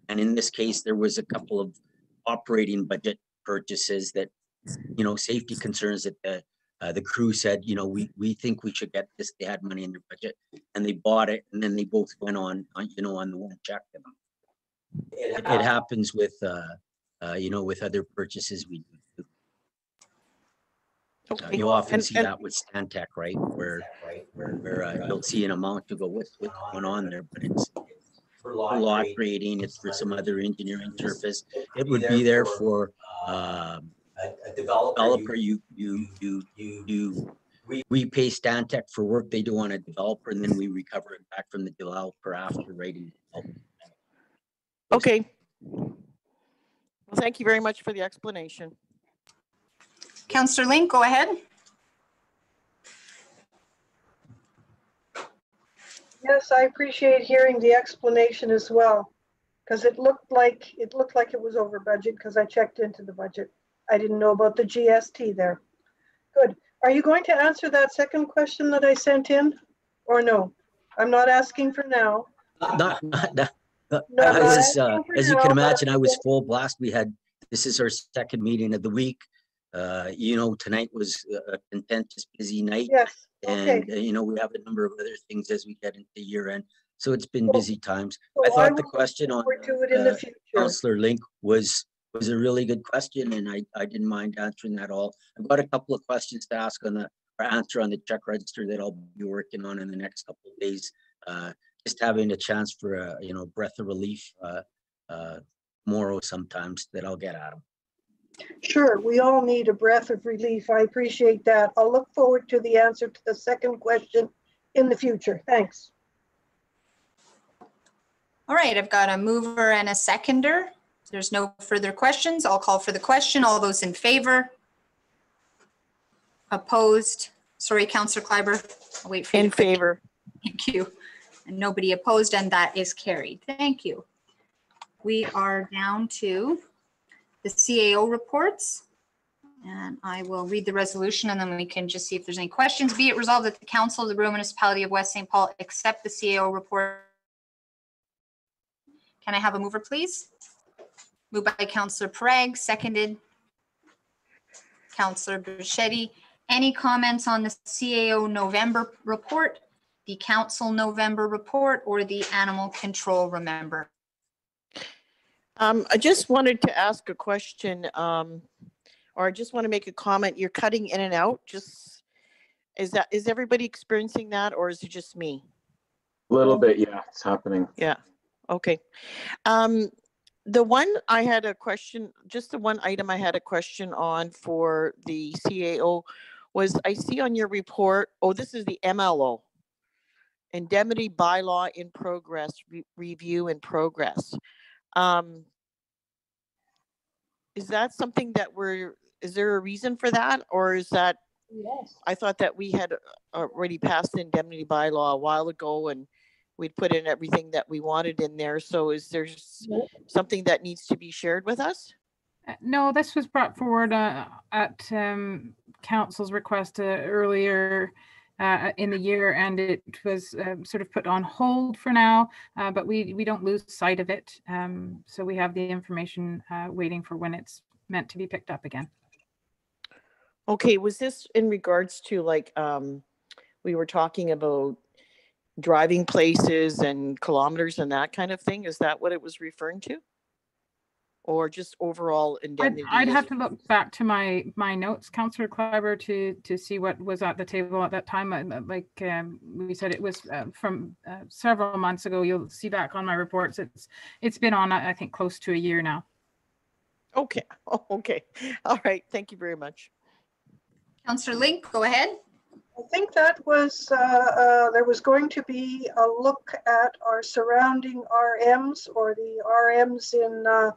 And in this case, there was a couple of operating budget purchases that, you know, safety concerns that the, uh, the crew said, you know, we, we think we should get this. They had money in their budget and they bought it and then they both went on, on, you know, on the one check. It, it happens with, uh, uh, you know, with other purchases we do. Uh, Okay. You often And- see and- that with Stantec, right, where, where, where uh, you'll see an amount to go, what's, what's going on there, but it's for lot grading, it's for some other engineering service. It would be there for, um, a developer, you, you, you, you, you, we, we pay Stantec for work they do on a developer and then we recover it back from the developer after rating. Okay. Well, thank you very much for the explanation. Counselor Link, go ahead. Yes, I appreciate hearing the explanation as well. Because it looked like, it looked like it was over budget because I checked into the budget. I didn't know about the GST there. Good. Are you going to answer that second question that I sent in? Or no? I'm not asking for now. Not, not, not, not- No, I was, uh, asking for as you now, can imagine, I was full blast. We had, this is our second meeting of the week. Uh, you know, tonight was a contentious, busy night. Yes, okay. And, uh, you know, we have a number of other things as we get into year end. So it's been busy times. I so I thought the question on Forward to it in the uh. Counselor Link was, was a really good question and I, I didn't mind answering that all. I've got a couple of questions to ask on the, or answer on the check register that I'll be working on in the next couple of days. Uh, just having a chance for a, you know, breath of relief, uh, uh, tomorrow sometimes that I'll get at them. Sure, we all need a breath of relief. I appreciate that. I'll look forward to the answer to the second question in the future. Thanks. All right, I've got a mover and a seconder. If There's no further questions. I'll call for the question. All those in favor? Opposed? Sorry, Counselor Kleiber. I'll wait for. In to click. favor. Thank you. And nobody opposed, and that is carried. Thank you. We are down to the CAO reports. And I will read the resolution and then we can just see if there's any questions. Be it resolved that the Council of the Rural Municipality of West St. Paul accept the CAO report. Can I have a mover, please? Moved by Councillor Pereg, seconded. Councillor Bichetti. Any comments on the CAO November report, the Council November report, or the Animal Control Remember? Um, I just wanted to ask a question, um, or I just want to make a comment. You're cutting in and out, just, is that, is everybody experiencing that or is it just me? A little bit, yeah, it's happening. Yeah, okay. Um, the one I had a question, just the one item I had a question on for the CAO was I see on your report, oh, this is the MLO. Indemnity bylaw in progress, re- review in progress. Um, is that something that we're, is there a reason for that, or is that? Yes. I thought that we had uh, already passed the indemnity bylaw a while ago and we'd put in everything that we wanted in there, so is there s- something that needs to be shared with us? Uh, No, this was brought forward uh, at um, council's request uh, earlier uh, in the year, and it was um, sort of put on hold for now, uh, but we, we don't lose sight of it. Um, So we have the information uh, waiting for when it's meant to be picked up again. Okay, was this in regards to like, um, we were talking about driving places and kilometers and that kind of thing? Is that what it was referring to? Or just overall I'd. I'd have to look back to my, my notes, Councillor Kleiber, to, to see what was at the table at that time. Uh, Like um, we said, it was uh, from uh, several months ago. You'll see back on my reports. It's, it's been on, I I think, close to a year now. Okay, (laughs) oh, okay, all right, thank you very much. Councillor Link, go ahead. I think that was, uh, uh, there was going to be a look at our surrounding RMs or the RMs in uh,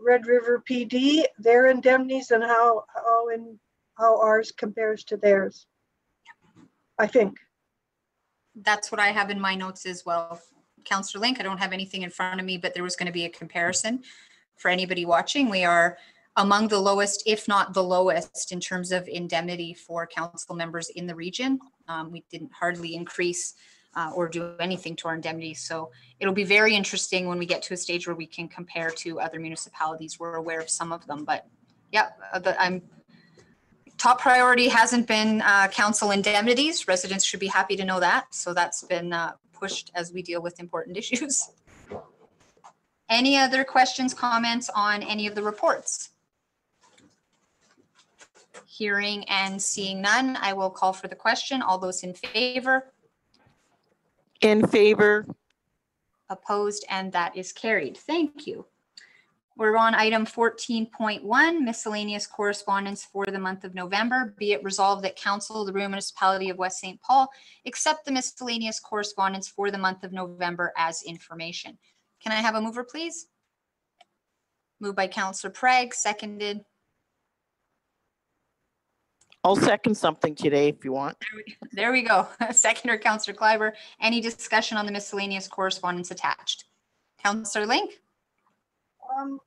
Red River PD, their indemnities and how, how in, how ours compares to theirs. I think. That's what I have in my notes as well. Counselor Link, I don't have anything in front of me, but there was going to be a comparison. For anybody watching, we are among the lowest, if not the lowest, in terms of indemnity for council members in the region. Um, We didn't hardly increase uh, or do anything to our indemnity. So it'll be very interesting when we get to a stage where we can compare to other municipalities. We're aware of some of them, but yeah, uh, the- I'm, top priority hasn't been uh, council indemnities. Residents should be happy to know that. So that's been uh, pushed as we deal with important (laughs) issues. Any other questions, comments on any of the reports? Hearing and seeing none, I will call for the question. All those in favor? In favor, Opposed, and that is carried. Thank you. We're on item fourteen point one, miscellaneous correspondence for the month of November. Be it resolved that council of the Rural Municipality of West St. Paul accept the miscellaneous correspondence for the month of November as information. Can I have a mover, please? Moved by Counselor Prague, seconded. I'll second something today if you want. There we go. (laughs) Seconder, Counselor Kleiber. Any discussion on the miscellaneous correspondence attached? Counselor Link? Um,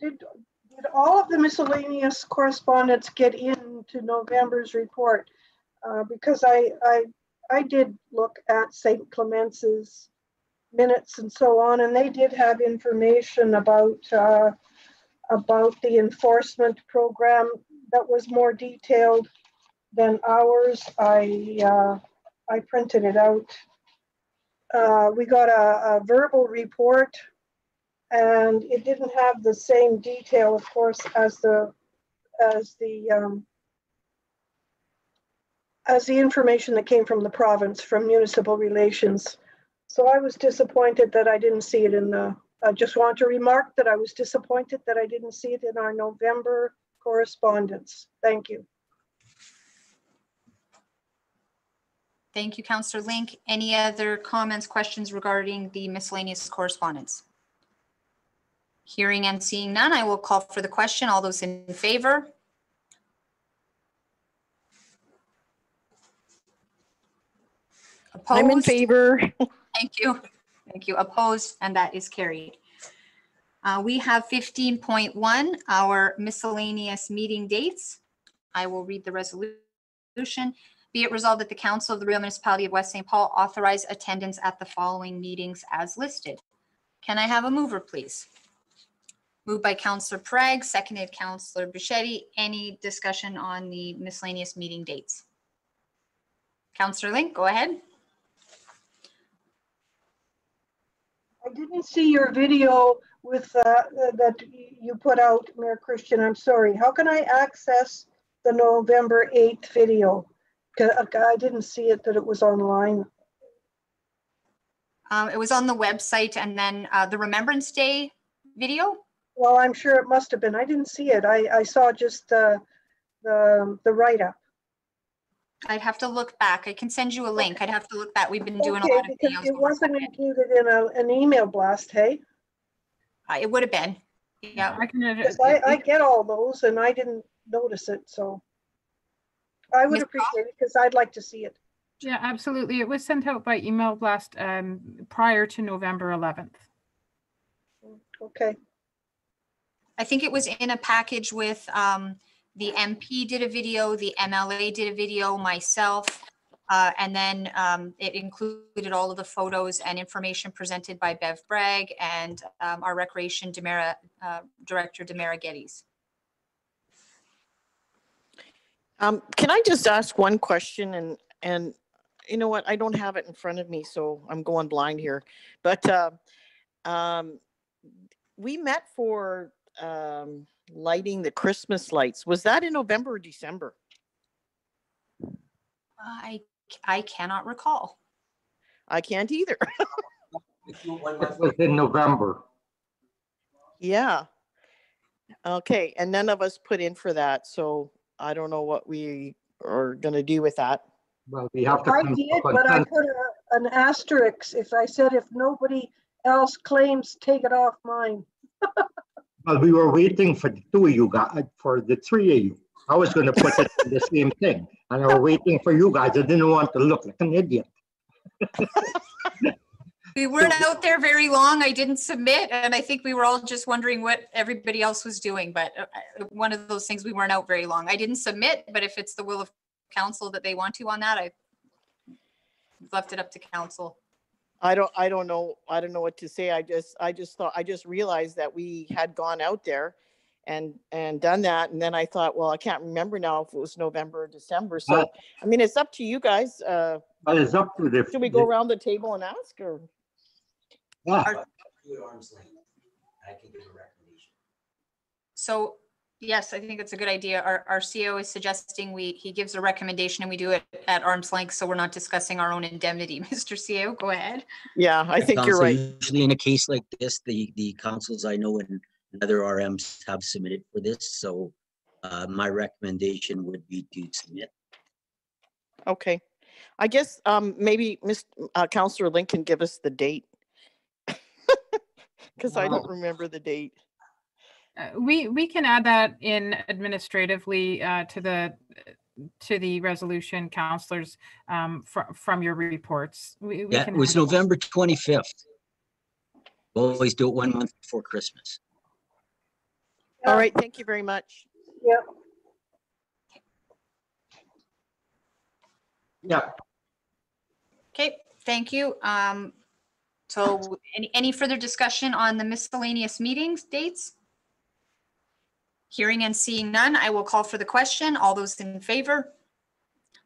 did, did all of the miscellaneous correspondence get into November's report? Uh, because I, I, I did look at St. Clement's minutes and so on, and they did have information about, uh, about the enforcement program that was more detailed than ours. I, uh, I printed it out. Uh, we got a, a verbal report and it didn't have the same detail, of course, as the, as the, um, as the information that came from the province, from municipal relations. So I was disappointed that I didn't see it in the, I just want to remark that I was disappointed that I didn't see it in our November correspondence. Thank you. Thank you, Counselor Link. Any other comments, questions regarding the miscellaneous correspondence? Hearing and seeing none, I will call for the question. All those in favor? I'm in favor. (laughs) Thank you. Thank you. Opposed, and that is carried. Uh, We have 15.1, our miscellaneous meeting dates. I will read the resolution. Be it resolved that the Council of the Rural Municipality of West St. Paul authorize attendance at the following meetings as listed. Can I have a mover, please? Moved by Counselor Prague, seconded Counselor Bichetti. Any discussion on the miscellaneous meeting dates? Counselor Link, go ahead. I didn't see your video with, uh, that you put out, Mayor Christian, I'm sorry. How can I access the November 8th video? 'Cause I didn't see it, that it was online. Um, it was on the website and then, uh, the Remembrance Day video. Well, I'm sure it must have been. I didn't see it. I, I saw just the, the, the write-up. I'd have to look back. I can send you a link. I'd have to look back. We've been doing a lot of videos. it wasn't included in a, an email blast, hey? Uh, It would have been. Yeah. I can, edit Because I, I get all those and I didn't notice it, so. I would Ms. appreciate it because I'd like to see it. Yeah, absolutely. It was sent out by email blast um, prior to November 11th. Okay, I think it was in a package with, um, the MP did a video, the MLA did a video, myself. Uh, and then, um, it included all of the photos and information presented by Bev Bragg and, um, our Recreation Demera, uh, Director Demera Geddes. Um, can I just ask one question and, and you know what, I don't have it in front of me, so I'm going blind here. But, uh, um, we met for, um, lighting the Christmas lights. Was that in November or December? I, I cannot recall. I can't either. (laughs) It was in November. Yeah. Okay, and none of us put in for that, so I don't know what we are gonna do with that. Well, we have to. I come did, but I consensus. put a- an asterisk if I said if nobody else claims, take it off mine. (laughs) Well, we were waiting for the two of you guys, for the three of you. I was gonna put it in the same thing, and I was waiting for you guys. I didn't want to look like an idiot. (laughs) We weren't out there very long. I didn't submit, and I think we were all just wondering what everybody else was doing, but uh, uh, one of those things, we weren't out very long. I didn't submit, but if it's the will of council that they want to on that, I left it up to council. I don't, I don't know, I don't know what to say. I just, I just thought, I just realized that we had gone out there and, and done that. And then I thought, well, I can't remember now if it was November or December. So, Uh, I mean, it's up to you guys. Uh, But it's up to the. should we go around the table and ask or? Yeah. So, yes, I think it's a good idea. Our, our CO is suggesting we, he gives a recommendation and we do it at arm's length, so we're not discussing our own indemnity. (laughs) Mr. CEO, go ahead. Yeah, I think you're Council, right. Usually in a case like this, the, the councils I know and other RMs have submitted for this, so uh, my recommendation would be to submit. Okay. I guess, um, maybe Miss, uh, Counselor Link can give us the date. (laughs) Cause I don't remember the date. Uh, We, we can add that in administratively uh, to the, to the resolution counselors um, fr- from your reports. We we Yeah, can it was. November twenty-fifth. We'll always do it one month before Christmas. All right, thank you very much. Yep. Yeah. Okay, thank you. Um, so any, any further discussion on the miscellaneous meetings dates? Hearing and seeing none, I will call for the question. All those in favor?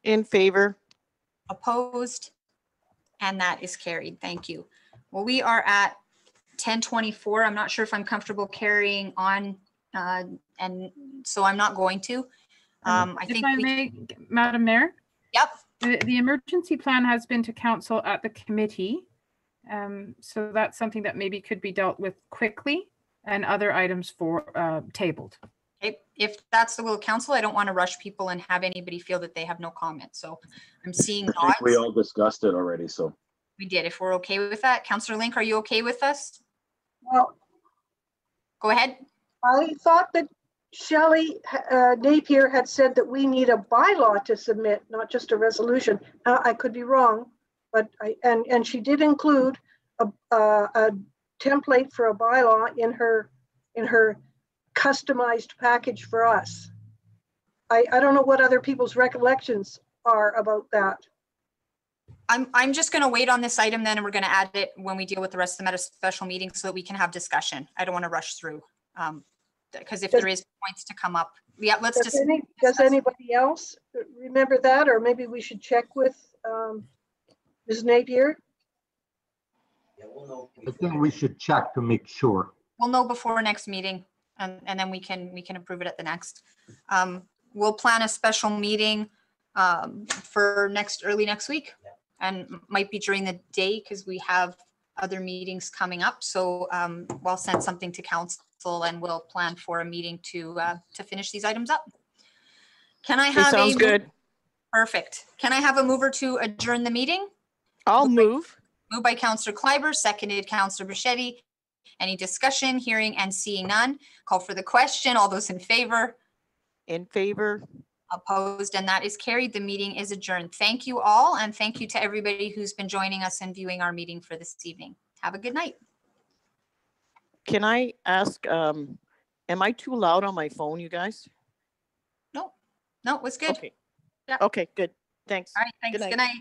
In favor? Opposed? And that is carried. Thank you. Well, we are at ten twenty-four. I'm not sure if I'm comfortable carrying on, uh, and so I'm not going to. Um, I If think. I we- may, Madam Mayor? Yep. The, the emergency plan has been to council at the committee. Um, so that's something that maybe could be dealt with quickly and other items for, uh, tabled. Okay, If that's the will of council, I don't want to rush people and have anybody feel that they have no comment. So I'm seeing I think we nods. all discussed it already, so. We did. If we're okay with that. Counselor Link, are you okay with us? Well, Go ahead. I thought that Shelley uh, Napier had said that we need a bylaw to submit, not just a resolution. Uh, I could be wrong, but I, and, and she did include a, a, a template for a bylaw in her, in her customized package for us. I, I don't know what other people's recollections are about that. I'm, I'm just going to wait on this item then and we're going to add it when we deal with the rest of them at a special meeting so that we can have discussion. I don't want to rush through. Um, because if there is points to come up, yeah, let's Does just, any, does anybody else remember that? Or maybe we should check with um, Ms. Napier? I think we should check to make sure. we'll know before next meeting and, and then we can, we can approve it at the next. Um, we'll plan a special meeting um, for next, early next week. And m- might be during the day because we have other meetings coming up. So um, we'll send something to council and we'll plan for a meeting to, uh, to finish these items up. Can I It have a? sounds good. Perfect. Can I have a mover to adjourn the meeting? I'll move. Moved by Counselor Kleiber, seconded Counselor Bichetti. Any discussion, hearing and seeing none? Call for the question. All those in favor? In favor? Opposed, and that is carried. The meeting is adjourned. Thank you all, and thank you to everybody who's been joining us and viewing our meeting for this evening. Have a good night. Can I ask, um, am I too loud on my phone, you guys? No, no, it was good. Okay. Yeah. Okay, good. Thanks. All right, thanks. night. Good night.